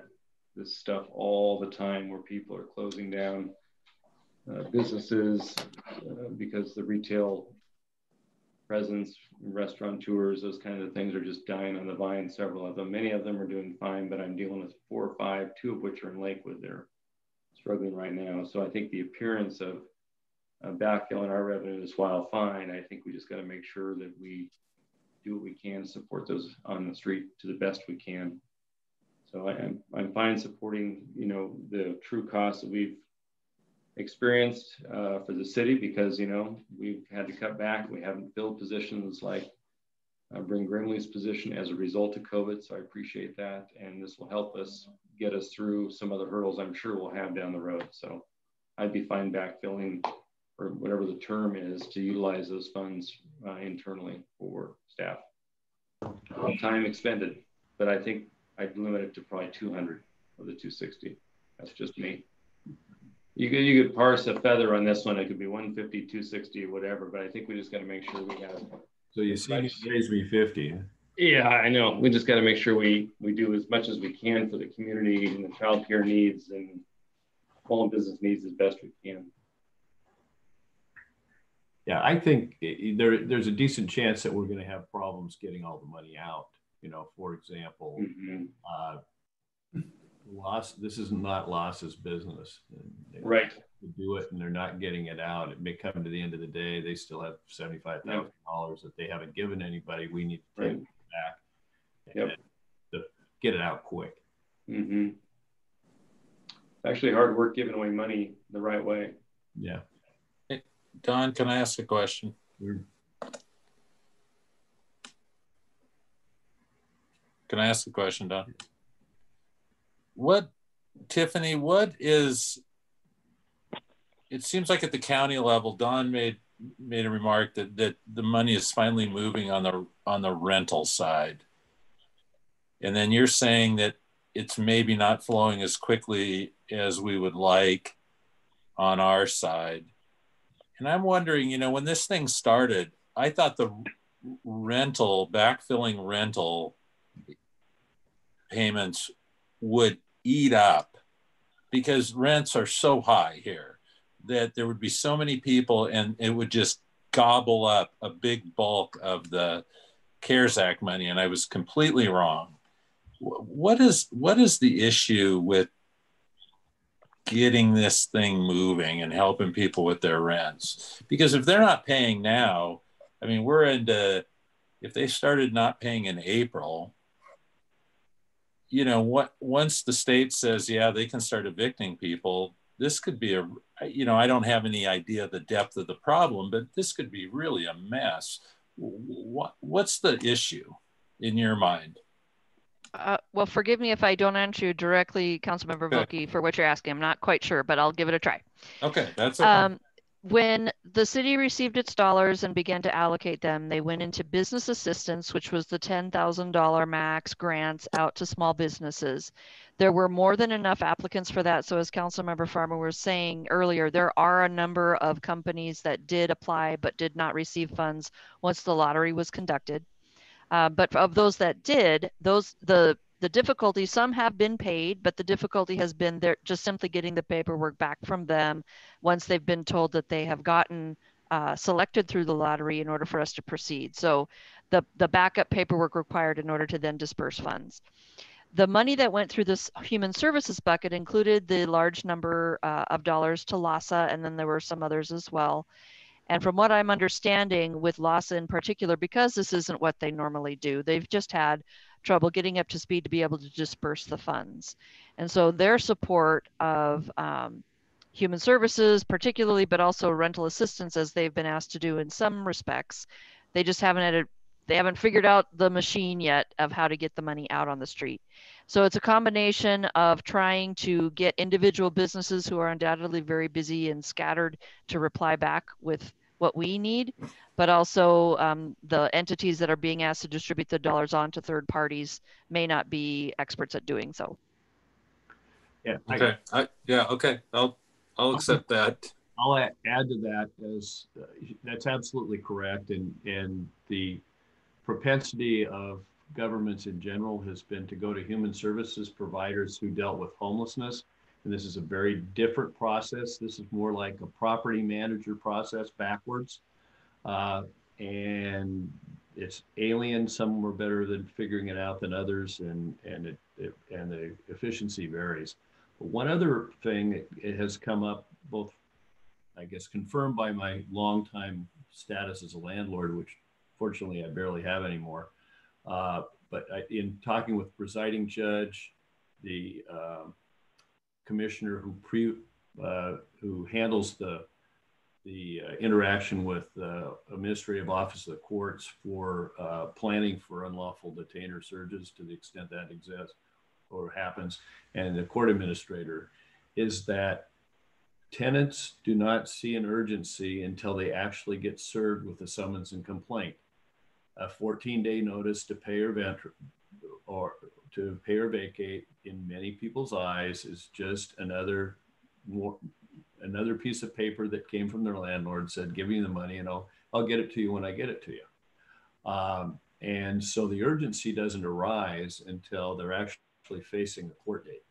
this stuff all the time where people are closing down uh, businesses uh, because the retail presence, restaurateurs, those kinds of things are just dying on the vine. Several of them, many of them are doing fine, but I'm dealing with four or five, two of which are in Lakewood. They're struggling right now. So I think the appearance of uh, backfilling our revenues while fine, I think we just got to make sure that we do what we can to support those on the street to the best we can. So I, am I'm, fine supporting, you know, the true costs that we've experienced uh, for the city because you know we've had to cut back. We haven't filled positions like uh, Brynn Grimley's position as a result of COVID. So I appreciate that, and this will help us get us through some other hurdles I'm sure we'll have down the road. So I'd be fine backfilling or whatever the term is to utilize those funds uh, internally for staff. Time expended, but I think I'd limit it to probably 200 of the 260. That's just me you could you could parse a feather on this one. It could be 150, 260, whatever. But I think we just got to make sure we have. So you see, raise me 50. Yeah, I know. We just got to make sure we we do as much as we can for the community and the child care needs and small business needs as best we can. Yeah, I think there there's a decent chance that we're going to have problems getting all the money out. You know, for example, mm-hmm. uh, loss. This is not losses business. right. do it and they're not getting it out. It may come to the end of the day. They still have seventy-five thousand yep. dollars that they haven't given anybody. We need to take right. it back. Yep. To get it out quick. Mm-hmm. Actually, hard work giving away money the right way. Yeah. Don, can I ask a question? Sure. Can I ask a question, Don? what tiffany what is it seems like at the county level don made made a remark that that the money is finally moving on the on the rental side and then you're saying that it's maybe not flowing as quickly as we would like on our side and i'm wondering you know when this thing started i thought the rental backfilling rental payments would eat up because rents are so high here that there would be so many people and it would just gobble up a big bulk of the CARES Act money. And I was completely wrong. What is what is the issue with getting this thing moving and helping people with their rents? Because if they're not paying now, I mean, we're into if they started not paying in April, you know what once the state says yeah they can start evicting people this could be a you know i don't have any idea the depth of the problem but this could be really a mess what what's the issue in your mind uh, well forgive me if i don't answer you directly councilmember okay. Bocchi, for what you're asking i'm not quite sure but i'll give it a try okay that's okay. um, when the city received its dollars and began to allocate them, they went into business assistance, which was the $10,000 max grants out to small businesses. There were more than enough applicants for that. So as Councilmember Farmer was saying earlier, there are a number of companies that did apply but did not receive funds once the lottery was conducted. Uh, but of those that did, those the the difficulty some have been paid but the difficulty has been they're just simply getting the paperwork back from them once they've been told that they have gotten uh, selected through the lottery in order for us to proceed so the the backup paperwork required in order to then disperse funds the money that went through this human services bucket included the large number uh, of dollars to LASA, and then there were some others as well. And from what I'm understanding with LASA in particular, because this isn't what they normally do, they've just had trouble getting up to speed to be able to disperse the funds. And so their support of um, human services, particularly, but also rental assistance, as they've been asked to do in some respects, they just haven't had a they haven't figured out the machine yet of how to get the money out on the street. So it's a combination of trying to get individual businesses who are undoubtedly very busy and scattered to reply back with what we need, but also um, the entities that are being asked to distribute the dollars on to third parties may not be experts at doing so. Yeah. Okay. I, yeah. Okay. I'll I'll accept that. I'll add, add to that as uh, that's absolutely correct, and and the propensity of governments in general has been to go to human services providers who dealt with homelessness and this is a very different process. This is more like a property manager process backwards. Uh, and it's alien. Some were better than figuring it out than others, and and it, it and the efficiency varies. But one other thing it, has come up both, I guess, confirmed by my longtime status as a landlord, which fortunately I barely have anymore. Uh, but I, in talking with presiding judge, the uh, commissioner who pre uh, who handles the the uh, interaction with uh, administrative office of the courts for uh, planning for unlawful detainer surges to the extent that exists or happens, and the court administrator, is that tenants do not see an urgency until they actually get served with a summons and complaint. A 14 day notice to pay or, vent, or to pay or vacate in many people's eyes is just another more, another piece of paper that came from their landlord said, give me the money and I'll, I'll get it to you when I get it to you. Um, and so the urgency doesn't arise until they're actually facing a court date.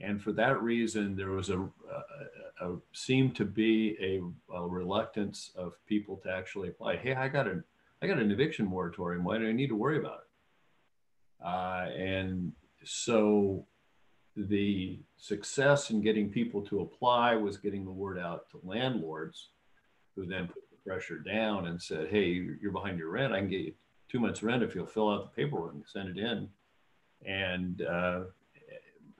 And for that reason, there was a, a, a seemed to be a, a, reluctance of people to actually apply. Hey, I got a, I got an eviction moratorium. Why do I need to worry about it? Uh, and so the success in getting people to apply was getting the word out to landlords who then put the pressure down and said, hey, you're behind your rent. I can get you two months rent if you'll fill out the paperwork and send it in. And uh,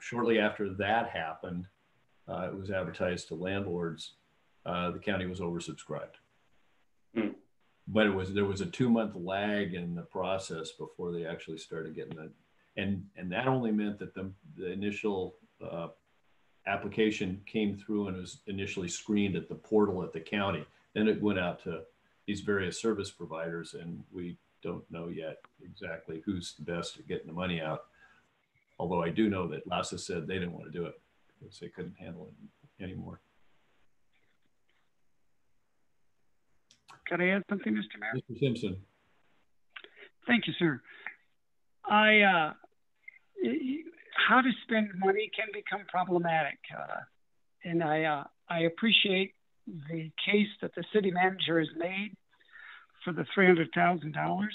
shortly after that happened, uh, it was advertised to landlords. Uh, the county was oversubscribed. Mm but it was there was a two month lag in the process before they actually started getting it and and that only meant that the, the initial uh, application came through and was initially screened at the portal at the county then it went out to these various service providers and we don't know yet exactly who's the best at getting the money out although i do know that LASA said they didn't want to do it because they couldn't handle it anymore Can I add something, Mr. Mayor? Mr. Simpson. Thank you, sir. I uh, how to spend money can become problematic, uh, and I uh, I appreciate the case that the city manager has made for the three hundred thousand dollars.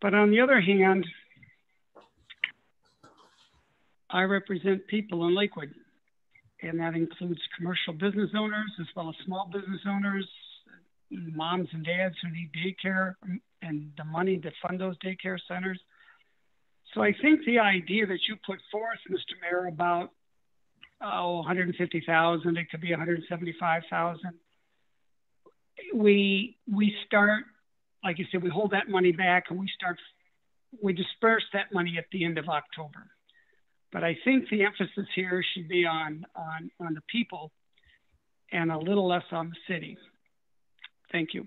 But on the other hand, I represent people in Lakewood, and that includes commercial business owners as well as small business owners, moms and dads who need daycare and the money to fund those daycare centers. So I think the idea that you put forth, Mr. Mayor, about oh 150,000, it could be 175,000. We we start, like you said, we hold that money back and we start we disperse that money at the end of October. But I think the emphasis here should be on on on the people and a little less on the city. Thank you.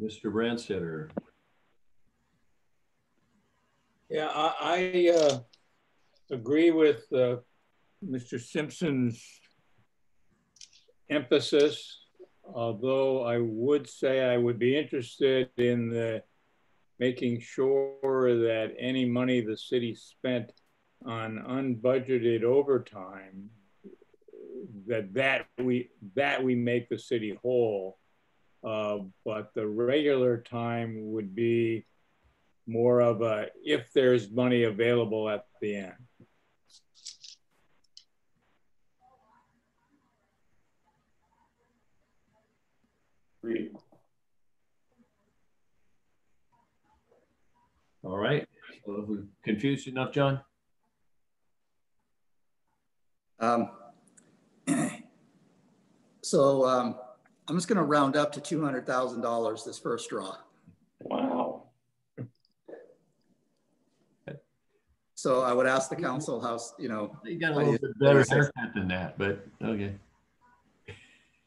Mr. Brandstetter. Yeah, I, I uh, agree with uh, Mr. Simpson's emphasis, although I would say I would be interested in the making sure that any money the city spent on unbudgeted overtime that that we that we make the city whole uh, but the regular time would be more of a if there's money available at the end Great. All right. So have we confused you enough, John? Um, so um, I'm just going to round up to $200,000 this first draw. So I would ask the council how, you know. You got a little bit better haircut than that, but okay.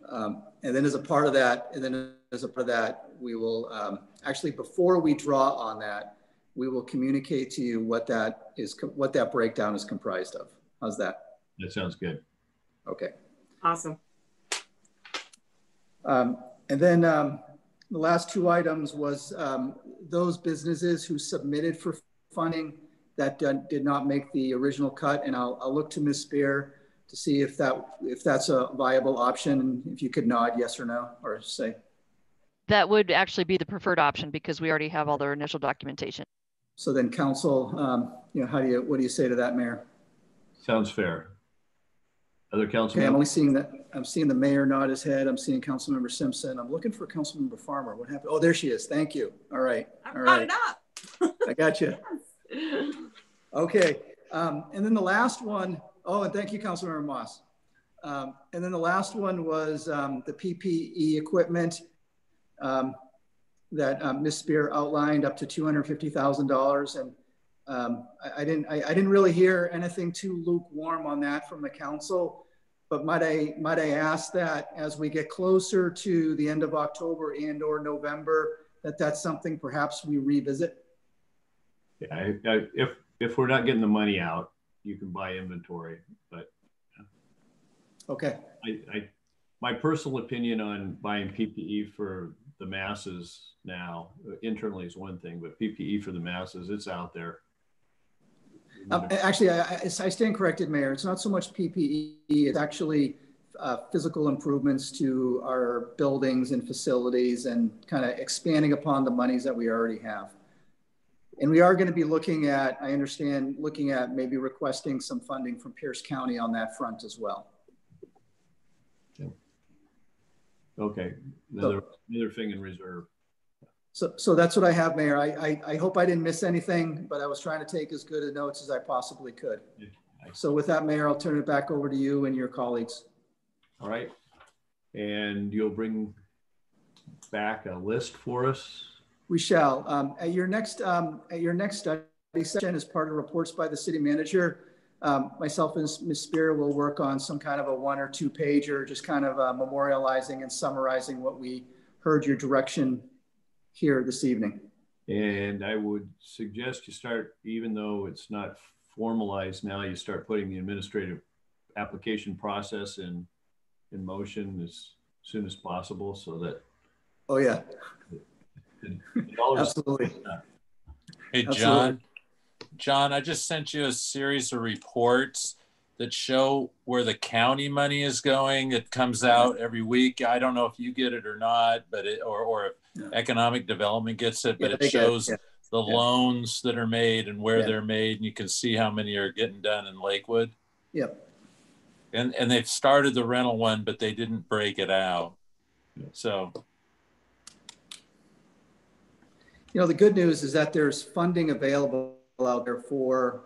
Um, and then as a part of that, and then as a part of that, we will um, actually, before we draw on that, we will communicate to you what that is, what that breakdown is comprised of. How's that? That sounds good. Okay. Awesome. Um, and then um, the last two items was um, those businesses who submitted for funding that did not make the original cut. And I'll, I'll look to Ms. Speir to see if that if that's a viable option. If you could nod yes or no, or say. That would actually be the preferred option because we already have all their initial documentation. So then council, um, you know, how do you, what do you say to that, Mayor? Sounds fair. Other council Okay, I'm only seeing that, I'm seeing the mayor nod his head. I'm seeing Councilmember Simpson. I'm looking for Councilmember Farmer. What happened? Oh, there she is. Thank you. All right. I All brought it up. I got you. Okay. Um, and then the last one, oh, and thank you, Councilmember Moss. Um, and then the last one was um, the PPE equipment um, that um, Ms. Speir outlined up to $250,000. And um, I, I didn't, I, I didn't really hear anything too lukewarm on that from the council. But might I, might I ask that as we get closer to the end of October and or November, that that's something perhaps we revisit? Yeah, I, I, if if we're not getting the money out, you can buy inventory. But Okay. I, I my personal opinion on buying PPE for the masses now internally is one thing, but PPE for the masses, it's out there. Um, actually, I, I, I stand corrected, Mayor. It's not so much PPE, it's actually uh, physical improvements to our buildings and facilities and kind of expanding upon the monies that we already have. And we are going to be looking at, I understand, looking at maybe requesting some funding from Pierce County on that front as well. Okay, another, another thing in reserve. So, so that's what I have, Mayor. I, I, I hope I didn't miss anything, but I was trying to take as good of notes as I possibly could. So with that, Mayor, I'll turn it back over to you and your colleagues. All right. And you'll bring back a list for us? We shall. Um, at your next, um, at your next study session as part of reports by the city manager, um, myself and Ms. Speir will work on some kind of a one or two pager, just kind of uh, memorializing and summarizing what we heard your direction here this evening. And I would suggest you start, even though it's not formalized now, you start putting the administrative application process in, in motion as soon as possible so that. Oh yeah. It, it Absolutely. Hey, John. John, I just sent you a series of reports that show where the county money is going. It comes out every week. I don't know if you get it or not, but it or or if yeah. economic development gets it, but Yeah, it they get it, shows yeah. the Yeah. loans that are made and where Yeah. they're made, and you can see how many are getting done in Lakewood. Yep. And and they've started the rental one, but they didn't break it out. So You know, the good news is that there's funding available out there for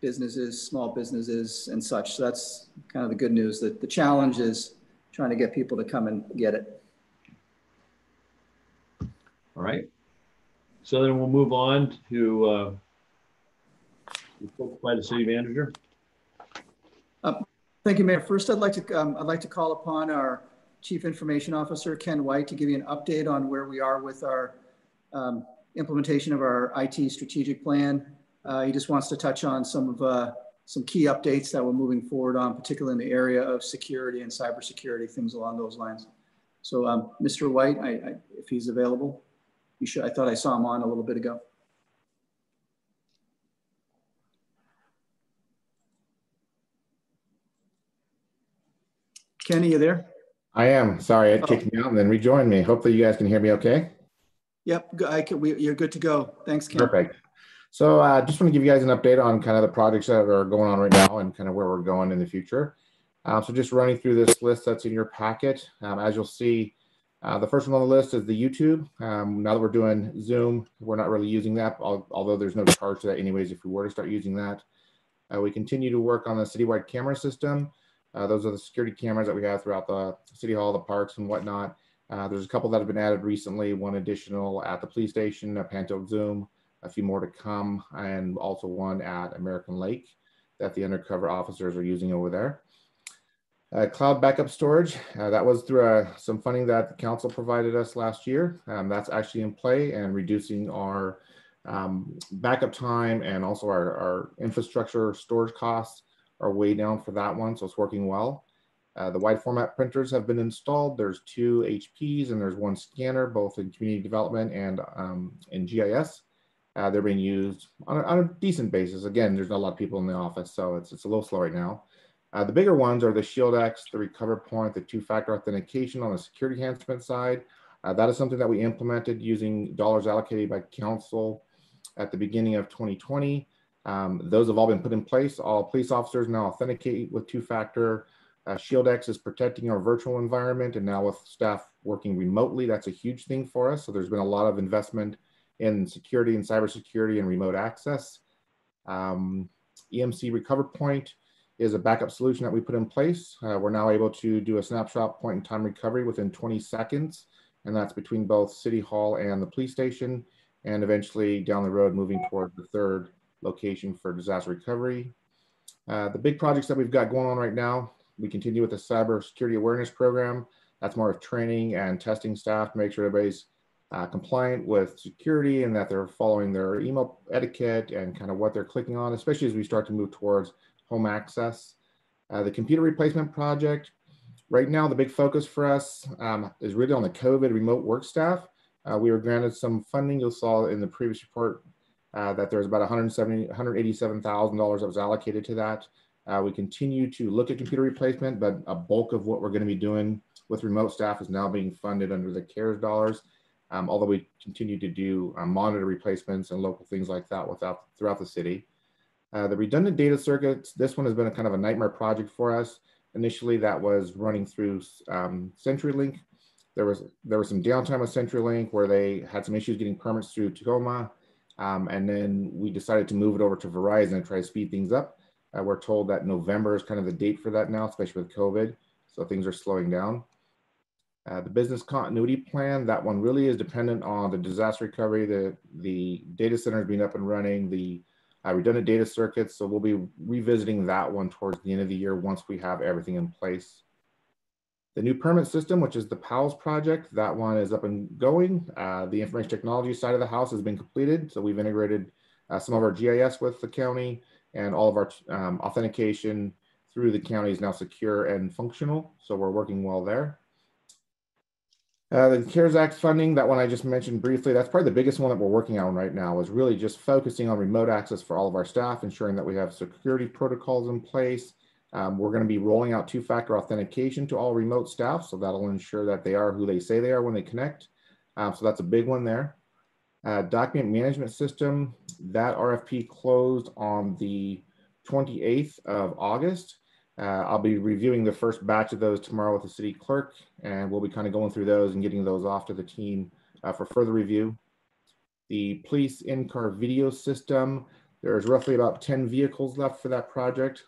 businesses, small businesses and such. So that's kind of the good news. That the challenge is trying to get people to come and get it. all right. So then we'll move on to uh, by the city manager. Um, Thank you, Mayor. First, I'd like to um, I'd like to call upon our Chief Information Officer Ken White to give you an update on where we are with our um, implementation of our IT strategic plan. Uh, he just wants to touch on some of uh, some key updates that we're moving forward on, particularly in the area of security and cybersecurity, things along those lines. So, um, Mr. White, I, I, if he's available, you should. I thought I saw him on a little bit ago. Kenny, you there? I am. Sorry, it kicked me out and then rejoined me. Hopefully you guys can hear me okay. Yep, I can, we, you're good to go. Thanks, Ken. Perfect. So I uh, just want to give you guys an update on kind of the projects that are going on right now and kind of where we're going in the future. Um, so just running through this list that's in your packet. Um, as you'll see, uh, the first one on the list is the YouTube. Um, now that we're doing Zoom, we're not really using that, although there's no charge to that anyways if we were to start using that. Uh, we continue to work on the citywide camera system. Uh, those are the security cameras that we have throughout the city hall, the parks and whatnot. Uh, there's a couple that have been added recently, one additional at the police station, a Panto Zoom, a few more to come, and also one at American Lake that the undercover officers are using over there. Uh, cloud backup storage, uh, that was through uh, some funding that the council provided us last year. Um, that's actually in play and reducing our um, backup time and also our, our infrastructure storage costs are way down for that one, so it's working well. Uh, the wide format printers have been installed. There's two HPs and there's one scanner, both in community development and um, in GIS. Uh, they're being used on a, on a, decent basis. Again, there's not a lot of people in the office, so it's, it's a little slow right now. Uh, the bigger ones are the ShieldX, the RecoverPoint, the two-factor authentication on the security enhancement side. Uh, that is something that we implemented using dollars allocated by council at the beginning of 2020. Um, those have all been put in place. All police officers now authenticate with two-factor. Uh, ShieldX is protecting our virtual environment, and now with staff working remotely, that's a huge thing for us. So there's been a lot of investment in security and cybersecurity and remote access. Um, EMC RecoverPoint is a backup solution that we put in place. Uh, we're now able to do a snapshot point in time recovery within 20 seconds, and that's between both City Hall and the police station, and eventually down the road moving toward the third location for disaster recovery. Uh, the big projects that we've got going on right now, we continue with the cyber security awareness program. That's more of training and testing staff to make sure everybody's uh, compliant with security and that they're following their email etiquette and kind of what they're clicking on, especially as we start to move towards home access. Uh, the computer replacement project, right now the big focus for us um, is really on the COVID remote work staff. Uh, we were granted some funding, you saw in the previous report uh, that there's about 170, $187,000 that was allocated to that. Uh, we continue to look at computer replacement, but a bulk of what we're going to be doing with remote staff is now being funded under the CARES dollars. Um, although we continue to do um, monitor replacements and local things like that without, throughout the city. Uh, the redundant data circuits, this one has been a kind of a nightmare project for us. Initially, that was running through um, CenturyLink. There was there was some downtime with CenturyLink where they had some issues getting permits through Tacoma. Um, and then we decided to move it over to Verizon and try to speed things up. Uh, we're told that November is kind of the date for that now, especially with COVID. So things are slowing down. Uh, the business continuity plan, that one really is dependent on the disaster recovery, the, the data centers being up and running, the uh, redundant data circuits. So we'll be revisiting that one towards the end of the year once we have everything in place. The new permit system, which is the PALS project, that one is up and going. Uh, the information technology side of the house has been completed. So we've integrated uh, some of our GIS with the county and all of our um, authentication through the county is now secure and functional. So we're working well there. Uh, the CARES Act funding, that one I just mentioned briefly, that's probably the biggest one that we're working on right now is really just focusing on remote access for all of our staff, ensuring that we have security protocols in place, um, we're going to be rolling out two-factor authentication to all remote staff, so that'll ensure that they are who they say they are when they connect. Um, so that's a big one there. Uh, document management system, that RFP closed on the 28th of August. Uh, I'll be reviewing the first batch of those tomorrow with the city clerk, and we'll be kind of going through those and getting those off to the team uh, for further review. The police in-car video system, there's roughly about 10 vehicles left for that project.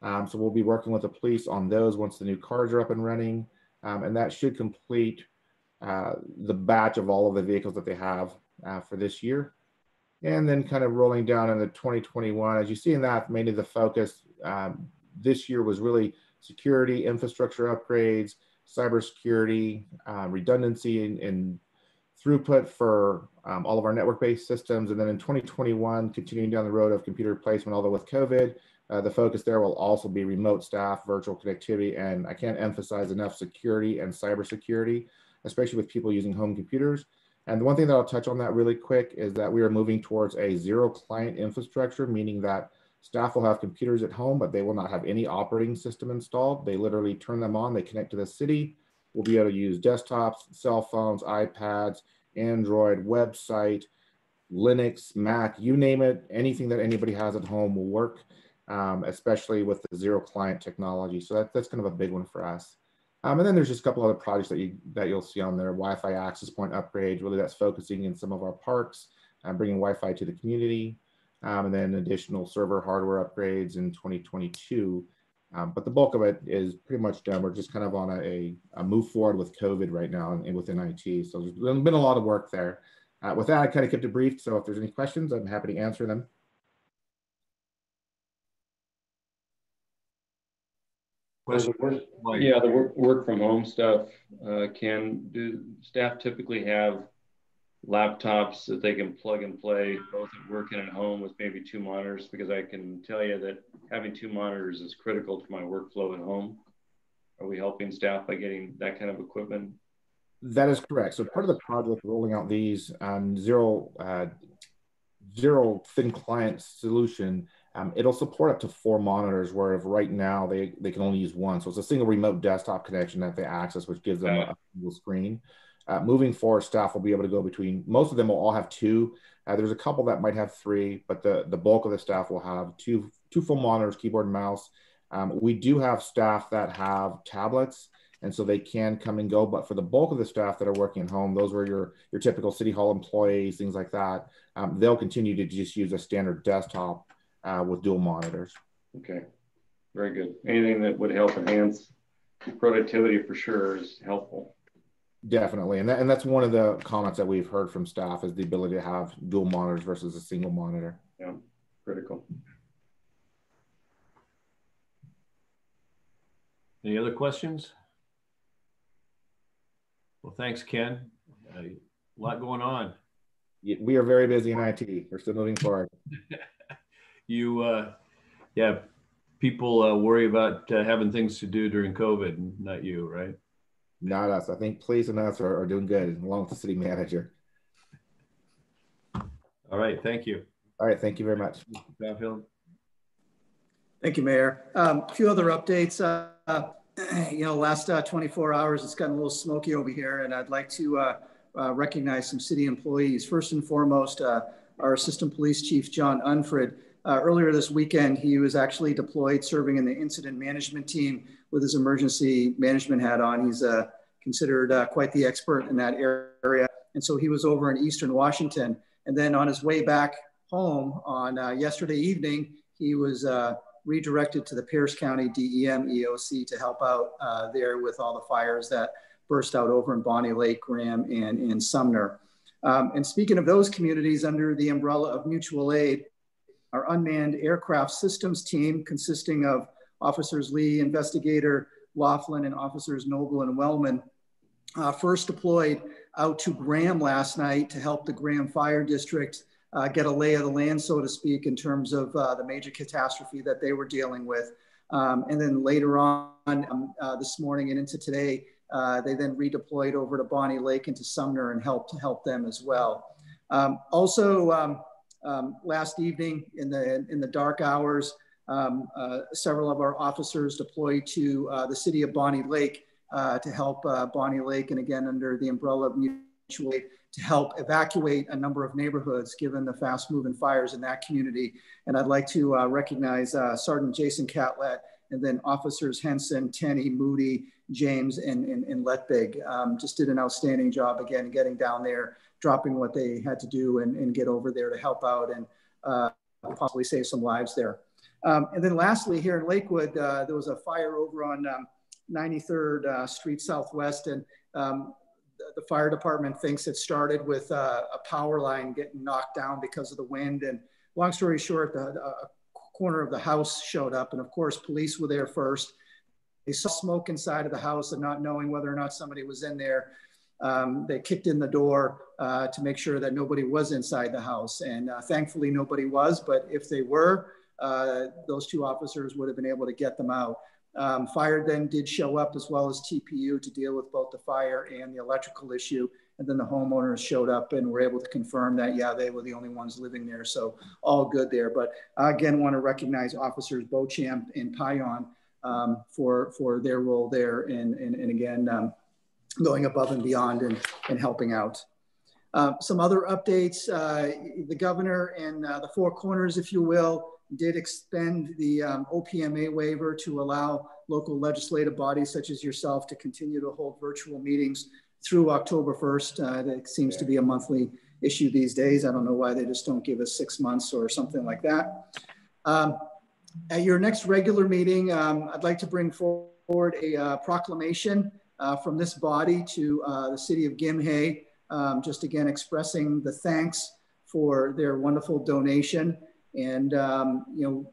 Um, so we'll be working with the police on those once the new cars are up and running. Um, and that should complete uh, the batch of all of the vehicles that they have uh, for this year. And then kind of rolling down into 2021, as you see in that, mainly the focus um, this year was really security, infrastructure upgrades, cybersecurity, uh, redundancy, and, throughput for um, all of our network-based systems. And then in 2021, continuing down the road of computer replacement, although with COVID, uh, the focus there will also be remote staff, virtual connectivity, and I can't emphasize enough security and cybersecurity, especially with people using home computers. And the one thing that I'll touch on that really quick is that we are moving towards a zero client infrastructure, meaning that staff will have computers at home, but they will not have any operating system installed. They literally turn them on, they connect to the city. We'll be able to use desktops, cell phones, iPads, Android, website, Linux, Mac, you name it, anything that anybody has at home will work, um, especially with the zero client technology. So that, that's kind of a big one for us. Um, and then there's just a couple other projects that you that you'll see on there. Wi-Fi access point upgrades. Really, that's focusing in some of our parks, uh, bringing Wi-Fi to the community, um, and then additional server hardware upgrades in 2022. Um, but the bulk of it is pretty much done. We're just kind of on a, a move forward with COVID right now and, and, within IT. So there's been a lot of work there. Uh, with that, I kind of kept it brief. So if there's any questions, I'm happy to answer them. Yeah, the work, work from home stuff. Uh, can do staff typically have laptops that they can plug and play both at work and at home with maybe two monitors? Because I can tell you that having two monitors is critical to my workflow at home. Are we helping staff by getting that kind of equipment? That is correct. So part of the project rolling out these um, zero uh, zero thin client solution um, it'll support up to four monitors, where if right now they, they can only use one. So it's a single remote desktop connection that they access, which gives them a, single screen. Uh, moving forward, staff will be able to go between, most of them will all have two. Uh, there's a couple that might have three, but the, the bulk of the staff will have two, two full monitors, keyboard and mouse. Um, we do have staff that have tablets, and so they can come and go. But for the bulk of the staff that are working at home, those are your, your typical City Hall employees, things like that. Um, they'll continue to just use a standard desktop uh, with dual monitors. Okay, very good. Anything that would help enhance productivity for sure is helpful. Definitely, and that, and that's one of the comments that we've heard from staff is the ability to have dual monitors versus a single monitor. Yeah, critical. Any other questions? Well, thanks, Ken. A lot going on. We are very busy in IT. We're still moving forward. you, uh, yeah, people uh, worry about uh, having things to do during COVID, not you, right? Not us. I think police and us are, are doing good, along with the city manager. All right. Thank you. All right. Thank you very much. Thank you, Mayor. Um, a few other updates. Uh, you know, last uh, 24 hours, it's gotten a little smoky over here, and I'd like to uh, uh recognize some city employees. First and foremost, uh, our Assistant Police Chief, John Unfred, uh, earlier this weekend, he was actually deployed serving in the incident management team with his emergency management hat on. He's uh, considered uh, quite the expert in that area. And so he was over in Eastern Washington. And then on his way back home on uh, yesterday evening, he was uh, redirected to the Pierce County DEM EOC to help out uh, there with all the fires that burst out over in Bonney Lake, Graham, and, and Sumner. Um, and speaking of those communities under the umbrella of mutual aid, our unmanned aircraft systems team, consisting of Officers Lee, Investigator Laughlin, and Officers Noble and Wellman, uh, first deployed out to Graham last night to help the Graham Fire District uh, get a lay of the land, so to speak, in terms of uh, the major catastrophe that they were dealing with. Um, and then later on um, uh, this morning and into today, uh, they then redeployed over to Bonney Lake and to Sumner and helped to help them as well. Um, also, um, last evening in the, in the dark hours, um, uh, several of our officers deployed to uh, the city of Bonney Lake uh, to help uh, Bonney Lake and again under the umbrella of mutual aid to help evacuate a number of neighborhoods given the fast moving fires in that community. And I'd like to uh, recognize Sergeant Jason Catlett and then officers Henson, Tenney, Moody, James, and, and, and Letbig um, just did an outstanding job again getting down there dropping what they had to do and, and get over there to help out and uh, possibly save some lives there. Um, and then lastly, here in Lakewood, uh, there was a fire over on um, 93rd uh, Street Southwest, and um, the fire department thinks it started with uh, a power line getting knocked down because of the wind. And long story short, the, corner of the house showed up, and of course, police were there first. they saw smoke inside of the house and not knowing whether or not somebody was in there, um, they kicked in the door uh, to make sure that nobody was inside the house. And uh, thankfully, nobody was. But if they were, uh, those two officers would have been able to get them out. Um, fire then did show up as well as TPU to deal with both the fire and the electrical issue. And then the homeowners showed up and were able to confirm that, yeah, they were the only ones living there. So all good there. But I again want to recognize officers Beauchamp and Payan um, for, for their role there. And, and, and again, um, going above and beyond and, and helping out. Uh, some other updates, uh, the governor and uh, the four corners, if you will, did extend the um, OPMA waiver to allow local legislative bodies such as yourself to continue to hold virtual meetings through October 1st. Uh, that seems to be a monthly issue these days. I don't know why they just don't give us six months or something like that. Um, at your next regular meeting, um, I'd like to bring forward a uh, proclamation from this body to uh, the city of Gimhae, um, just again expressing the thanks for their wonderful donation. And, um, you know,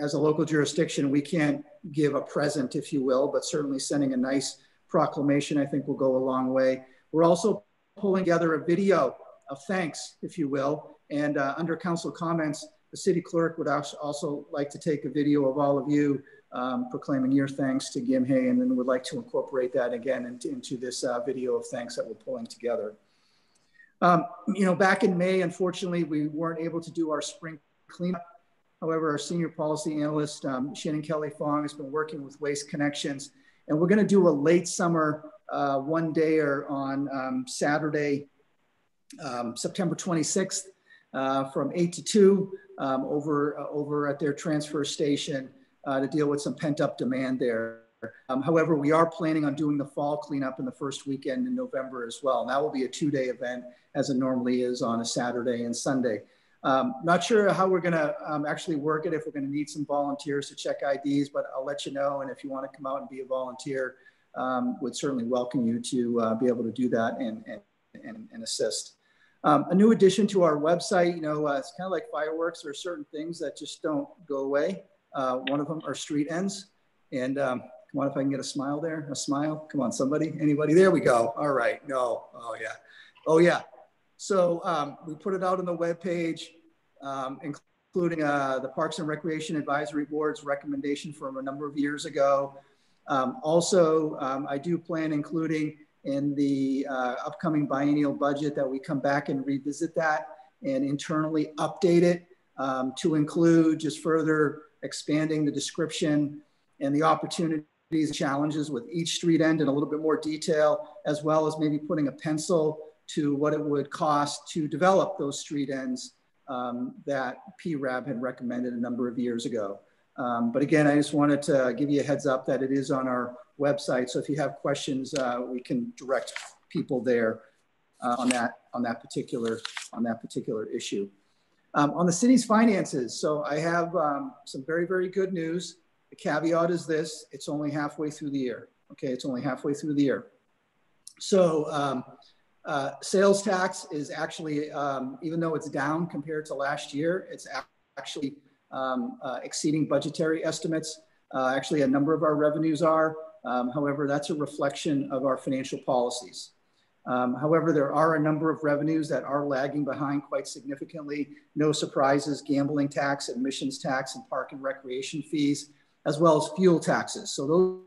as a local jurisdiction, we can't give a present, if you will, but certainly sending a nice proclamation, I think will go a long way. We're also pulling together a video of thanks, if you will. And uh, under council comments, the city clerk would also like to take a video of all of you um, proclaiming your thanks to Gimhae and then would like to incorporate that again into, into this uh, video of thanks that we're pulling together. Um, you know, back in May, unfortunately, we weren't able to do our spring cleanup. However, our senior policy analyst, um, Shannon Kelly Fong, has been working with Waste Connections, and we're going to do a late summer uh, one dayer on um, Saturday, um, September 26th, uh, from 8 to 2 um, over, uh, over at their transfer station uh, to deal with some pent up demand there. Um, however, we are planning on doing the fall cleanup in the first weekend in November as well. And that will be a two day event as it normally is on a Saturday and Sunday. Um, not sure how we're going to um, actually work it, if we're going to need some volunteers to check IDs, but I'll let you know. And if you want to come out and be a volunteer, um, would certainly welcome you to uh, be able to do that and, and, and, assist. Um, a new addition to our website, you know, uh, it's kind of like fireworks. There are certain things that just don't go away. Uh, one of them are street ends. And um, come on, if I can get a smile there, a smile. Come on, somebody, anybody? There we go. All right. No. Oh, yeah. Oh, yeah. So um, we put it out on the web page, um, including uh, the Parks and Recreation Advisory Board's recommendation from a number of years ago. Um, also, um, I do plan including in the uh, upcoming biennial budget that we come back and revisit that and internally update it um, to include just further expanding the description and the opportunities challenges with each street end in a little bit more detail, as well as maybe putting a pencil to what it would cost to develop those street ends um, that PRAB had recommended a number of years ago. Um, but again, I just wanted to give you a heads up that it is on our website. So if you have questions, uh, we can direct people there uh, on that on that particular on that particular issue. Um, on the city's finances, so I have um, some very, very good news. The caveat is this, it's only halfway through the year. Okay, it's only halfway through the year. So um, uh, sales tax is actually, um, even though it's down compared to last year, it's actually um, uh, exceeding budgetary estimates. Uh, actually, a number of our revenues are. Um, however, that's a reflection of our financial policies. Um, however, there are a number of revenues that are lagging behind quite significantly. No surprises, gambling tax, admissions tax, and park and recreation fees, as well as fuel taxes. So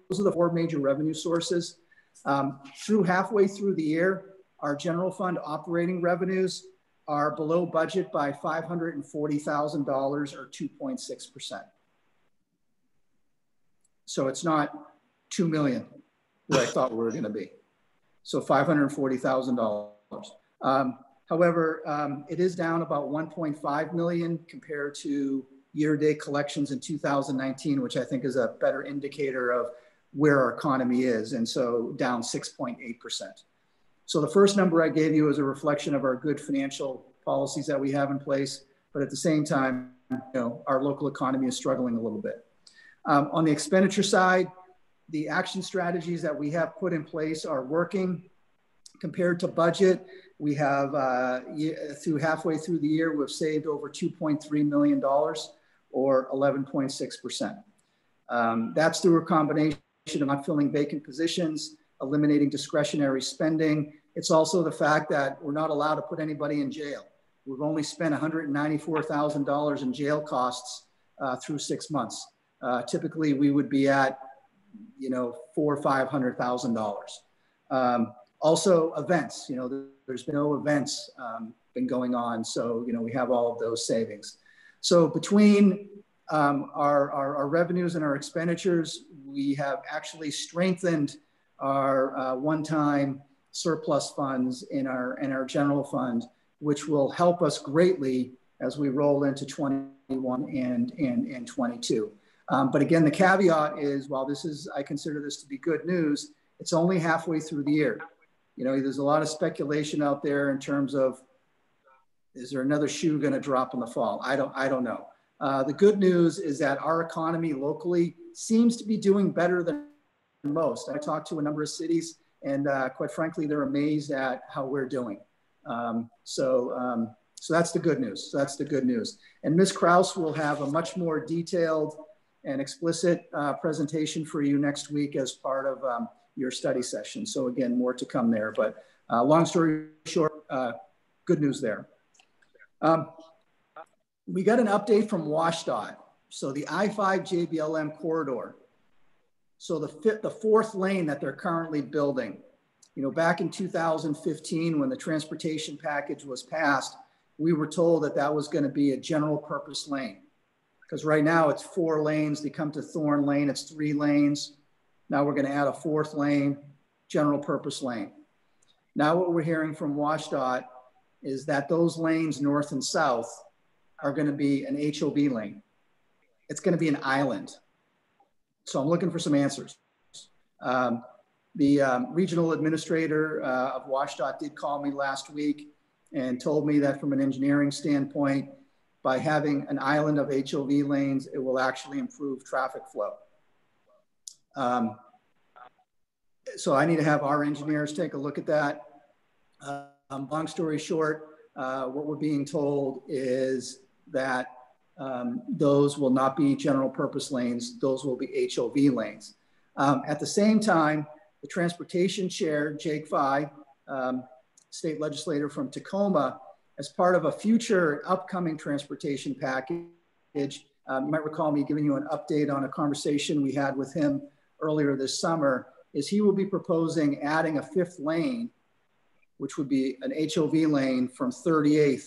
those are the four major revenue sources. Um, through halfway through the year, our general fund operating revenues are below budget by $540,000 or 2.6%. So it's not 2 million where I thought we were gonna be so $540,000. Um, however, um, it is down about 1.5 million compared to year-to-date collections in 2019, which I think is a better indicator of where our economy is, and so down 6.8%. So the first number I gave you is a reflection of our good financial policies that we have in place, but at the same time, you know, our local economy is struggling a little bit. Um, on the expenditure side, the action strategies that we have put in place are working compared to budget. We have, uh, through halfway through the year, we've saved over $2.3 million or 11.6%. Um, that's through a combination of not filling vacant positions, eliminating discretionary spending. It's also the fact that we're not allowed to put anybody in jail. We've only spent $194,000 in jail costs uh, through six months. Uh, typically, we would be at, you know, four or five hundred thousand dollars. Um, also, events. You know, there's been no events um, been going on, so you know we have all of those savings. So between um, our, our, our, revenues and our expenditures, we have actually strengthened our uh, one-time surplus funds in our, in our general fund, which will help us greatly as we roll into 21 and, and, and 22. Um, but again, the caveat is while this is, I consider this to be good news, it's only halfway through the year. You know, there's a lot of speculation out there in terms of is there another shoe going to drop in the fall? I don't, I don't know. Uh, the good news is that our economy locally seems to be doing better than most. I talked to a number of cities, and uh, quite frankly, they're amazed at how we're doing. Um, so, um, so that's the good news. That's the good news. And Ms. Kraus will have a much more detailed and explicit uh, presentation for you next week as part of um, your study session. So again, more to come there. But uh, long story short, uh, good news there. Um, we got an update from WashDOT. So the I-5 JBLM corridor. So the fifth, the fourth lane that they're currently building. You know, back in 2015, when the transportation package was passed, we were told that that was going to be a general purpose lane. Because right now it's four lanes. They come to Thorne Lane, it's three lanes. Now we're going to add a fourth lane, general purpose lane. Now what we're hearing from WashDOT is that those lanes north and south are going to be an HOV lane. It's going to be an island. So I'm looking for some answers. Um, the um, regional administrator uh, of WashDOT did call me last week and told me that from an engineering standpoint, by having an island of HOV lanes, it will actually improve traffic flow. Um, so I need to have our engineers take a look at that. Um, long story short, uh, what we're being told is that um, those will not be general purpose lanes, those will be HOV lanes. Um, at the same time, the transportation chair, Jake Fey, um, state legislator from Tacoma, as part of a future upcoming transportation package, um, you might recall me giving you an update on a conversation we had with him earlier this summer, is he will be proposing adding a fifth lane, which would be an HOV lane from 38th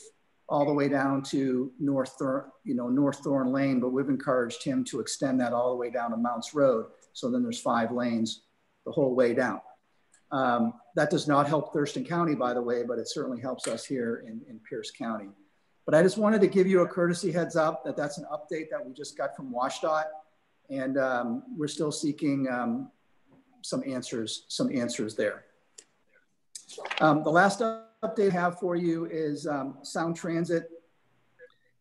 all the way down to North, Thor you know, North Thorne Lane, but we've encouraged him to extend that all the way down to Mounts Road. So then there's five lanes the whole way down. Um, that does not help Thurston County, by the way, but it certainly helps us here in, in Pierce County. But I just wanted to give you a courtesy heads up that that's an update that we just got from WashDOT. And um, we're still seeking um, some answers, some answers there. Um, the last update I have for you is um, Sound Transit.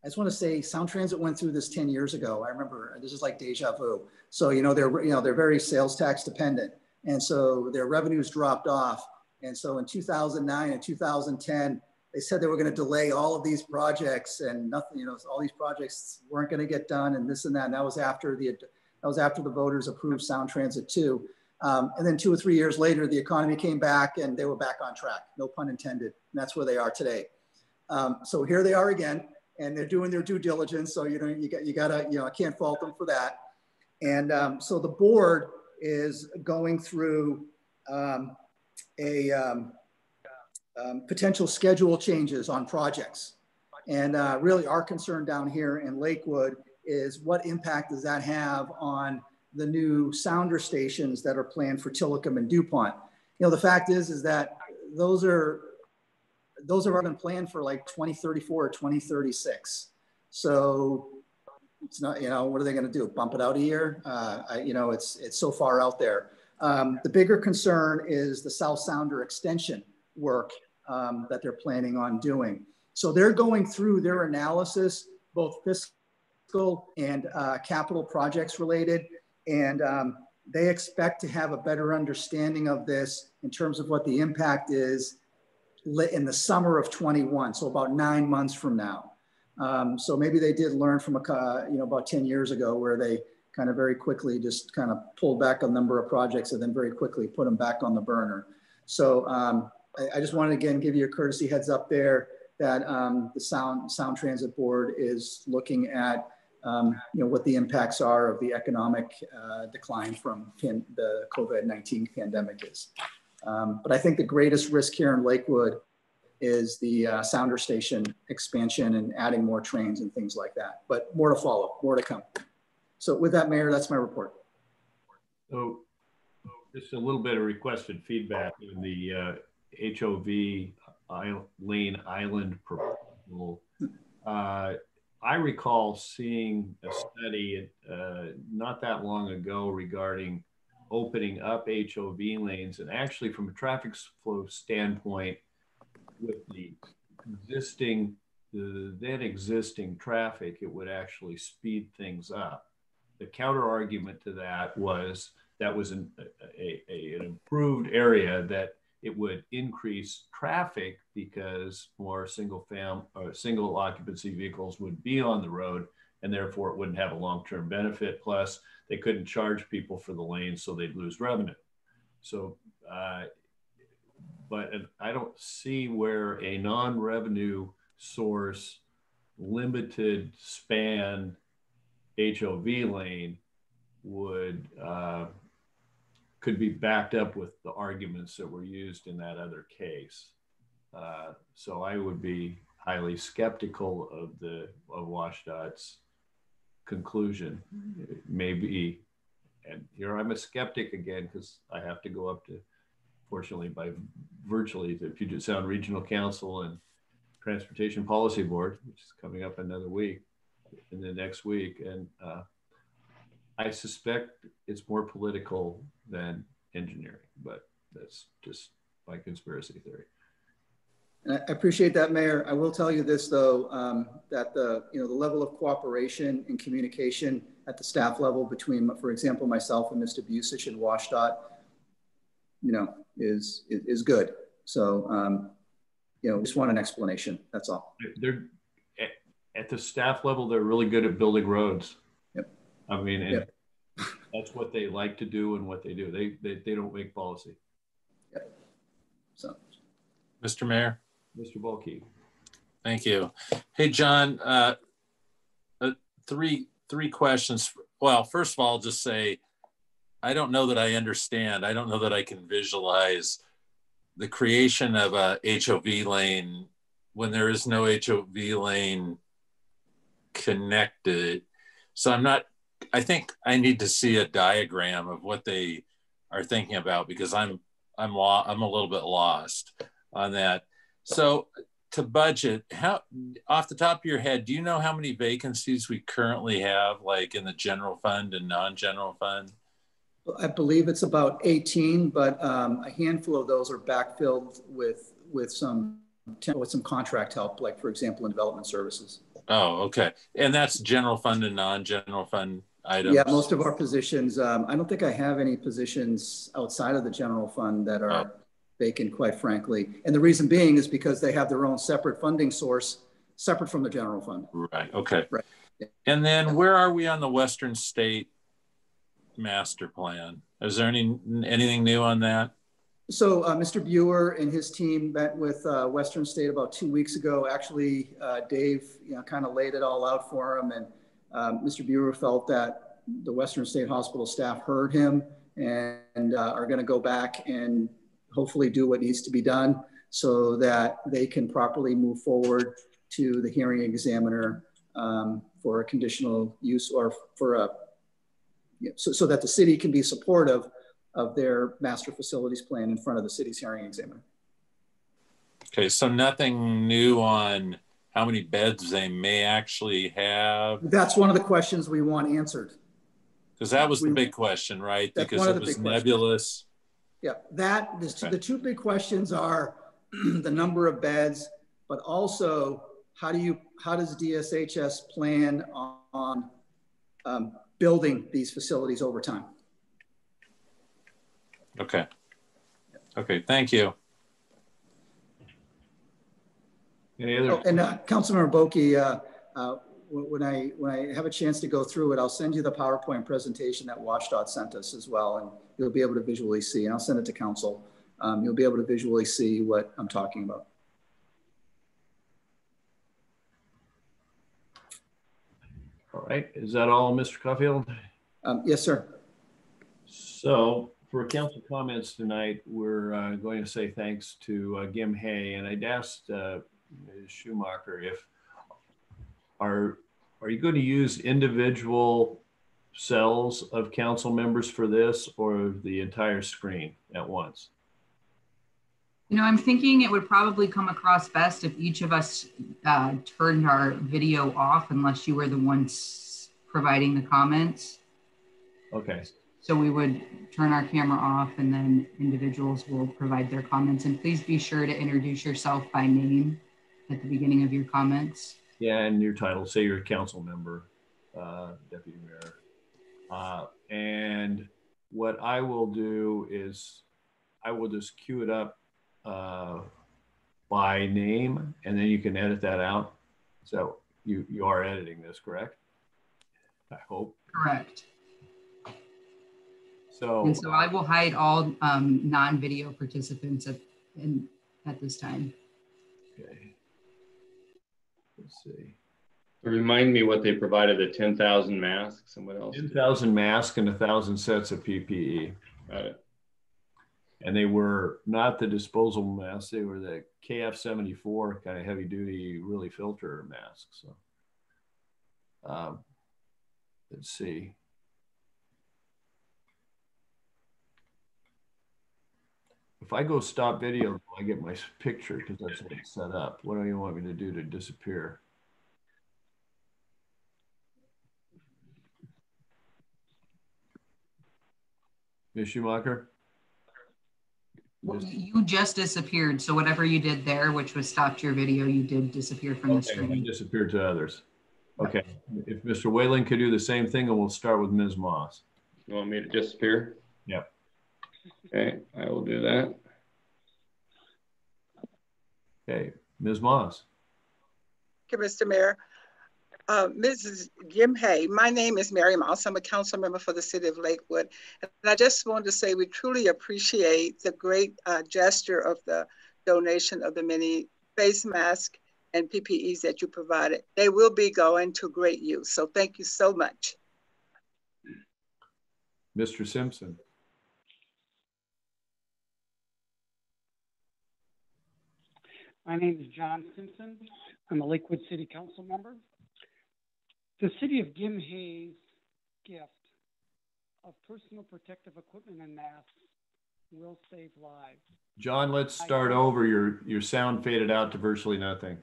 I just want to say Sound Transit went through this 10 years ago. I remember this is like deja vu. So, you know, they're, you know, they're very sales tax dependent. And so their revenues dropped off. And so in 2009 and 2010, they said they were going to delay all of these projects and nothing, you know, all these projects weren't going to get done and this and that. And that was after the, that was after the voters approved Sound Transit 2. Um, and then two or three years later, the economy came back and they were back on track, no pun intended. And that's where they are today. Um, so here they are again, and they're doing their due diligence. So, you know, you got, you gotta, you know, I can't fault them for that. And um, so the board is going through um, a um, um, potential schedule changes on projects. And uh, really our concern down here in Lakewood is what impact does that have on the new sounder stations that are planned for Tillicum and DuPont. You know, the fact is, is that those are, those are been planned for like 2034 or 2036. So it's not, you know, what are they going to do? Bump it out a year? Uh, I, you know, it's, it's so far out there. Um, the bigger concern is the South Sounder extension work um, that they're planning on doing. So they're going through their analysis, both fiscal and uh, capital projects related. And um, they expect to have a better understanding of this in terms of what the impact is in the summer of 21. So about nine months from now. Um, so maybe they did learn from a, you know, about 10 years ago where they, kind of very quickly just kind of pulled back a number of projects and then very quickly put them back on the burner. So um, I, I, just wanted to again give you a courtesy heads up there that um, the Sound Sound Transit Board is looking at um, you know what the impacts are of the economic uh, decline from pan, the COVID-19 pandemic is. Um, but I think the greatest risk here in Lakewood is the uh, sounder station expansion and adding more trains and things like that. But more to follow, more to come. So with that, Mayor, that's my report. So just a little bit of requested feedback in the uh, HOV lane island proposal. Uh, I recall seeing a study uh, not that long ago regarding opening up HOV lanes and actually from a traffic flow standpoint, with the existing, the then existing traffic, it would actually speed things up. The counter argument to that was that was an, a, a, an improved area that it would increase traffic because more single fam or single occupancy vehicles would be on the road and therefore it wouldn't have a long-term benefit. Plus they couldn't charge people for the lanes, so they'd lose revenue. So uh, but I don't see where a non-revenue source limited span HOV lane would uh, could be backed up with the arguments that were used in that other case. Uh, so I would be highly skeptical of the of WashDOT's conclusion. Maybe, and here I'm a skeptic again because I have to go up to fortunately by virtually the Puget Sound Regional Council and Transportation Policy Board, which is coming up another week in the next week. And uh, I suspect it's more political than engineering, but that's just my conspiracy theory. And I appreciate that, Mayor. I will tell you this, though, um, that the you know the level of cooperation and communication at the staff level between, for example, myself and Mr. Bucich and WashDOT, you know, is, is, is good. So, um, you know, just want an explanation. That's all. They're at the staff level, they're really good at building roads. Yep. I mean, yep. that's what they like to do and what they do. They, they, they don't make policy. Yep. So, Mr. Mayor. Mr. Bocchi. Thank you. Hey, John, uh, uh, three, three questions. Well, first of all, I'll just say, I don't know that I understand. I don't know that I can visualize the creation of a HOV lane when there is no HOV lane connected. So I'm not, I think I need to see a diagram of what they are thinking about because I'm, I'm, lo- I'm a little bit lost on that. So to budget, how, off the top of your head, do you know how many vacancies we currently have like in the general fund and non-general fund? I believe it's about 18, but um, a handful of those are backfilled with with some with some contract help, like for example, in development services. Oh, okay. And that's general fund and non-general fund items. Yeah, most of our positions. Um, I don't think I have any positions outside of the general fund that are oh. vacant, quite frankly. And the reason being is because they have their own separate funding source, separate from the general fund. Right. Okay. Right. And then where are we on the Western State master plan. Is there any anything new on that? So uh, Mr. Bugher and his team met with uh, Western State about two weeks ago. Actually, uh, Dave, you know, kind of laid it all out for him, and um, Mr. Bugher felt that the Western State Hospital staff heard him and uh, are going to go back and hopefully do what needs to be done so that they can properly move forward to the hearing examiner um, for a conditional use or for a so, so that the city can be supportive of their master facilities plan in front of the city's hearing examiner. Okay, so nothing new on how many beds they may actually have? That's one of the questions we want answered. Because that was the big question, right? Because it was nebulous. Yeah, that okay. the two big questions are the number of beds, but also how do you how does DSHS plan on um, building these facilities over time. Okay. Okay, thank you. Any other? Oh, and uh, Councilmember Bocchi, uh, uh, when I when I have a chance to go through it, I'll send you the PowerPoint presentation that WashDOT sent us as well, and you'll be able to visually see. And I'll send it to council. Um, you'll be able to visually see what I'm talking about. All right, is that all, Mr. Caulfield? Um, yes, sir. So for council comments tonight, we're uh, going to say thanks to uh, Gimhae, and I'd asked uh, Ms. Schumacher if are are you going to use individual cells of council members for this or the entire screen at once? You know, I'm thinking it would probably come across best if each of us uh, turned our video off unless you were the ones providing the comments. Okay. So we would turn our camera off and then individuals will provide their comments. And please be sure to introduce yourself by name at the beginning of your comments. Yeah, and your title, say you're a council member, uh, deputy mayor. Uh, and what I will do is I will just queue it up uh, by name, and then you can edit that out. So you you are editing this, correct? I hope. Correct. So and so I will hide all um, non-video participants at in, at this time. Okay. Let's see. Remind me what they provided: the ten thousand masks and what else? Ten thousand masks and a thousand sets of PPE. Got it and they were not the disposable masks; they were the KF74 kind of heavy duty, really filter masks. So, um, let's see. If I go stop video, I get my picture because that's what it's set up. What do you want me to do to disappear? Ms. Schumacher? Well, you just disappeared. So whatever you did there, which was stopped your video, you did disappear from okay, the screen. I disappeared to others. Okay. If Mr. Whalen could do the same thing, and we'll start with Ms. Moss. You want me to disappear? Yep. Okay, I will do that. Okay, Ms. Moss. Okay, Mr. Mayor. Uh, Mrs. Gimhae, my name is Mary Moss. I'm a council member for the city of Lakewood. And I just wanted to say we truly appreciate the great uh, gesture of the donation of the many face masks and PPEs that you provided. They will be going to great use. So thank you so much. Mr. Simpson. My name is John Simpson. I'm a Lakewood City Council member. The city of Gimhae's gift of personal protective equipment and masks will save lives. John, let's start over. Your your sound faded out to virtually nothing.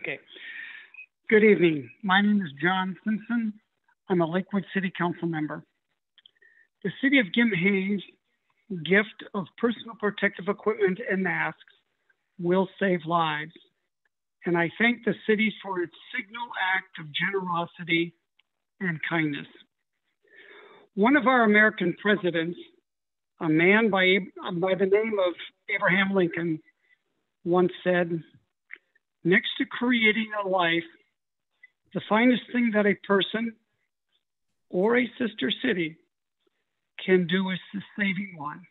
Okay. Good evening. My name is John Simpson. I'm a Lakewood City Council member. The city of Gimhae's gift of personal protective equipment and masks will save lives and I thank the city for its signal act of generosity and kindness. One of our American presidents, a man by, by the name of Abraham Lincoln, once said, Next to creating a life, the finest thing that a person or a sister city can do is saving one.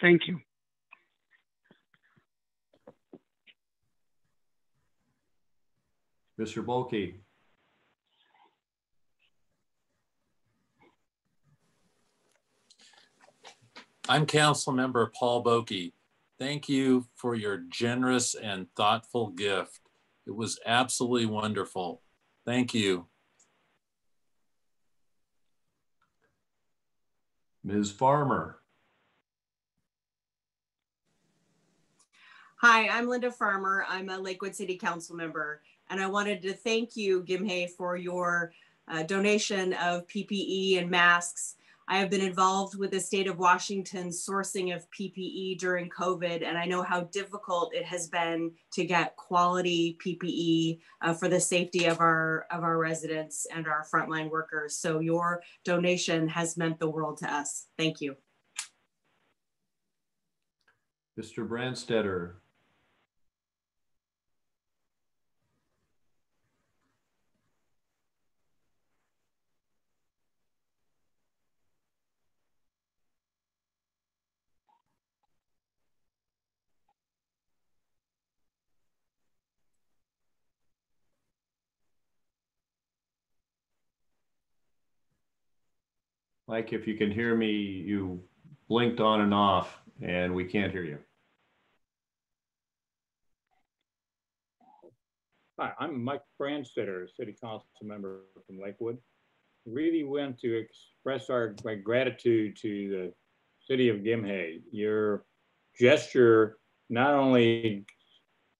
Thank you. Mr. Bocchi. I'm Council Member Paul Bocchi. Thank you for your generous and thoughtful gift. It was absolutely wonderful. Thank you. Ms. Farmer. Hi, I'm Linda Farmer. I'm a Lakewood City Council member. And I wanted to thank you, Gimhae, for your uh, donation of PPE and masks. I have been involved with the state of Washington's sourcing of PPE during COVID, and I know how difficult it has been to get quality PPE uh, for the safety of our of our residents and our frontline workers. So your donation has meant the world to us. Thank you. Mr. Brandstetter. Mike, if you can hear me, you blinked on and off and we can't hear you. Hi, I'm Mike Brandstetter, City Council member from Lakewood. Really want to express our my gratitude to the City of Gimhae. Your gesture not only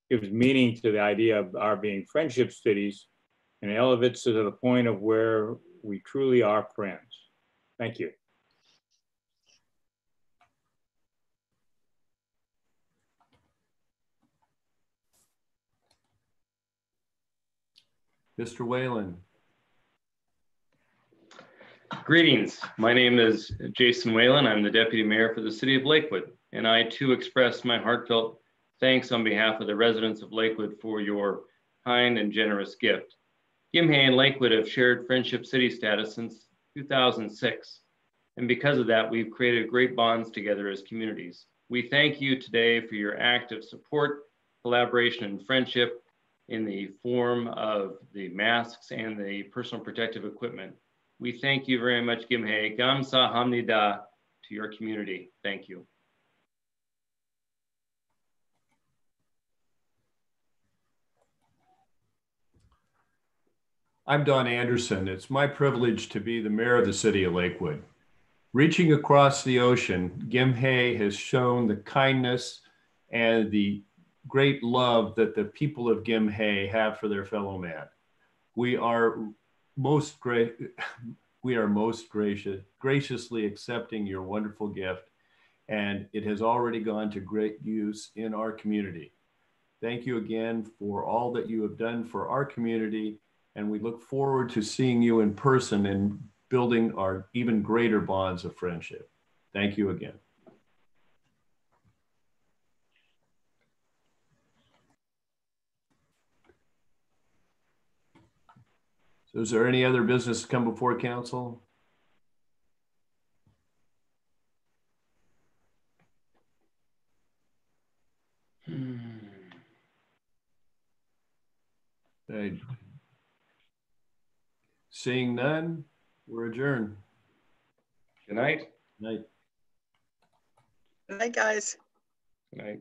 gives meaning to the idea of our being friendship cities and elevates to the point of where we truly are friends. Thank you. Mr. Whalen. Greetings. My name is Jason Whalen. I'm the Deputy Mayor for the City of Lakewood, and I too express my heartfelt thanks on behalf of the residents of Lakewood for your kind and generous gift. Gimhae and Lakewood have shared Friendship City status since 2006, and because of that, we've created great bonds together as communities. We thank you today for your active support, collaboration, and friendship in the form of the masks and the personal protective equipment. We thank you very much, Gimhae. Gamsa Hamnida to your community. Thank you. I'm Don Anderson. It's my privilege to be the mayor of the city of Lakewood. Reaching across the ocean, Gimhae has shown the kindness and the great love that the people of Gimhae have for their fellow man. We are most great, we are most gracious, graciously accepting your wonderful gift, and it has already gone to great use in our community. Thank you again for all that you have done for our community, and we look forward to seeing you in person and building our even greater bonds of friendship. Thank you again. So is there any other business to come before council? Okay. Seeing none, we're adjourned. Good night. Night. Good night, guys. Good night.